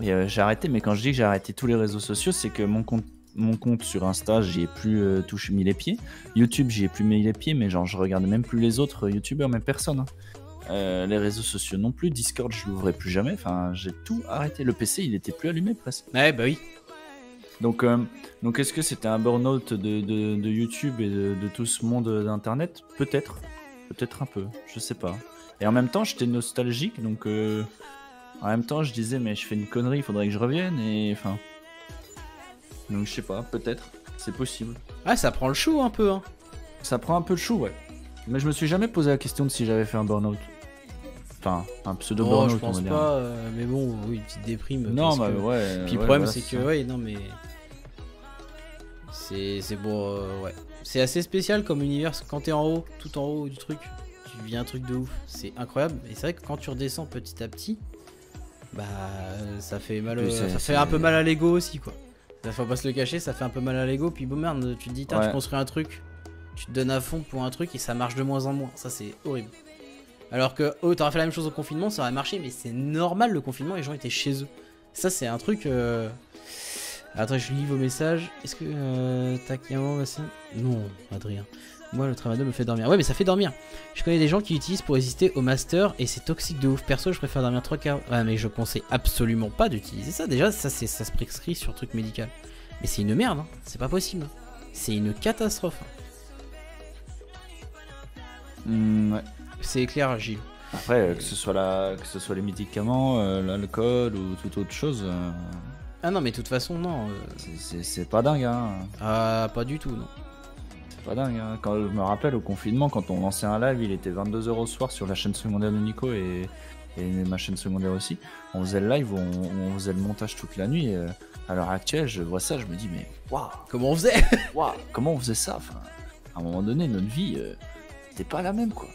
Speaker 3: Et j'ai arrêté, mais quand je dis que j'ai arrêté tous les réseaux sociaux, c'est que mon compte, mon compte sur Insta, j'y ai plus euh, touché, mis les pieds. YouTube, j'y ai plus mis les pieds, mais genre, je regarde même plus les autres euh, YouTubeurs, même personne. hein. Euh, les réseaux sociaux non plus. Discord, je l'ouvrais plus jamais. Enfin, j'ai tout arrêté. Le PC, il était plus allumé presque.
Speaker 2: Ouais, bah oui.
Speaker 3: Donc, euh, donc est-ce que c'était un burn-out de, de- de YouTube et de, de tout ce monde d'Internet? Peut-être. Peut-être un peu. Je sais pas. Et en même temps, j'étais nostalgique. Donc, en même temps, je disais, mais je fais une connerie, il faudrait que je revienne. Et enfin. Donc, je sais pas. Peut-être. C'est possible.
Speaker 2: Ah, ça prend le chou un peu. Hein.
Speaker 3: Ça prend un peu de chou, ouais. Mais je me suis jamais posé la question de si j'avais fait un burn-out. Enfin, un pseudo
Speaker 2: Oh,
Speaker 3: burn-out,
Speaker 2: je
Speaker 3: on
Speaker 2: pense
Speaker 3: va dire.
Speaker 2: pas. euh, mais bon, oui, une petite déprime.
Speaker 3: Non, bah
Speaker 2: que-
Speaker 3: ouais.
Speaker 2: Puis le
Speaker 3: ouais,
Speaker 2: problème,
Speaker 3: voilà,
Speaker 2: c'est que, ouais, non, mais. C'est c'est bon, euh, ouais. C'est assez spécial comme univers. Quand t'es en haut, tout en haut du truc, tu vis un truc de ouf. C'est incroyable. Et c'est vrai que quand tu redescends petit à petit, bah, ça fait mal. au- Ça fait un peu mal à l'ego aussi, quoi. Ça faut pas se le cacher, ça fait un peu mal à l'ego. Puis bon, merde, tu te dis, tiens, tu
Speaker 3: Ouais.
Speaker 2: construis un truc, tu te donnes à fond pour un truc et ça marche de moins en moins. Ça, c'est horrible. Alors que, oh, t'aurais fait la même chose au confinement, ça aurait marché, mais c'est normal le confinement, les gens étaient chez eux. Ça, c'est un truc. euh, Attends, je lis vos messages. Est-ce que. Euh, tac, il y a un moment, Bastien Non, Adrien. Moi, le tramadol me fait dormir. Ouais, mais ça fait dormir. Je connais des gens qui l'utilisent pour résister au master et c'est toxique de ouf. Perso, je préfère dormir 3 quarts. Ouais, mais je conseille absolument pas d'utiliser ça. Déjà, ça, c'est- ça se prescrit sur truc médical. Mais c'est une merde, hein. c'est pas possible. C'est une catastrophe.
Speaker 3: Hmm, ouais.
Speaker 2: C'est clair, Gilles.
Speaker 3: Après, euh, que ce soit la, que ce soit les médicaments, euh, l'alcool ou toute autre chose, euh,
Speaker 2: Ah non, mais de toute façon, non. euh,
Speaker 3: c'est pas dingue, hein.
Speaker 2: Ah, pas du tout, non.
Speaker 3: C'est pas dingue. hein. Quand je me rappelle au confinement, quand on lançait un live, il était 22h au soir sur la chaîne secondaire de Nico et, et ma chaîne secondaire aussi. On faisait le live, on, on faisait le montage toute la nuit. et, euh, à l'heure actuelle, je vois ça, je me dis mais waouh,
Speaker 2: Comment on faisait? <laughs>
Speaker 3: Waouh, comment on faisait ça? Enfin, À un moment donné, notre vie, euh, c'était pas la même quoi.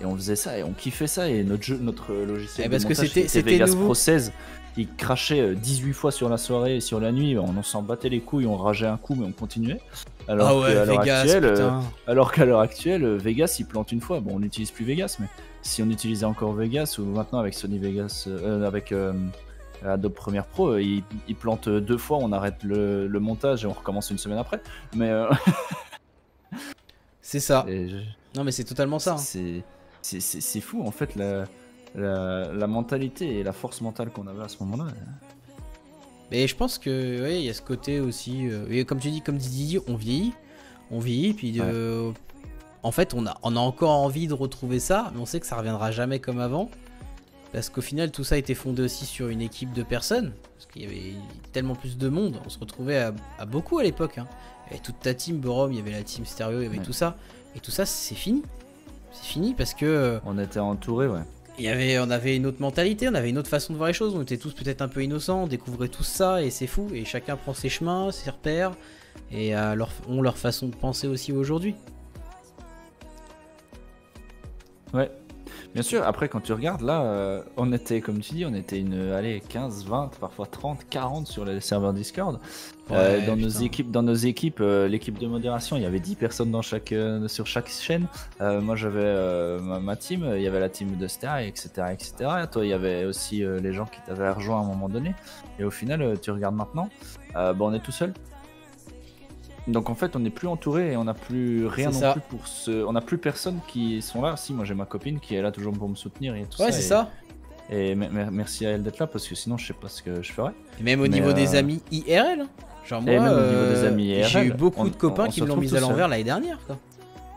Speaker 3: Et on faisait ça et on kiffait ça et notre jeu, notre logiciel.
Speaker 2: Eh,
Speaker 3: de
Speaker 2: parce que
Speaker 3: montage,
Speaker 2: c'était- c'était
Speaker 3: Vegas. Pro 16. Il crachait euh, 18 fois sur la soirée et sur la nuit. On s'en battait les couilles, on rageait un coup, mais on continuait. Alors
Speaker 2: Ah ouais,
Speaker 3: qu'à l'heure
Speaker 2: Vegas,
Speaker 3: actuelle, euh, alors qu'à l'heure actuelle, euh, Vegas il plante une fois. Bon, on n'utilise plus Vegas, mais si on utilisait encore Vegas ou maintenant avec Sony Vegas, euh, avec euh, Adobe Premiere Pro, euh, il, il plante deux fois, on arrête le, le montage et on recommence une semaine après. Mais euh,
Speaker 2: C'est ça. <laughs>
Speaker 3: je-
Speaker 2: Non, mais c'est totalement ça. hein.
Speaker 3: c'est c'est- c'est- c'est fou en fait la, la, la mentalité et la force mentale qu'on avait à ce moment-là.
Speaker 2: Mais je pense que ouais, il y a ce côté aussi. euh, et comme tu dis, comme Didier, on vieillit, on vieillit, puis euh, en fait, on a, on a encore envie de retrouver ça, mais on sait que ça reviendra jamais comme avant, parce qu'au final, tout ça a été fondé aussi sur une équipe de personnes, parce qu'il y avait tellement plus de monde, on se retrouvait à, à beaucoup à l'époque. Hein. Il y avait toute ta team Borom, il y avait la team Stereo, il y avait
Speaker 3: Ouais.
Speaker 2: tout ça, et tout ça, c'est fini. C'est fini parce que euh,
Speaker 3: On était entouré, ouais
Speaker 2: on avait une autre mentalité, on avait une autre façon de voir les choses, on était tous peut-être un peu innocents, on découvrait tout ça et c'est fou, et chacun prend ses chemins, ses repères, et euh, ont leur façon de penser aussi aujourd'hui.
Speaker 3: Ouais, Bien sûr, après quand tu regardes là, euh, on était, comme tu dis, on était une, allez, 15, 20, parfois 30, 40 sur les serveurs Discord. Euh, dans, nos équipes, dans nos équipes, euh, l'équipe de modération, il y avait 10 personnes dans chaque, euh, sur chaque chaîne. Euh, moi j'avais euh, ma, ma team, il y avait la team de Star, etc. etc. Toi, il y avait aussi euh, les gens qui t'avaient rejoint à un moment donné. Et au final, euh, tu regardes maintenant, euh, bah, on est tout seul. Donc en fait, on n'est plus entouré et on n'a plus rien
Speaker 2: C'est
Speaker 3: non
Speaker 2: ça.
Speaker 3: plus pour se. On n'a plus personne qui sont là. Si, moi j'ai ma copine qui est là toujours pour me soutenir et tout
Speaker 2: Ouais,
Speaker 3: ça.
Speaker 2: c'est
Speaker 3: et-
Speaker 2: ça.
Speaker 3: Et me- me- merci à elle d'être là parce que sinon je sais pas ce que je ferais.
Speaker 2: Et même au
Speaker 3: Mais,
Speaker 2: niveau des
Speaker 3: euh,
Speaker 2: amis IRL. Genre moi, euh,
Speaker 3: des
Speaker 2: j'ai eu beaucoup
Speaker 3: on-
Speaker 2: de copains
Speaker 3: on
Speaker 2: qui me l'ont mise à l'envers l'année dernière. Quoi.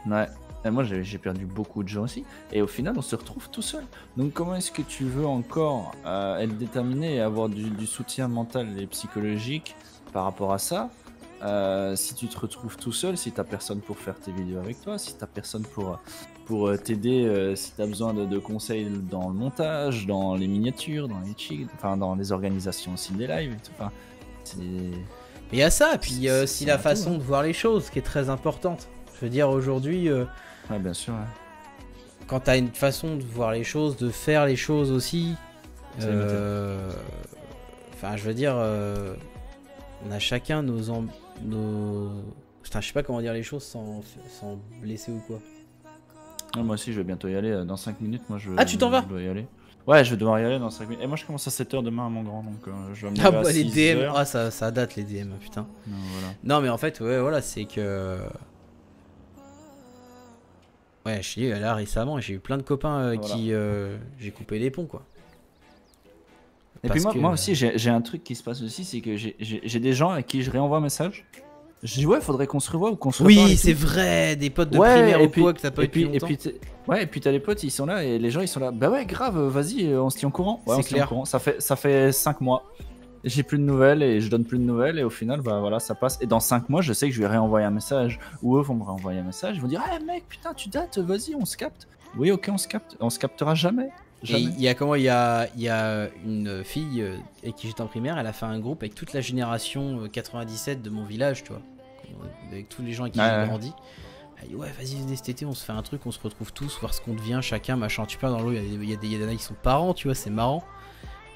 Speaker 3: Ouais. Et moi j'ai j'ai perdu beaucoup de gens aussi. Et au final on se retrouve tout seul. Donc comment est-ce que tu veux encore euh, être déterminé et avoir du, du soutien mental et psychologique par rapport à ça? Euh, si tu te retrouves tout seul, si t'as personne pour faire tes vidéos avec toi, si t'as personne pour, pour euh, t'aider, euh, si t'as besoin de, de conseils dans le montage, dans les miniatures, dans les cheats, enfin dans les organisations aussi des lives et tout. Enfin, c'est...
Speaker 2: Il y a ça, puis euh, si la
Speaker 3: tout,
Speaker 2: façon
Speaker 3: hein.
Speaker 2: de voir les choses qui est très importante. Je veux dire, aujourd'hui, euh,
Speaker 3: Ouais, bien sûr. ouais.
Speaker 2: quand t'as une façon de voir les choses, de faire les choses aussi. Enfin, je veux dire, on a chacun nos. amb- nos... Putain, je sais pas comment dire les choses sans, sans blesser ou quoi.
Speaker 3: Ouais, moi aussi, je vais bientôt y aller. euh, Dans 5 minutes, moi, je,
Speaker 2: Ah, tu t'en vas
Speaker 3: je dois y aller. Ouais, je vais devoir y aller dans 5 minutes. Et moi, je commence à 7h demain à mon grand, donc euh, je vais me
Speaker 2: Ah
Speaker 3: lever à
Speaker 2: bah les
Speaker 3: 6
Speaker 2: DM,
Speaker 3: heures.
Speaker 2: ah ça, ça date les DM, putain.
Speaker 3: Non, voilà.
Speaker 2: Non mais en fait, ouais, voilà, c'est que... Ouais, je suis là récemment, j'ai eu plein de copains euh,
Speaker 3: Voilà.
Speaker 2: qui... euh, j'ai coupé les ponts, quoi.
Speaker 3: Et puis moi,
Speaker 2: que-
Speaker 3: moi aussi, j'ai un truc qui se passe aussi, c'est que j'ai- des gens à qui je réenvoie un message. Je dis, ouais, faudrait qu'on se revoie ou qu'on se
Speaker 2: Oui, c'est vrai, des potes de
Speaker 3: Ouais,
Speaker 2: primaire
Speaker 3: et
Speaker 2: ou
Speaker 3: puis-
Speaker 2: quoi que t'as pas
Speaker 3: et
Speaker 2: eu depuis
Speaker 3: et puis, ouais, et puis t'as les potes, ils sont là et les gens ils sont là. Bah ouais, grave, vas-y, euh, on se tient au courant. Ouais, on se tient
Speaker 2: clair.
Speaker 3: au courant. Ça fait, ça fait 5 mois. J'ai plus de nouvelles et je donne plus de nouvelles et au final, bah voilà, ça passe. Et dans 5 mois, je sais que je vais réenvoyer un message ou eux vont me réenvoyer un message. Ils vont dire, ah mec, putain, tu dates, vas-y, on se capte. Oui, ok, on se capte. On se captera jamais.
Speaker 2: Il y a comment il y a, il y a une fille euh, avec qui j'étais en primaire, elle a fait un groupe avec toute la génération euh, 97 de mon village, tu vois. Avec tous les gens avec qui j'ai grandi. Elle dit ouais vas-y venez cet été on se fait un truc, on se retrouve tous, voir ce qu'on devient chacun, machin. Tu pars dans l'eau, il y a des- il y, a des- il y a des nanas qui sont parents, tu vois, c'est marrant.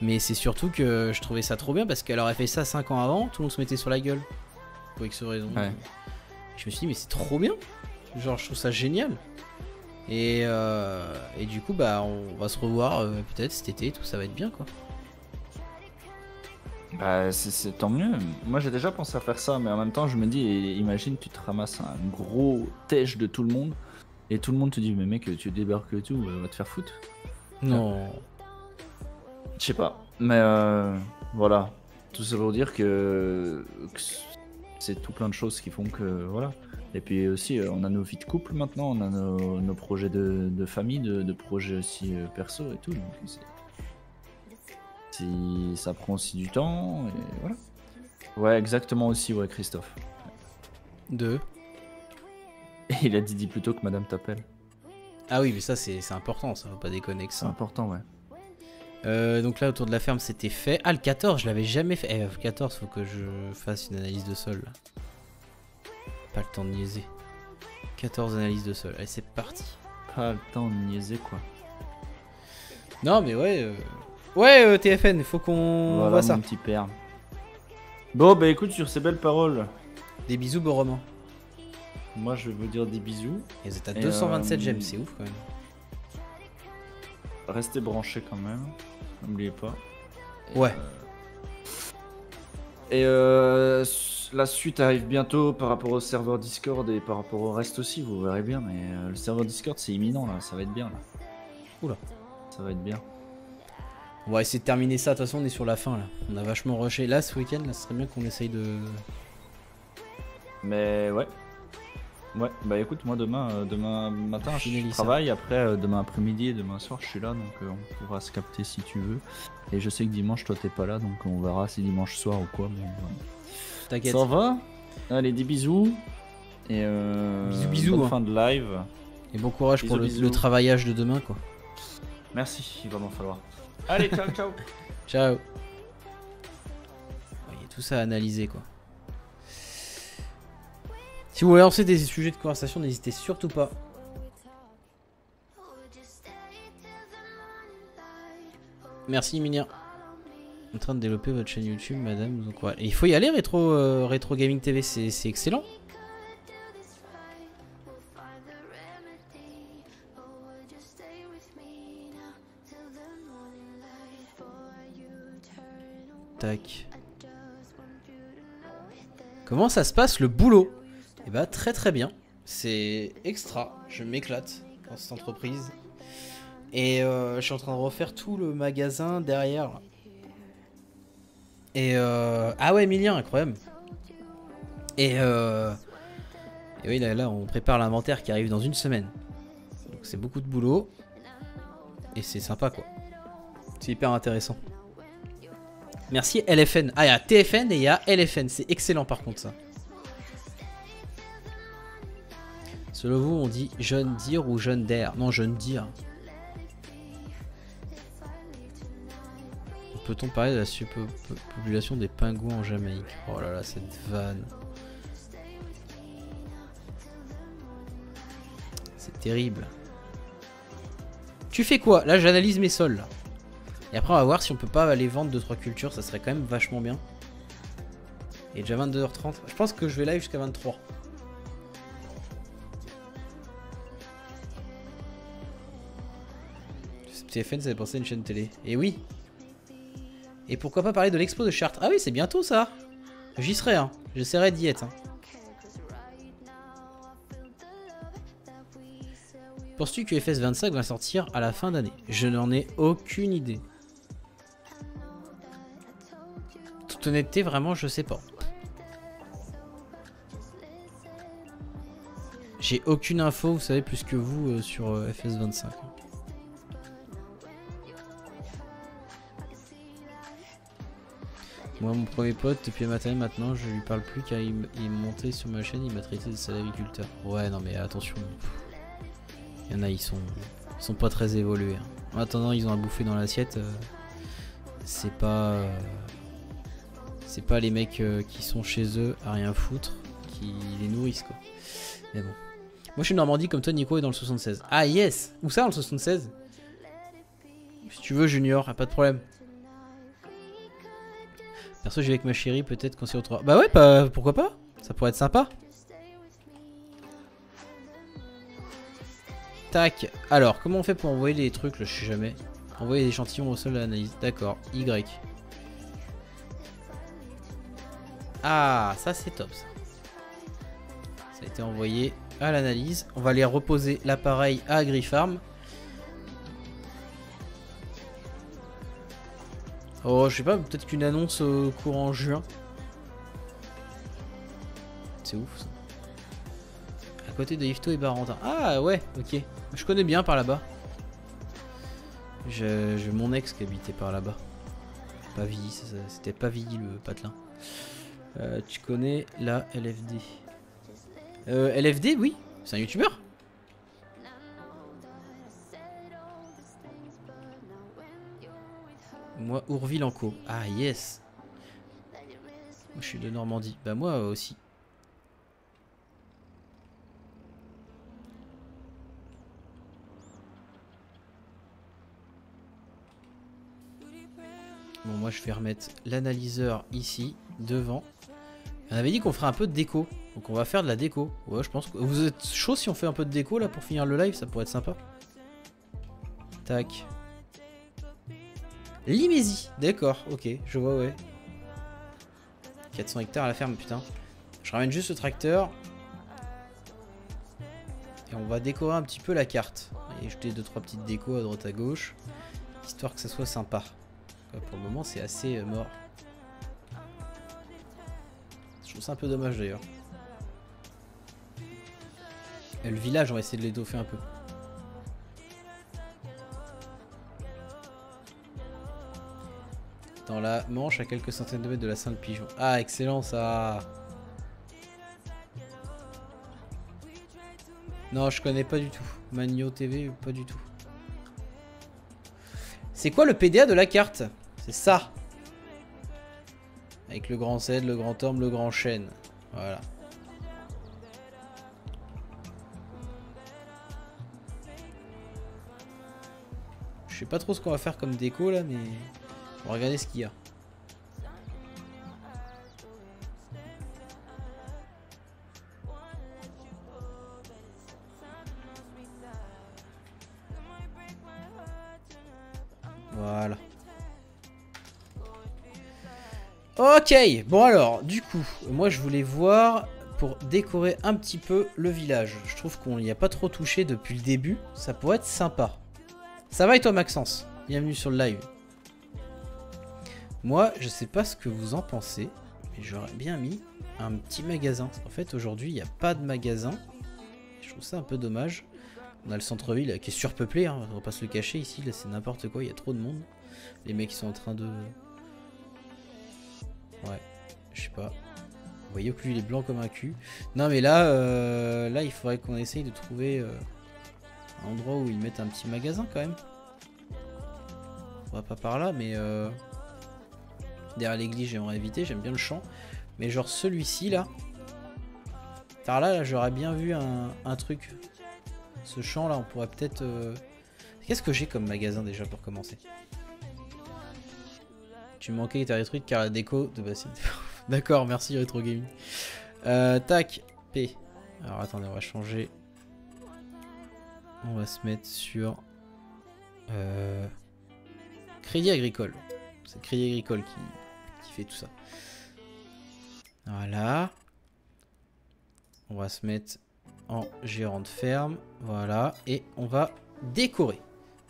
Speaker 2: Mais c'est surtout que je trouvais ça trop bien parce qu'elle aurait fait ça 5 ans avant, tout le monde se mettait sur la gueule. Pour X raison.
Speaker 3: Ouais.
Speaker 2: Je me suis dit mais c'est trop bien. Genre je trouve ça génial. Et, euh, et du coup, bah, on va se revoir euh, peut-être cet été, tout ça va être bien quoi.
Speaker 3: Bah, c'est- tant mieux. Moi, j'ai déjà pensé à faire ça, mais en même temps, je me dis, imagine, tu te ramasses un gros tèche de tout le monde, et tout le monde te dit, mais mec, tu débarques et tout, euh, va te faire foutre.
Speaker 2: Non.
Speaker 3: Je sais pas. Mais euh, voilà. Tout ça pour dire que, que c'est tout plein de choses qui font que, voilà. Et puis aussi, euh, on a nos vies de couple maintenant, on a nos, nos projets de, de famille, de, de projets aussi euh, perso et tout. Donc, c'est- c'est- ça prend aussi du temps, et voilà. Ouais, exactement aussi, ouais, Christophe.
Speaker 2: Deux. <laughs>
Speaker 3: Et il a dit, dis plutôt que madame t'appelle.
Speaker 2: Ah oui, mais ça c'est c'est important, ça va pas déconner que
Speaker 3: C'est
Speaker 2: ça.
Speaker 3: important, ouais.
Speaker 2: Euh, donc là, autour de la ferme, c'était fait. Ah, le 14, je l'avais jamais fait. Eh, le 14, faut que je fasse une analyse de sol. là. Pas le temps de niaiser. 14 analyses de sol. Allez, c'est parti.
Speaker 3: Pas le temps de niaiser, quoi.
Speaker 2: Non, mais ouais. euh, Ouais, euh, TFN, faut qu'on
Speaker 3: voilà,
Speaker 2: voit ça.
Speaker 3: mon petit père. Bon, bah écoute, sur ces belles paroles,
Speaker 2: Des bisous, beau roman.
Speaker 3: moi je vais vous dire des bisous.
Speaker 2: Et vous êtes à
Speaker 3: Et,
Speaker 2: 227
Speaker 3: euh,
Speaker 2: j'aime, c'est ouf quand même.
Speaker 3: Restez branchés quand même, n'oubliez pas.
Speaker 2: Ouais.
Speaker 3: euh, Et euh, la suite arrive bientôt par rapport au serveur Discord et par rapport au reste aussi, vous verrez bien. Mais euh, le serveur Discord c'est imminent là, ça va être bien là.
Speaker 2: Oula.
Speaker 3: Ça va être bien.
Speaker 2: On va essayer de terminer ça, de toute façon on est sur la fin là. On a vachement rushé. Là ce week-end, là ce serait bien qu'on essaye de...
Speaker 3: Mais ouais. Ouais, bah écoute, moi demain, euh, demain matin je travaille, après euh, demain après-midi et demain soir je suis là, donc euh, on pourra se capter si tu veux. Et je sais que dimanche toi t'es pas là, donc on verra si dimanche soir ou quoi. Mais
Speaker 2: t'inquiète.
Speaker 3: Ça va Allez, des bisous. Et euh,
Speaker 2: bisous, bisous. Hein.
Speaker 3: Fin de live.
Speaker 2: Et bon courage pour le, le, travaillage de demain, quoi.
Speaker 3: Merci, il va m'en falloir. <laughs> Allez, ciao, ciao.
Speaker 2: ciao. Il y a tout ça à analyser, quoi. Si vous voulez lancer des sujets de conversation, n'hésitez surtout pas. Merci, Minia. En train de développer votre chaîne YouTube, madame. Donc, ouais. Et il faut y aller, Rétro, euh, Gaming TV, c'est c'est excellent. Tac. Comment ça se passe le boulot? Eh bah très très bien. C'est extra. Je m'éclate dans cette entreprise. Et euh, je suis en train de refaire tout le magasin derrière. Et euh... ah ouais, Emilien, incroyable. Et, euh... et oui, là, là, on prépare l'inventaire qui arrive dans une semaine. Donc c'est beaucoup de boulot. Et c'est sympa quoi. C'est hyper intéressant. Merci LFN. Ah, il y a TFN et il y a LFN. C'est excellent par contre ça. Selon vous, on dit jeune dire ou jeune d'air Non, jeune dire. Peut-on parler de la surpopulation des pingouins en Jamaïque? Oh là là, cette vanne. C'est terrible. Tu fais quoi? Là, j'analyse mes sols. Et après, on va voir si on peut pas aller vendre 2-3 cultures. Ça serait quand même vachement bien. Et déjà 22h30. Je pense que je vais live jusqu'à 23. TFN, ça à une chaîne télé. Et oui. Et pourquoi pas parler de l'expo de Chartres? Ah oui, c'est bientôt ça. J'y serai, hein. J'essaierai d'y être. Hein. Penses-tu que FS25 va sortir à la fin d'année? Je n'en ai aucune idée. Toute honnêteté, vraiment, je sais pas. J'ai aucune info, vous savez, plus que vous euh, sur euh, FS25. Moi, mon premier pote, depuis un matin maintenant, je lui parle plus car il, est monté sur ma chaîne, il m'a traité de sale agriculteur. Ouais, non, mais attention. Il y en a, ils sont, sont pas très évolués. hein. En attendant, ils ont à bouffer dans l'assiette. euh, c'est pas. euh, c'est pas les mecs euh, qui sont chez eux à rien foutre qui les nourrissent, quoi. Mais bon. Moi, je suis Normandie comme toi, Nico est dans le 76. Ah, yes Où ça, dans le 76 Si tu veux, Junior, pas de problème. Perso, j'y vais avec ma chérie, peut-être qu'on s'y retrouvera. Bah ouais, pourquoi pas? Ça pourrait être sympa. Tac. Alors, comment on fait pour envoyer les trucs là Je sais jamais. Envoyer les échantillons au sol à l'analyse. D'accord. Y. Ah, ça c'est top ça. Ça a été envoyé à l'analyse. On va aller reposer l'appareil à AgriFarm. Oh, je sais pas, peut-être qu'une annonce au courant juin. C'est ouf ça. À côté de Yvetot et Barentin. Ah ouais, ok. Je connais bien par là-bas. J'ai mon ex qui habitait par là-bas. Pavilly, c'était Pavilly le patelin. Euh, tu connais la LFD euh, LFD, oui. C'est un youtubeur Moi, Ourville en co. Ah, yes. Je suis de Normandie. Bah, moi aussi. Bon, moi, je vais remettre l'analyseur ici, devant. On avait dit qu'on ferait un peu de déco. Donc, on va faire de la déco. Ouais, je pense que... Vous êtes chaud si on fait un peu de déco, là, pour finir le live Ça pourrait être sympa. Tac. Limésie, d'accord, ok, je vois, ouais. 400 hectares à la ferme, putain. Je ramène juste le tracteur. Et on va décorer un petit peu la carte. Et jeter 2-3 petites décos à droite à gauche. Histoire que ça soit sympa. Ouais, Pour le moment, c'est assez euh, mort. Je trouve ça un peu dommage d'ailleurs. Et le village, on va essayer de l'étoffer un peu. Dans la Manche, à quelques centaines de mètres de la Sainte-Pigeon. Ah, excellent ça Non, je connais pas du tout. Magno TV, pas du tout. C'est quoi le PDA de la carte? C'est ça. Avec le grand Z, le grand orme, le grand chêne. Voilà. Je sais pas trop ce qu'on va faire comme déco là, mais regarder ce qu'il y a. Voilà. Ok, bon alors, du coup, moi je voulais voir pour décorer un petit peu le village. Je trouve qu'on n'y a pas trop touché depuis le début, ça pourrait être sympa. Ça va et toi Maxence? Bienvenue sur le live. Moi, je sais pas ce que vous en pensez, mais j'aurais bien mis un petit magasin. En fait, aujourd'hui, il n'y a pas de magasin. Je trouve ça un peu dommage. On a le centre-ville qui est surpeuplé, hein, on va pas se le cacher ici, là c'est n'importe quoi, il y a trop de monde. Les mecs sont en train de... Ouais, je sais pas. Vous voyez que lui il est blanc comme un cul. Non mais là, euh, là il faudrait qu'on essaye de trouver euh, un endroit où ils mettent un petit magasin quand même. On va pas par là, mais euh, derrière l'église j'aimerais éviter, j'aime bien le champ. Mais genre celui-ci là, par là, j'aurais bien vu un, truc. Ce champ là, on pourrait peut-être... euh, Qu'est-ce que j'ai comme magasin déjà pour commencer? Tu manquais, t'as détruit car la déco de. <laughs> D'accord, merci Retro Gaming. Euh, tac, P. Alors attendez, on va changer. On va se mettre sur euh, Crédit Agricole. C'est Crédit Agricole qui, fait tout ça. Voilà. On va se mettre en gérant de ferme. Voilà. Et on va décorer.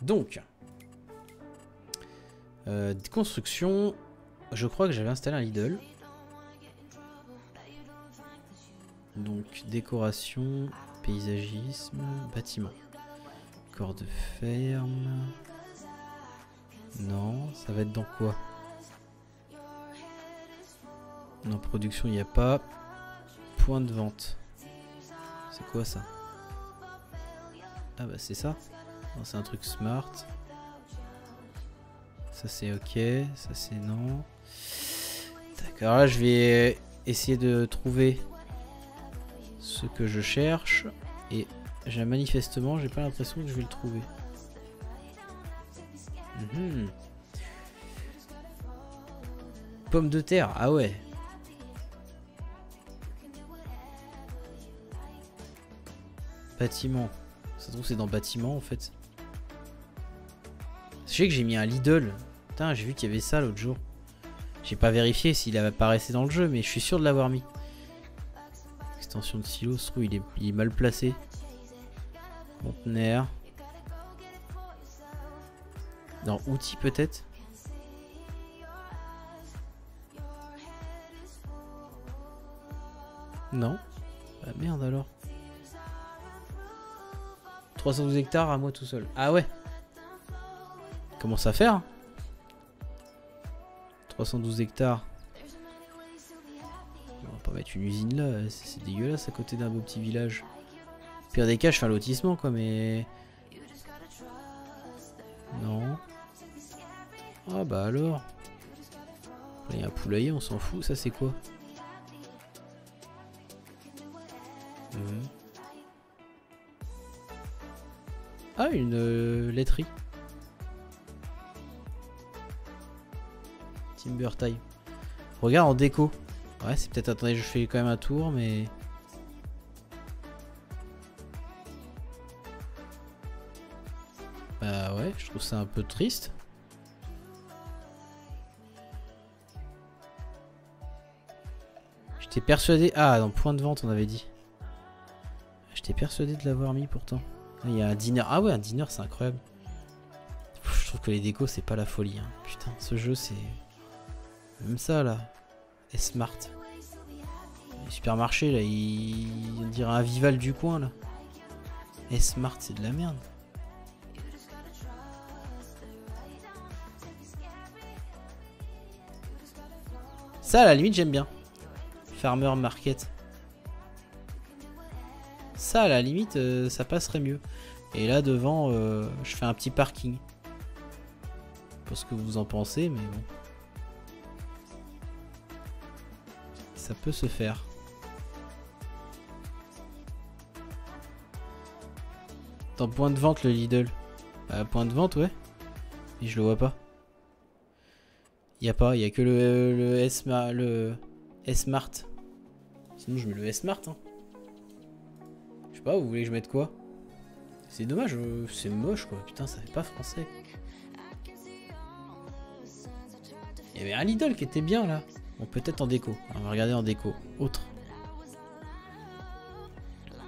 Speaker 2: Donc, euh, construction. Je crois que j'avais installé un Lidl. Donc, décoration, paysagisme, bâtiment. Corps de ferme. Non, ça va être dans quoi? Non, production, il n'y a pas. Point de vente. C'est quoi ça? Ah bah c'est ça. C'est un truc smart. Ça c'est ok, ça c'est non. D'accord, là je vais essayer de trouver ce que je cherche. Et manifestement, j'ai pas l'impression que je vais le trouver. Mhm. Pomme de terre, ah ouais. Bâtiment. Ça se trouve c'est dans bâtiment en fait. Je sais que j'ai mis un Lidl. Putain, j'ai vu qu'il y avait ça l'autre jour. J'ai pas vérifié s'il apparaissait dans le jeu, mais je suis sûr de l'avoir mis. Extension de silo, se trouve il est, il est mal placé. Conteneur. Dans outils peut-être Non Bah merde alors. 312 hectares à moi tout seul. Ah ouais Commence à faire 312 hectares. On va pas mettre une usine là, c'est dégueulasse à côté d'un beau petit village. Pire des cas, je fais un lotissement quoi, mais. Non. Ah bah alors. Il y a un poulailler, on s'en fout, ça c'est quoi? Mhm. Ah, une euh, laiterie. Timber Time. Regarde en déco. Ouais, c'est peut-être. Attendez, je fais quand même un tour, mais. Bah ouais, je trouve ça un peu triste. J'étais persuadé. Ah, dans point de vente, on avait dit. J'étais persuadé de l'avoir mis pourtant. Il y a un dîner. Ah ouais, un dîner, c'est incroyable. Je trouve que les décos, c'est pas la folie. hein. Putain, ce jeu, c'est. Même ça, là. Et Smart. Les supermarchés, là, il... on dirait un Vival du coin, là. Et Smart, c'est de la merde. Ça, à la limite, j'aime bien. Farmer Market. Ça, à la limite, euh, ça passerait mieux. Et là, devant, euh, je fais un petit parking. Pas ce que vous en pensez, mais bon. Ça peut se faire. Dans point de vente, le Lidl. Bah, point de vente, ouais. Et je le vois pas. Y a pas, y a que le, le le S-Mart. Sinon je mets le S-Mart. Hein. Je sais pas, vous voulez que je mette quoi? C'est dommage, euh, c'est moche quoi. Putain, ça fait pas français. Il y avait un Lidl qui était bien là. Bon, peut-être en déco. On va regarder en déco. Autre.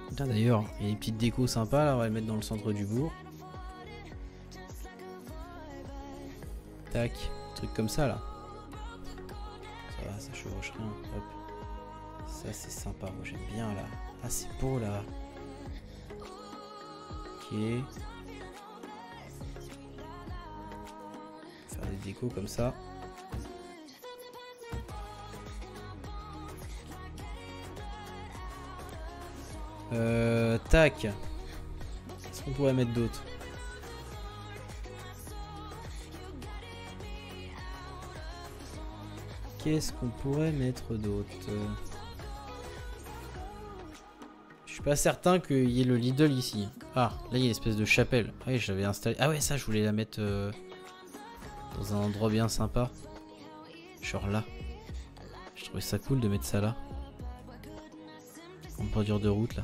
Speaker 2: Putain, d'ailleurs, il y a des petites décos sympas là. On va les mettre dans le centre du bourg. Tac. Truc comme ça là. Ça va, ça chevauche rien. Hop. Ça c'est sympa. Moi j'aime bien là. Ah, c'est beau là. Faire des décos comme ça. Euh, tac. Qu'est-ce qu'on pourrait mettre d'autre? Qu'est-ce qu'on pourrait mettre d'autre? Je suis pas certain qu'il y ait le Lidl ici. Ah, là il y a une espèce de chapelle. Ah j'avais installé. Ah ouais, ça je voulais la mettre euh, dans un endroit bien sympa. Genre là. Je trouvais ça cool de mettre ça là. En bordure de route là.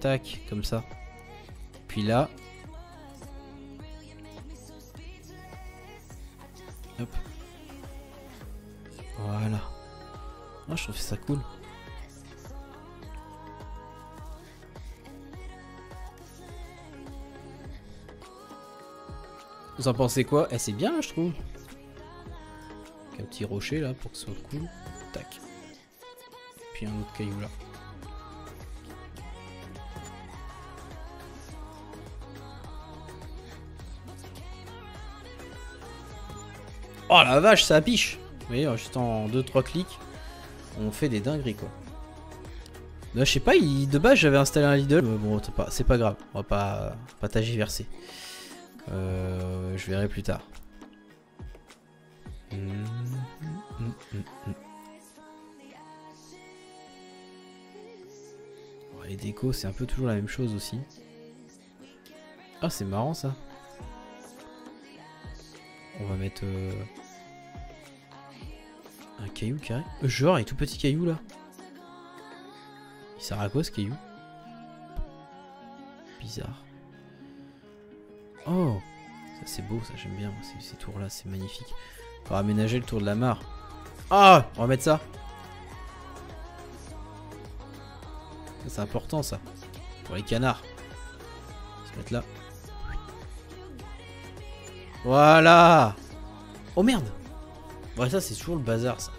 Speaker 2: Tac, comme ça. Puis là. Hop. Voilà. Moi je trouve ça cool. Vous en pensez quoi? Eh c'est bien là je trouve. Un petit rocher là pour que ce soit cool. Tac. Puis un autre caillou là. Oh la vache, ça piche Vous voyez, juste en 2-3 clics, on fait des dingueries quoi. Là, je sais pas, de base j'avais installé un Lidl, mais bon, c'est pas, c'est pas grave, on va pas, pas tagiverser. Euh, je verrai plus tard. Hum, hum, hum. Oh, Les décos, c'est un peu toujours la même chose aussi. Ah, c'est marrant ça. On va mettre euh, un caillou carré. Euh, Genre, un tout petit caillou là. Il sert à quoi ce caillou? Bizarre. Oh Ça c'est beau, ça j'aime bien ces, ces tours là, c'est magnifique. On va aménager le tour de la mare. Ah On va mettre ça. C'est important ça. Pour les canards. On va se mettre là. Voilà Oh merde Ouais ça c'est toujours le bazar ça.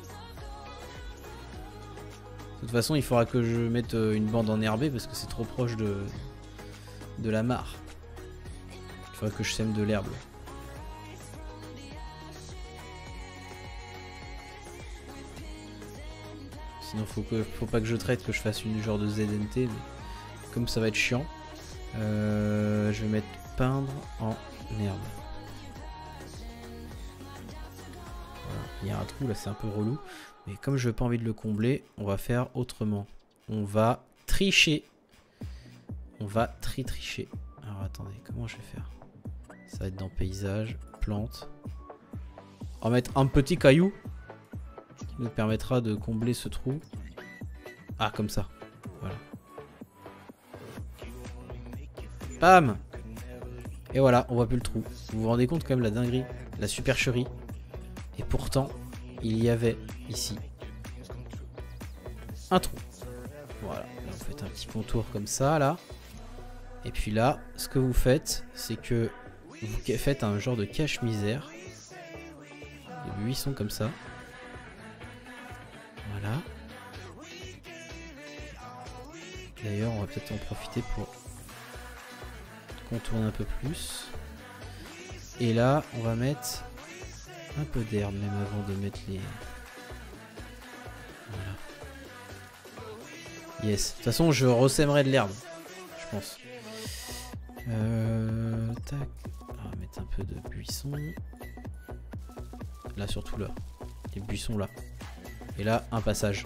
Speaker 2: De toute façon il faudra que je mette euh, une bande enherbée parce que c'est trop proche de, de la mare. Il faudra que je sème de l'herbe. Sinon faut, que, faut pas que je traite, que je fasse une genre de ZNT. Mais comme ça va être chiant, euh, je vais mettre peindre en herbe. Il y a un trou là, c'est un peu relou. Mais comme je n'ai pas envie de le combler, on va faire autrement. On va tricher. On va tri-tricher. Alors attendez, comment je vais faire? Ça va être dans paysage, plante. On va mettre un petit caillou qui nous permettra de combler ce trou. Ah, comme ça. Voilà. Bam Et voilà, on voit plus le trou. Vous vous rendez compte quand même la dinguerie, la supercherie. Et pourtant, il y avait ici un trou. Voilà, là vous faites un petit contour comme ça, là. Et puis là, ce que vous faites, c'est que vous faites un genre de cache-misère. Des buissons comme ça. Voilà. D'ailleurs, on va peut-être en profiter pour contourner un peu plus. Et là, on va mettre un peu d'herbe même avant de mettre les... Voilà. Yes. De toute façon, je ressèmerai de l'herbe. Je pense. Là, surtout là. Les buissons là. Et là, un passage.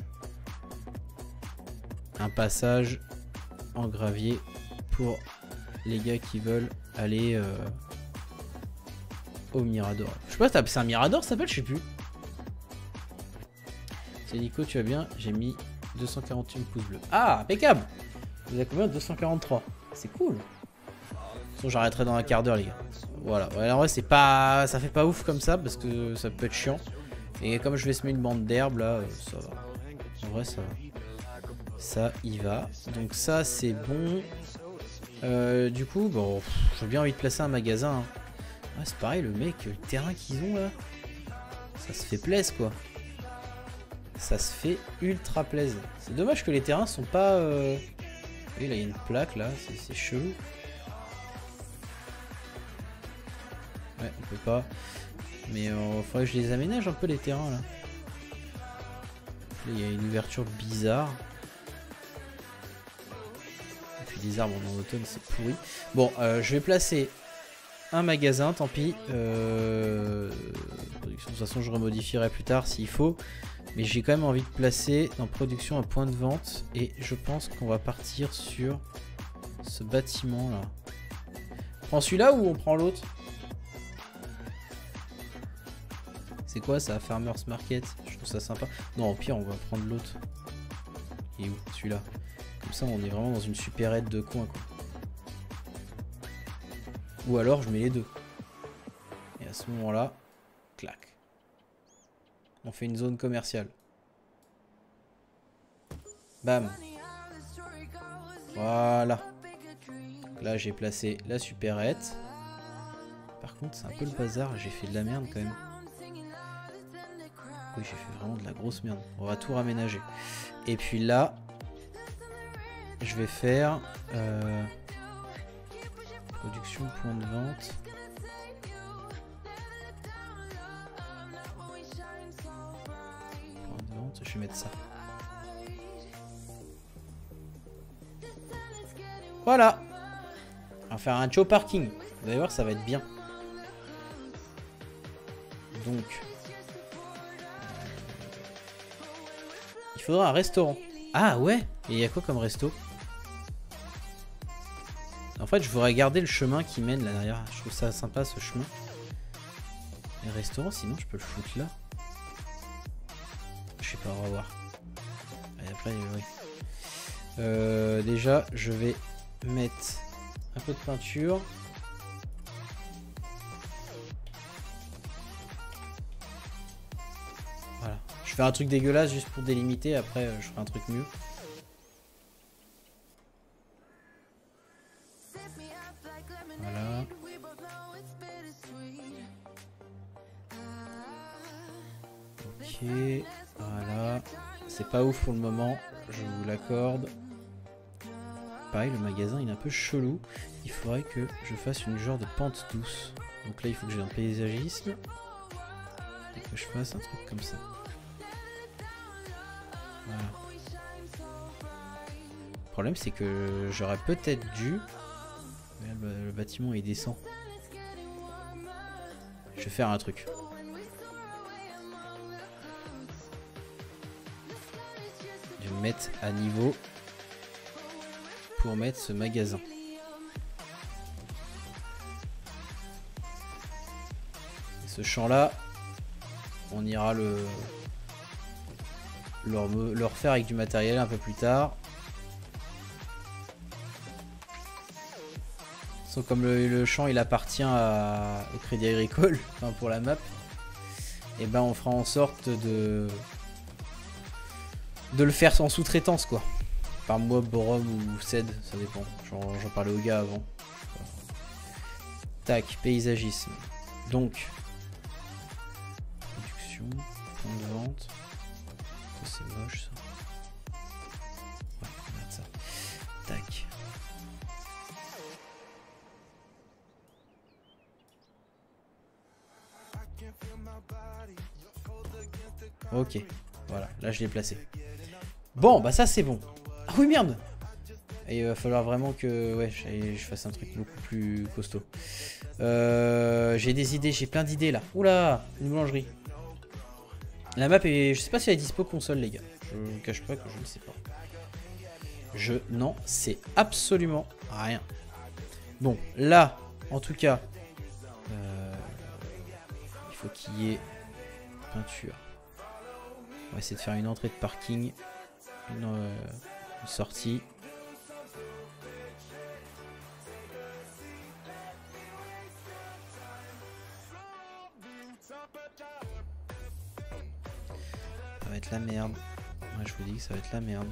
Speaker 2: Un passage en gravier pour les gars qui veulent aller euh, au Mirador. Je sais pas, c'est un Mirador ça s'appelle, je sais plus. C'est Nico, tu vas bien? J'ai mis 241 pouces bleus. Ah, impeccable Vous avez combien? 243. C'est cool. De toute façon, j'arrêterai dans un quart d'heure, les gars. Voilà. Ouais, en vrai, c'est pas, ça fait pas ouf comme ça parce que ça peut être chiant. Et comme je vais semer une bande d'herbe là, euh, ça va. En vrai, ça va. Ça y va. Donc ça, c'est bon. Euh, du coup, bon, j'ai bien envie de placer un magasin. hein. Ah, c'est pareil, le mec, le terrain qu'ils ont là, ça se fait plaisir quoi. Ça se fait ultra plaisir. C'est dommage que les terrains sont pas. Euh... Oui, là, il y a une plaque là, c'est chelou. Pas. Mais euh, faudrait que je les aménage un peu les terrains là. Il y a une ouverture bizarre. Et puis les arbres en automne, c'est pourri. Bon, euh, je vais placer un magasin, tant pis. Euh, production, de toute façon, je remodifierai plus tard s'il faut. Mais j'ai quand même envie de placer dans production un point de vente. Et je pense qu'on va partir sur ce bâtiment là. On prend celui-là ou on prend l'autre? C'est quoi ça, Farmer's Market? Je trouve ça sympa. Non, au pire, on va prendre l'autre. Il est où Celui-là? Comme ça, on est vraiment dans une supérette de coin, quoi. Ou alors, je mets les deux. Et à ce moment-là, clac. On fait une zone commerciale. Bam. Voilà. Là, j'ai placé la supérette. Par contre, c'est un peu le bazar. J'ai fait de la merde quand même. Oui, j'ai fait vraiment de la grosse merde. On va tout raménager. Et puis là, je vais faire euh, production point de vente. Point de vente, je vais mettre ça. Voilà. On va faire un show parking. Vous allez voir, ça va être bien. Donc, Il faudra un restaurant. Ah ouais Et il y a quoi comme resto? En fait, je voudrais garder le chemin qui mène là derrière. Je trouve ça sympa ce chemin. Et restaurant, sinon je peux le foutre là. Je sais pas, on va voir. Et après, oui. Euh, déjà, je vais mettre un peu de peinture. Je fais un truc dégueulasse juste pour délimiter, après euh, je ferai un truc mieux. Voilà. Ok, voilà. C'est pas ouf pour le moment, je vous l'accorde. Pareil, le magasin il est un peu chelou. Il faudrait que je fasse une genre de pente douce. Donc là, il faut que j'ai un paysagisme. Et que je fasse un truc comme ça. Le problème, c'est que j'aurais peut-être dû. Le, bâtiment il descend. Je vais faire un truc. Je vais me mettre à niveau pour mettre ce magasin. Ce champ là, on ira le le reme- le refaire avec du matériel un peu plus tard. Sauf comme le, champ il appartient au Crédit Agricole, <laughs> enfin pour la map, et ben on fera en sorte de de le faire en sous-traitance quoi. Par moi, Borom ou Ced, ça dépend. J'en parlais au gars avant. Tac, paysagisme. Donc, c'est moche ça. Ouais, ça. Tac. Ok, voilà, là je l'ai placé. Bon, bah ça c'est bon. Ah oui, merde Et il va falloir vraiment que ouais, je, je fasse un truc beaucoup plus costaud. Euh, j'ai des idées, j'ai plein d'idées là. Oula, une boulangerie. La map est... Je sais pas si elle est dispo console les gars. Je vous cache pas que je ne sais pas. Je n'en sais absolument rien. Bon, là, En tout cas, euh, il faut qu'il y ait peinture. On va essayer de faire une entrée de parking, une, euh, une sortie. La merde. Je vous dis que ça va être la merde.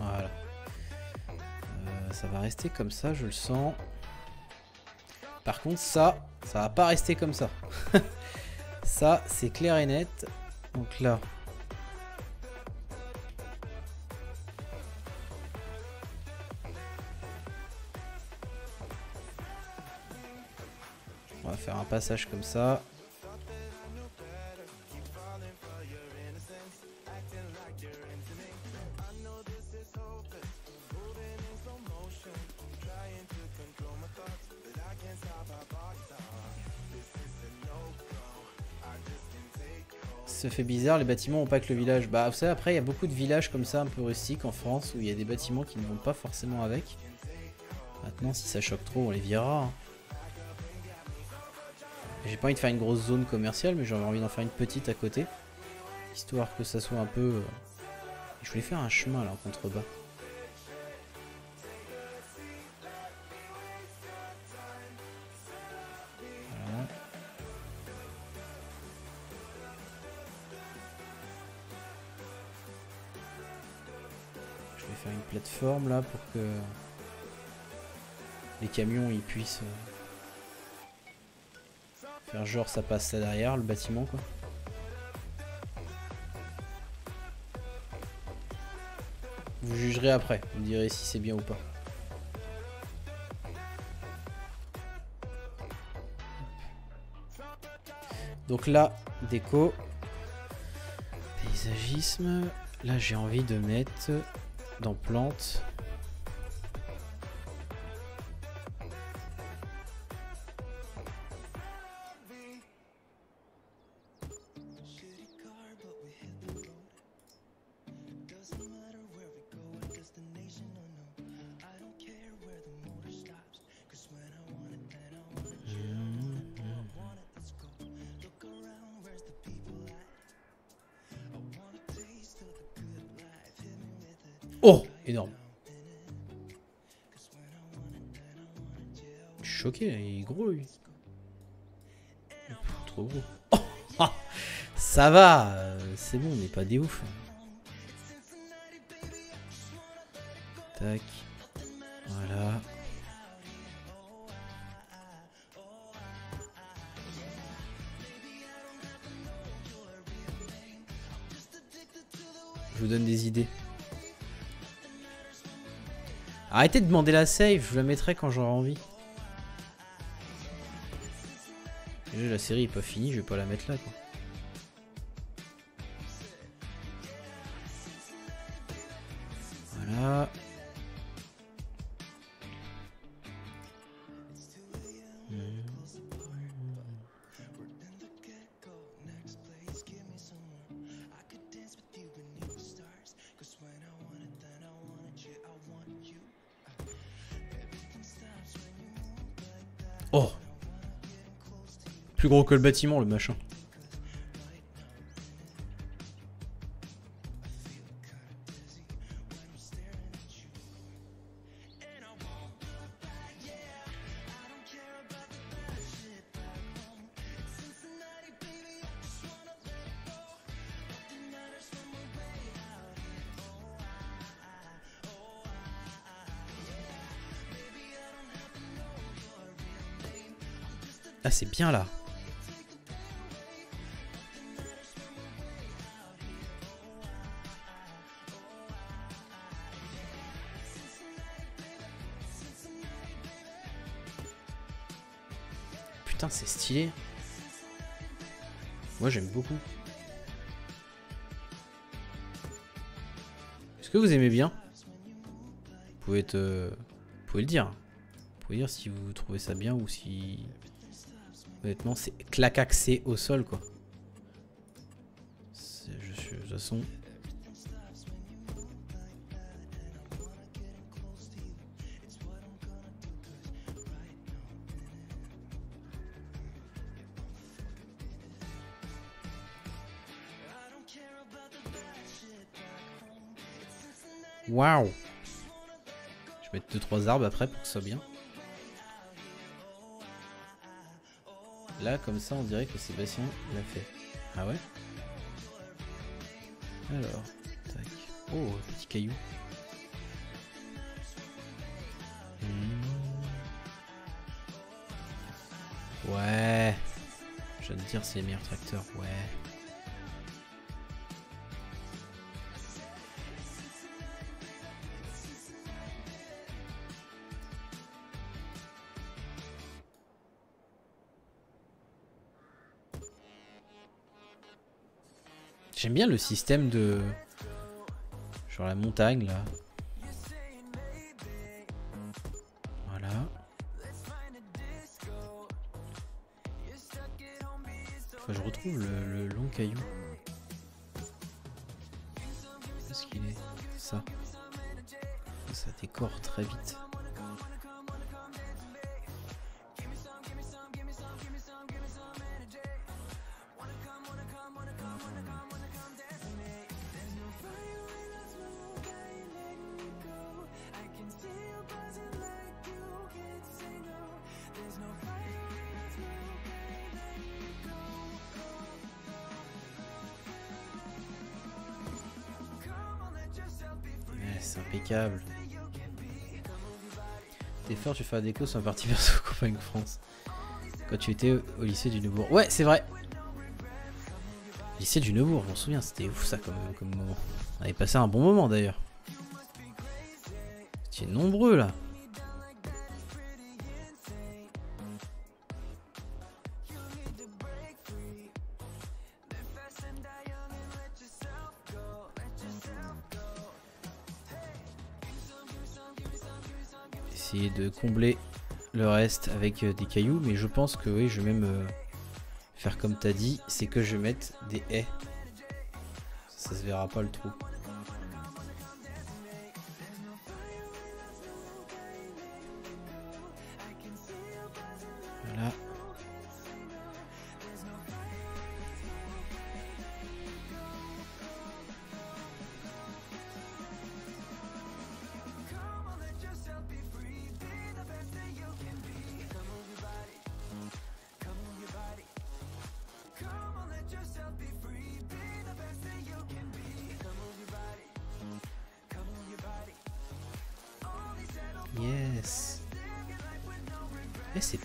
Speaker 2: Voilà. Euh, ça va rester comme ça, je le sens. Par contre, ça, ça va pas rester comme ça. <laughs> ça, c'est clair et net. Donc là. On va faire un passage comme ça. Bizarre, les bâtiments ont pas que le village. Bah, vous savez, après, il y a beaucoup de villages comme ça, un peu rustiques en France, où il y a des bâtiments qui ne vont pas forcément avec. Maintenant, si ça choque trop, on les virera. hein. J'ai pas envie de faire une grosse zone commerciale, mais j'aurais envie d'en faire une petite à côté. Histoire que ça soit un peu... euh, Je voulais faire un chemin là en contrebas. Plateforme là pour que les camions ils puissent euh, faire genre ça passe là derrière le bâtiment quoi. Vous jugerez après, vous direz si c'est bien ou pas. Donc là, déco, paysagisme. Là, j'ai envie de mettre dans plantes. Ça va, euh, c'est bon, on n'est pas des ouf. Tac. Voilà. Je vous donne des idées. Arrêtez de demander la save, je la mettrai quand j'aurai envie. La série est pas finie, je vais pas la mettre là quoi. Gros que le bâtiment, le machin. Ah, c'est bien là. Moi, j'aime beaucoup. Est-ce que vous aimez bien Vous pouvez, te... vous pouvez le dire. Vous pouvez dire si vous trouvez ça bien ou si... Honnêtement, c'est clacaxé au sol, quoi. Je suis, de toute façon... Waouh Je vais mettre 2-3 arbres après pour que ce soit bien. Là, comme ça, on dirait que Sébastien l'a fait. Ah ouais? Alors, tac. Oh, petit caillou. Hmm. Ouais. Je viens de dire c'est les meilleurs tracteurs, ouais. Le système de... Genre la montagne là. T'es fort, tu fais la déco sur un parti perso <laughs> campagne France. Quand tu étais au lycée du Neubourg. Ouais, c'est vrai. Lycée du Neubourg, je m'en souviens, c'était ouf ça comme, moment. On avait passé un bon moment d'ailleurs. Es nombreux là. De combler le reste avec euh, des cailloux, mais je pense que oui, je vais même euh, faire comme t'as dit, c'est que je vais mettre des haies. Ça se verra pas le trou.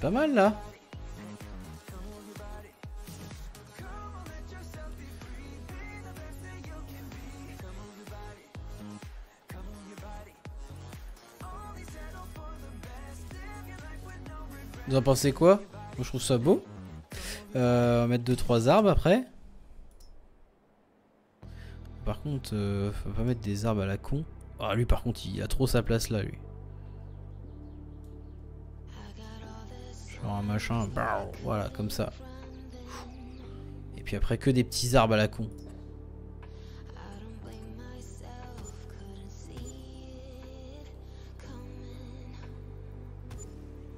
Speaker 2: Pas mal là. Vous en pensez quoi? Moi je trouve ça beau. Euh, on va mettre 2-3 arbres après. Par contre, euh, faut pas mettre des arbres à la con. Ah lui par contre il a trop sa place là lui. Machin, voilà comme ça. Et puis après que des petits arbres à la con.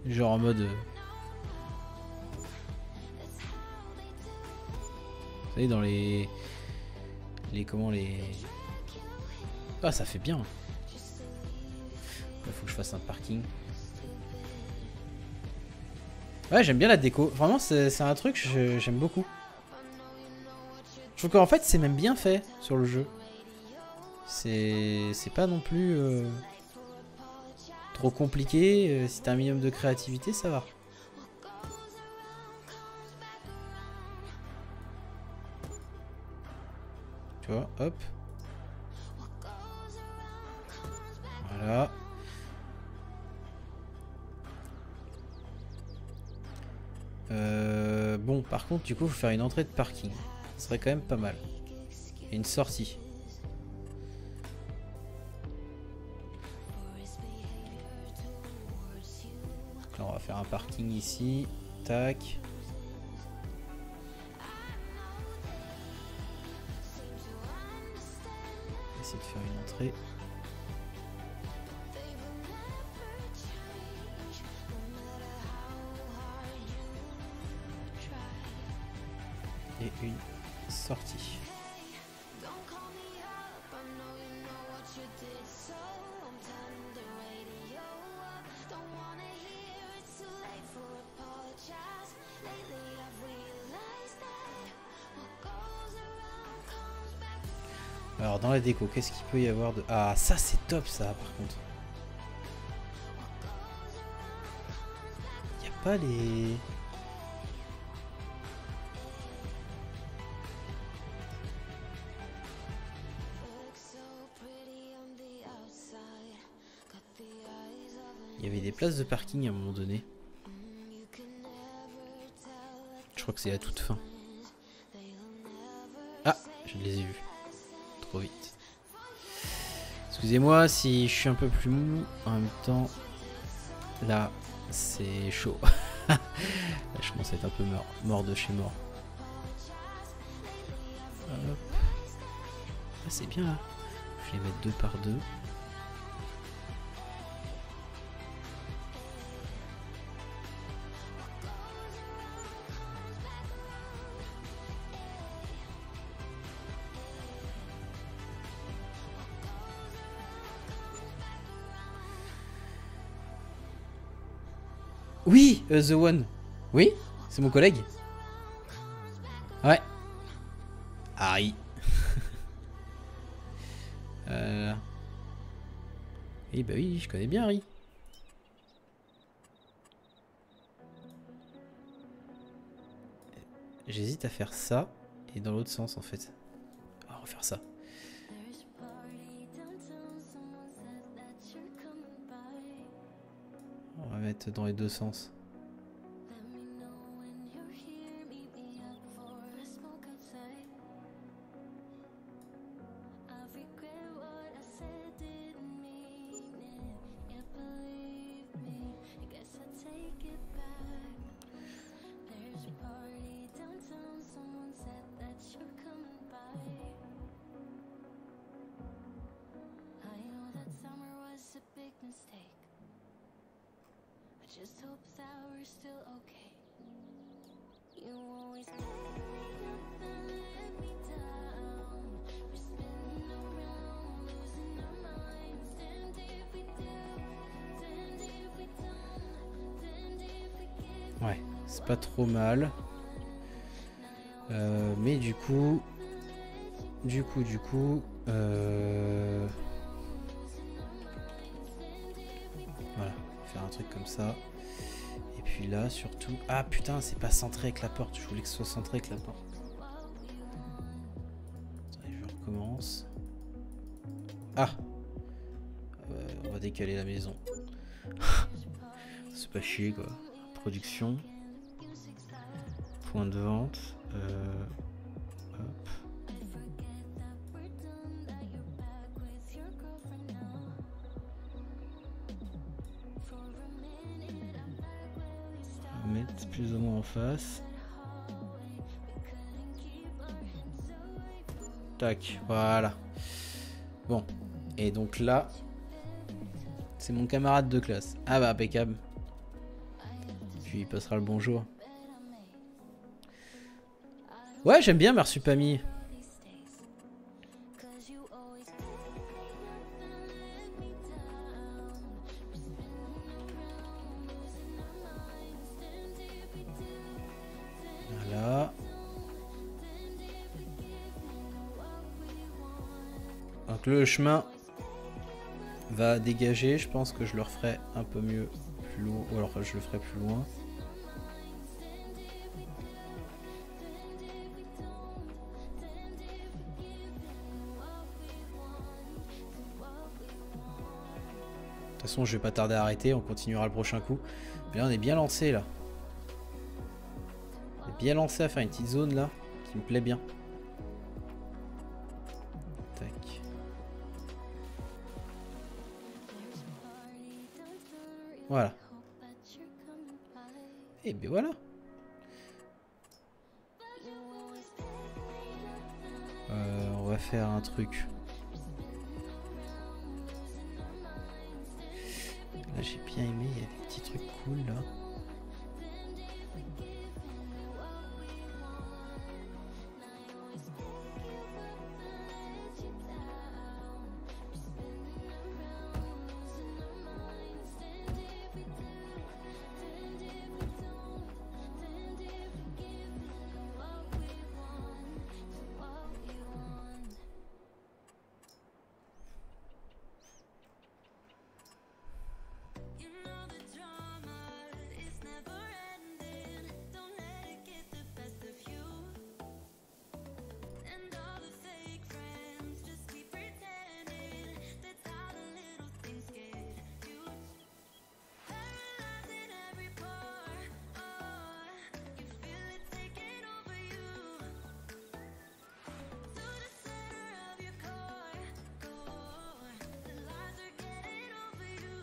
Speaker 2: Genre en mode... euh, Vous savez dans les... Les comment les... Ah ça fait bien. Il faut que je fasse un parking. Ouais, j'aime bien la déco. Vraiment, c'est un truc que j'aime beaucoup. Je trouve qu'en fait, c'est même bien fait sur le jeu. C'est c'est pas non plus euh, trop compliqué. Euh, Si t'as un minimum de créativité, ça va. Tu vois, hop. Du coup, faut faire une entrée de parking. Ce serait quand même pas mal. Et une sortie. Donc là, on va faire un parking ici. Tac. Essayer de faire une entrée.
Speaker 1: Qu'est-ce qu'il peut y avoir de... Ah ça c'est top ça par contre. Y a pas les... Il y avait des places de parking à un moment donné. Je crois que c'est à toute fin. Ah, je les ai vus. Excusez-moi si je suis un peu plus mou. En même temps, là, c'est chaud. <laughs> Là, je commence à être un peu mort, mort de chez mort. Ah, c'est bien là. Je vais les mettre deux par deux. The One. Oui, c'est mon collègue. Ouais. Harry. <laughs> euh... Oui, bah oui, je connais bien Harry. J'hésite à faire ça et dans l'autre sens en fait. On va faire ça. On va mettre dans les deux sens. Trop mal. Euh, mais du coup, du coup, du coup, euh... voilà, faire un truc comme ça. Et puis là, surtout, ah putain, c'est pas centré avec la porte. Je voulais que ce soit centré avec la porte. Je recommence. Ah, Euh, on va décaler la maison. <laughs> c'est pas chier quoi. Production. De vente. euh, hop. Mettre plus ou moins en face. Tac, voilà. Bon, et donc là, c'est mon camarade de classe. Ah bah impeccable. Puis il passera le bonjour. Ouais, j'aime bien Marsupami. Voilà. Donc le chemin va dégager. Je pense que je le referai un peu mieux plus loin. Ou alors je le ferai plus loin. Je vais pas tarder à arrêter. On continuera le prochain coup. Mais là, on est bien lancé là. On est bien lancé à faire une petite zone là qui me plaît bien. Tac. Voilà. Et bien voilà. Euh, on va faire un truc. Bien aimé, il y a des petits trucs cool là.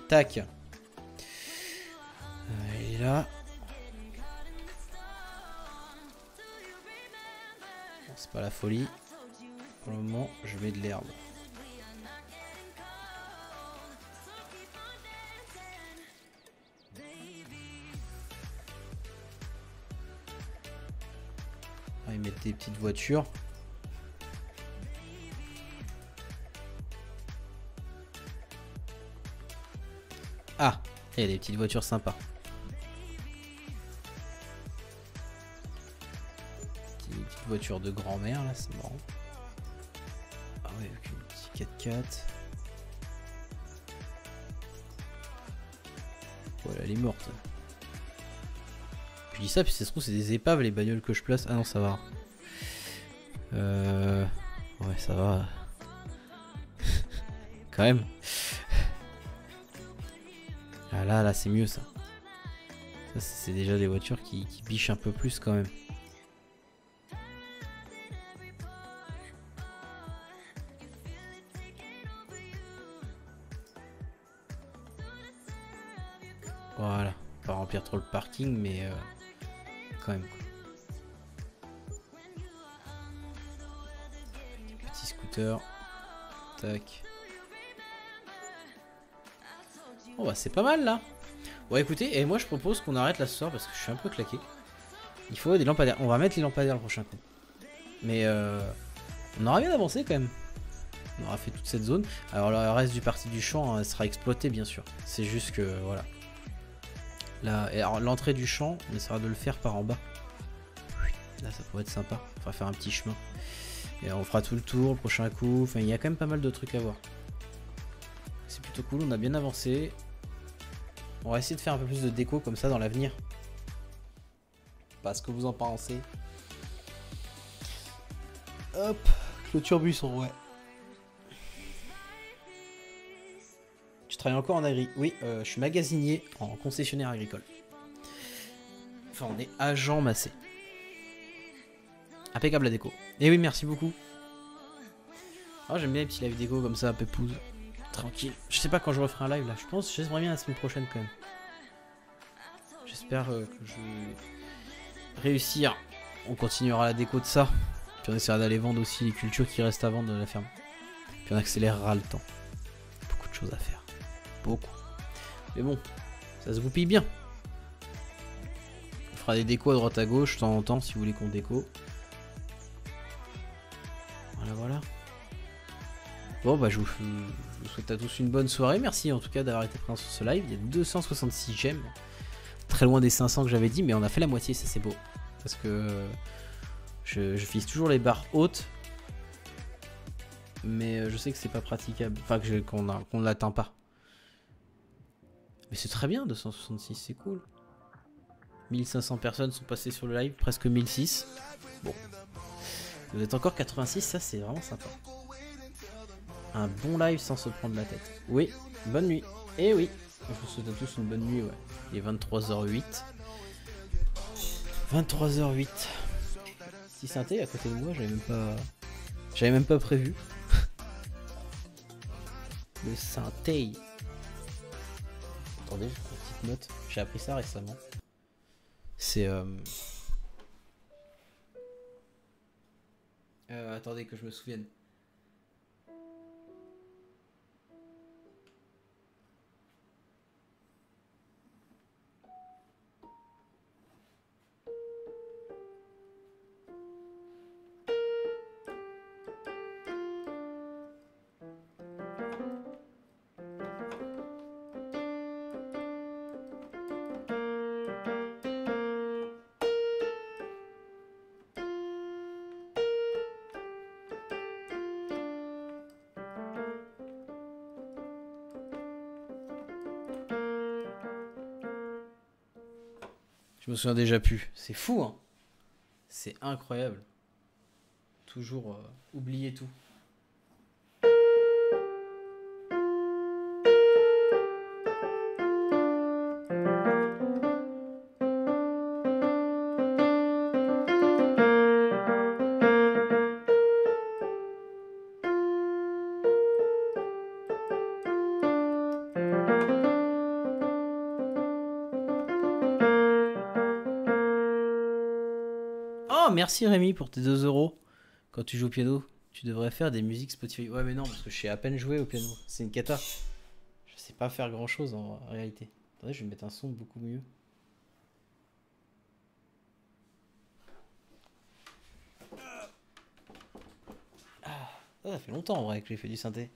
Speaker 2: Tac. Euh, elle est là. C'est pas la folie. Pour le moment, je mets de l'herbe. On va y mettre des petites voitures. Il y a des petites voitures sympas. Petite, petite voiture de grand-mère là, c'est marrant. Ah ouais, avec un petit 4x4. Voilà, elle est morte. Je dis ça, puis ça se trouve, c'est des épaves les bagnoles que je place. Ah non, ça va. Euh. Ouais, ça va. <laughs> Quand même. Ah là, là, c'est mieux ça. C'est déjà des voitures qui, bichent un peu plus quand même. Voilà. Pas remplir trop le parking, mais euh, quand même. Petit scooter. Tac. Bah c'est pas mal là. Bon écoutez, et moi je propose qu'on arrête là ce soir parce que je suis un peu claqué. Il faut des lampadaires. On va mettre les lampadaires le prochain coup. Mais euh, on aura bien avancé quand même. On aura fait toute cette zone. Alors le reste du parti du champ hein, sera exploité bien sûr. C'est juste que voilà. L'entrée du champ, on essaiera de le faire par en bas. Là ça pourrait être sympa. On va faire un petit chemin. Et on fera tout le tour le prochain coup. Enfin il y a quand même pas mal de trucs à voir. C'est plutôt cool, on a bien avancé. On va essayer de faire un peu plus de déco comme ça dans l'avenir. Pas ce que vous en pensez. Hop, clôture buisson, ouais. Tu travailles encore en agri? Oui, euh, je suis magasinier en concessionnaire agricole. Enfin, on est agent massé. Impeccable la déco. Et oui, merci beaucoup. Oh, j'aime bien les petits live déco comme ça, pépouze. Tranquille. Je sais pas quand je referai un live là. Je pense, j'aimerais bien la semaine prochaine quand même. J'espère euh, que je vais réussir. On continuera la déco de ça. Puis on essaiera d'aller vendre aussi les cultures qui restent à vendre de la ferme. Puis on accélérera le temps. Beaucoup de choses à faire. Beaucoup. Mais bon, ça se goupille bien. On fera des décos à droite à gauche de temps en temps si vous voulez qu'on déco. Voilà, voilà. Bon bah je vous, souhaite à tous une bonne soirée. Merci en tout cas d'avoir été présent sur ce live. Il y a 266 j'aime. Très loin des 500 que j'avais dit, mais on a fait la moitié, ça c'est beau. Parce que je, je toujours les barres hautes. Mais euh, je sais que c'est pas praticable. Enfin qu'on ne l'atteint pas. Mais c'est très bien 266, c'est cool. 1500 personnes sont passées sur le live, presque 1006. Bon. Vous êtes encore 86, ça c'est vraiment sympa. Un bon live sans se prendre la tête. Oui, bonne nuit. Et oui, je vous souhaite à tous une bonne nuit, ouais. Il est 23h08. 23h08. Si synthé à côté de moi, j'avais même pas. J'avais même pas prévu. Le synthé. Attendez, je prends une petite note. J'ai appris ça récemment. C'est. Euh... euh, attendez que je me souvienne. Je me souviens déjà plus. C'est fou, hein. C'est incroyable. Toujours euh, oublier tout. Merci Rémi pour tes 2 euros. Quand tu joues au piano, tu devrais faire des musiques Spotify. Ouais, mais non, parce que je sais à peine jouer au piano. C'est une cata. Je sais pas faire grand chose en réalité. Attendez, je vais mettre un son beaucoup mieux. Ah, ça fait longtemps en vrai que j'ai fait du synthé.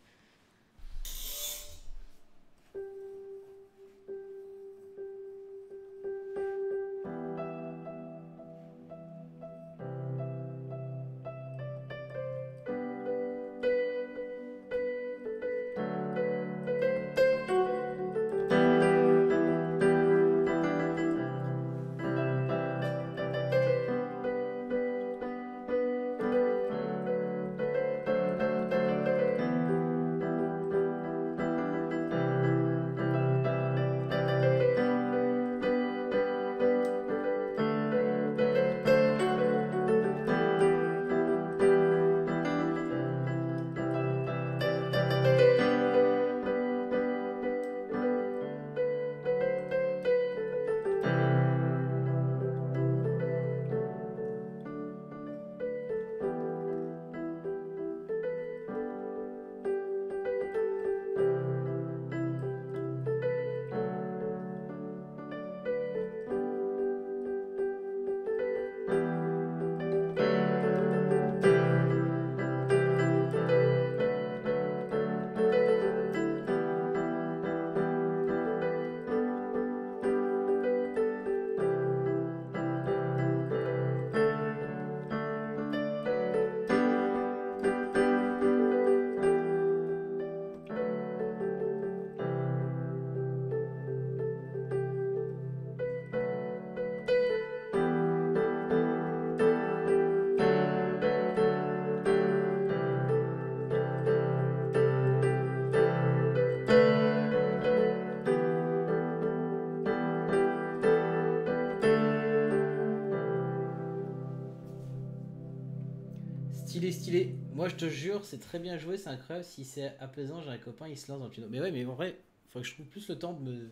Speaker 2: Te jure, c'est très bien joué, c'est incroyable. Si c'est apaisant, j'ai un copain, il se lance dans le piano. Mais ouais, mais en vrai, faut que je trouve plus le temps de me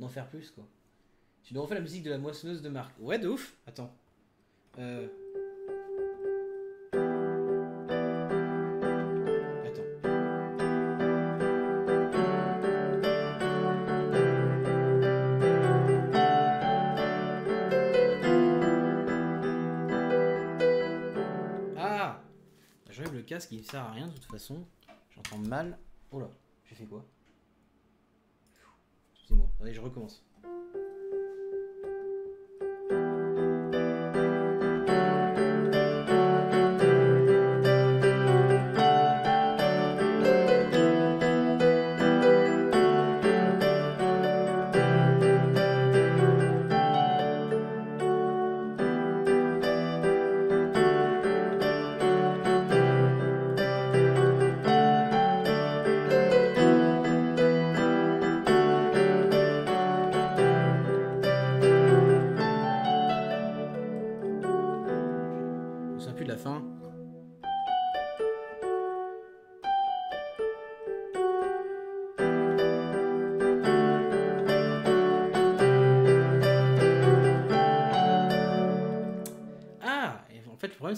Speaker 2: d'en faire plus, quoi. Tu dois refaire la musique de la moissonneuse de Marc. Ouais, de ouf. J'entends mal. Oh là, j'ai fait quoi? Excusez-moi, allez, je recommence.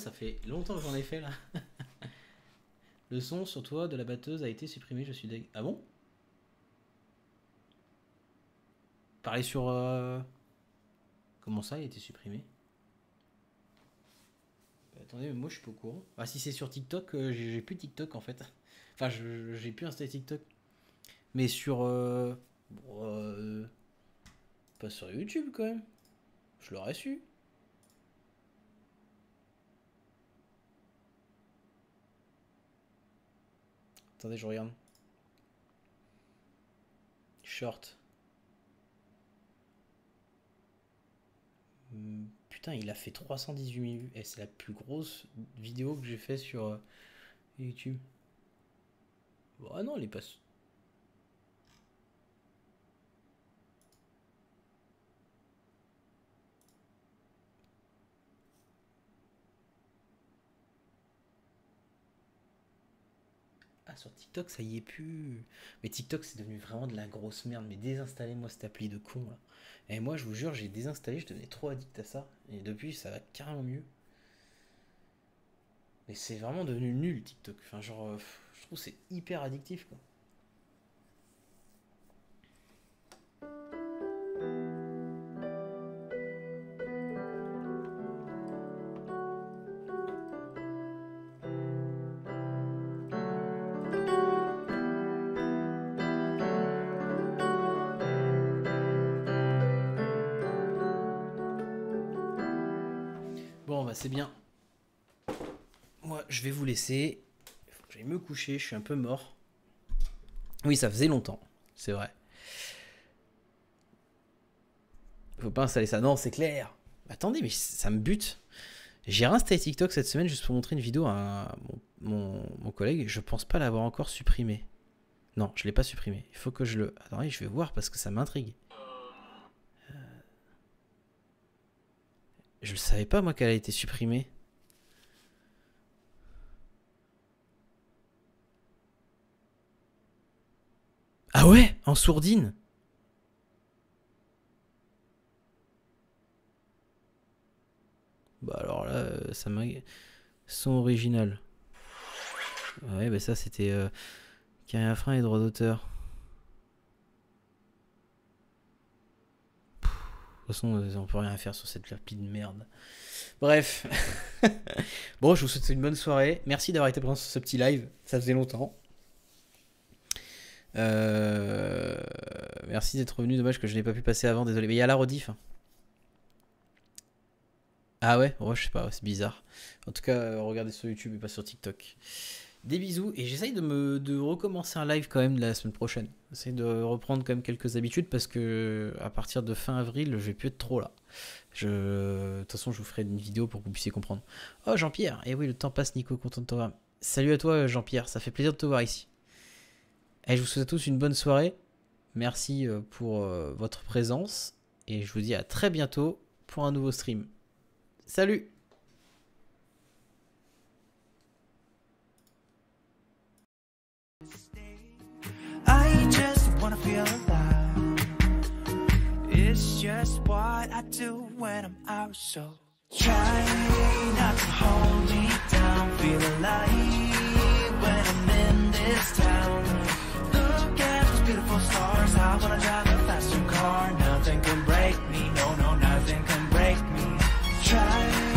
Speaker 2: Ça fait longtemps que j'en ai fait là. <laughs> le son sur toi de la batteuse a été supprimé, je suis deg. Ah bon? Parler sur. euh, Comment ça, il a été supprimé? Bah, Attendez, mais moi je suis pas au courant. Ah, si c'est sur TikTok, euh, j'ai plus TikTok en fait. <laughs> Enfin, j'ai plus installé TikTok. Mais sur. euh, pas sur YouTube quand même. Je l'aurais su. Attendez, je regarde. Short. Hmm, Putain, il a fait 318 000 vues. Et c'est la plus grosse vidéo que j'ai fait sur euh, YouTube. Ah non, il est pas. Sur TikTok, ça y est plus. Mais TikTok, c'est devenu vraiment de la grosse merde. Mais désinstallez-moi cette appli de con là. Et moi, je vous jure, j'ai désinstallé, je devenais trop addict à ça. Et depuis, ça va carrément mieux. Mais c'est vraiment devenu nul TikTok. Enfin, genre, euh, je trouve c'est hyper addictif quoi. C'est bien. Moi, je vais vous laisser. Que j'aille me coucher, je suis un peu mort. Oui, ça faisait longtemps, c'est vrai. Faut pas installer ça. Non, c'est clair. Attendez, mais ça me bute. J'ai réinstallé TikTok cette semaine juste pour montrer une vidéo à mon, mon- mon collègue. Je pense pas l'avoir encore supprimé. Non, je l'ai pas supprimé. Il faut que je le. Attendez, je vais voir parce que ça m'intrigue. Je le savais pas moi qu'elle a été supprimée. Ah ouais, en sourdine. Bah alors là, euh, ça m'a. Son original. Ouais, bah ça c'était. Euh... Carrière frein et droit d'auteur. Pff, De toute façon, euh, on peut rien faire sur cette appli de merde. Bref. <laughs> bon, je vous souhaite une bonne soirée. Merci d'avoir été présent sur ce petit live. Ça faisait longtemps. Euh, Merci d'être venu. Dommage que je n'ai pas pu passer avant. Désolé. Mais il y a la rediff. hein. Ah ouais? Ouais, je sais pas. c'est bizarre. En tout cas, euh, regardez sur YouTube et pas sur TikTok. Des bisous. Et j'essaye de, me, recommencer un live quand même la semaine prochaine. J'essaye de reprendre quand même quelques habitudes parce que à partir de fin avril, je vais plus être trop là. De toute façon, je vous ferai une vidéo pour que vous puissiez comprendre. Oh, Jean-Pierre Et oui, le temps passe, Nico, content de te voir. Salut à toi, Jean-Pierre, ça fait plaisir de te voir ici. Et je vous souhaite à tous une bonne soirée. Merci euh, pour euh, votre présence. Et je vous dis à très bientôt pour un nouveau stream. Salut
Speaker 4: wanna feel alive. It's just what I do when I'm out So try not to hold me down. Feel alive when I'm in this town. Look at those beautiful stars. I wanna drive a faster car. Nothing can break me, no, no, nothing can break me. Try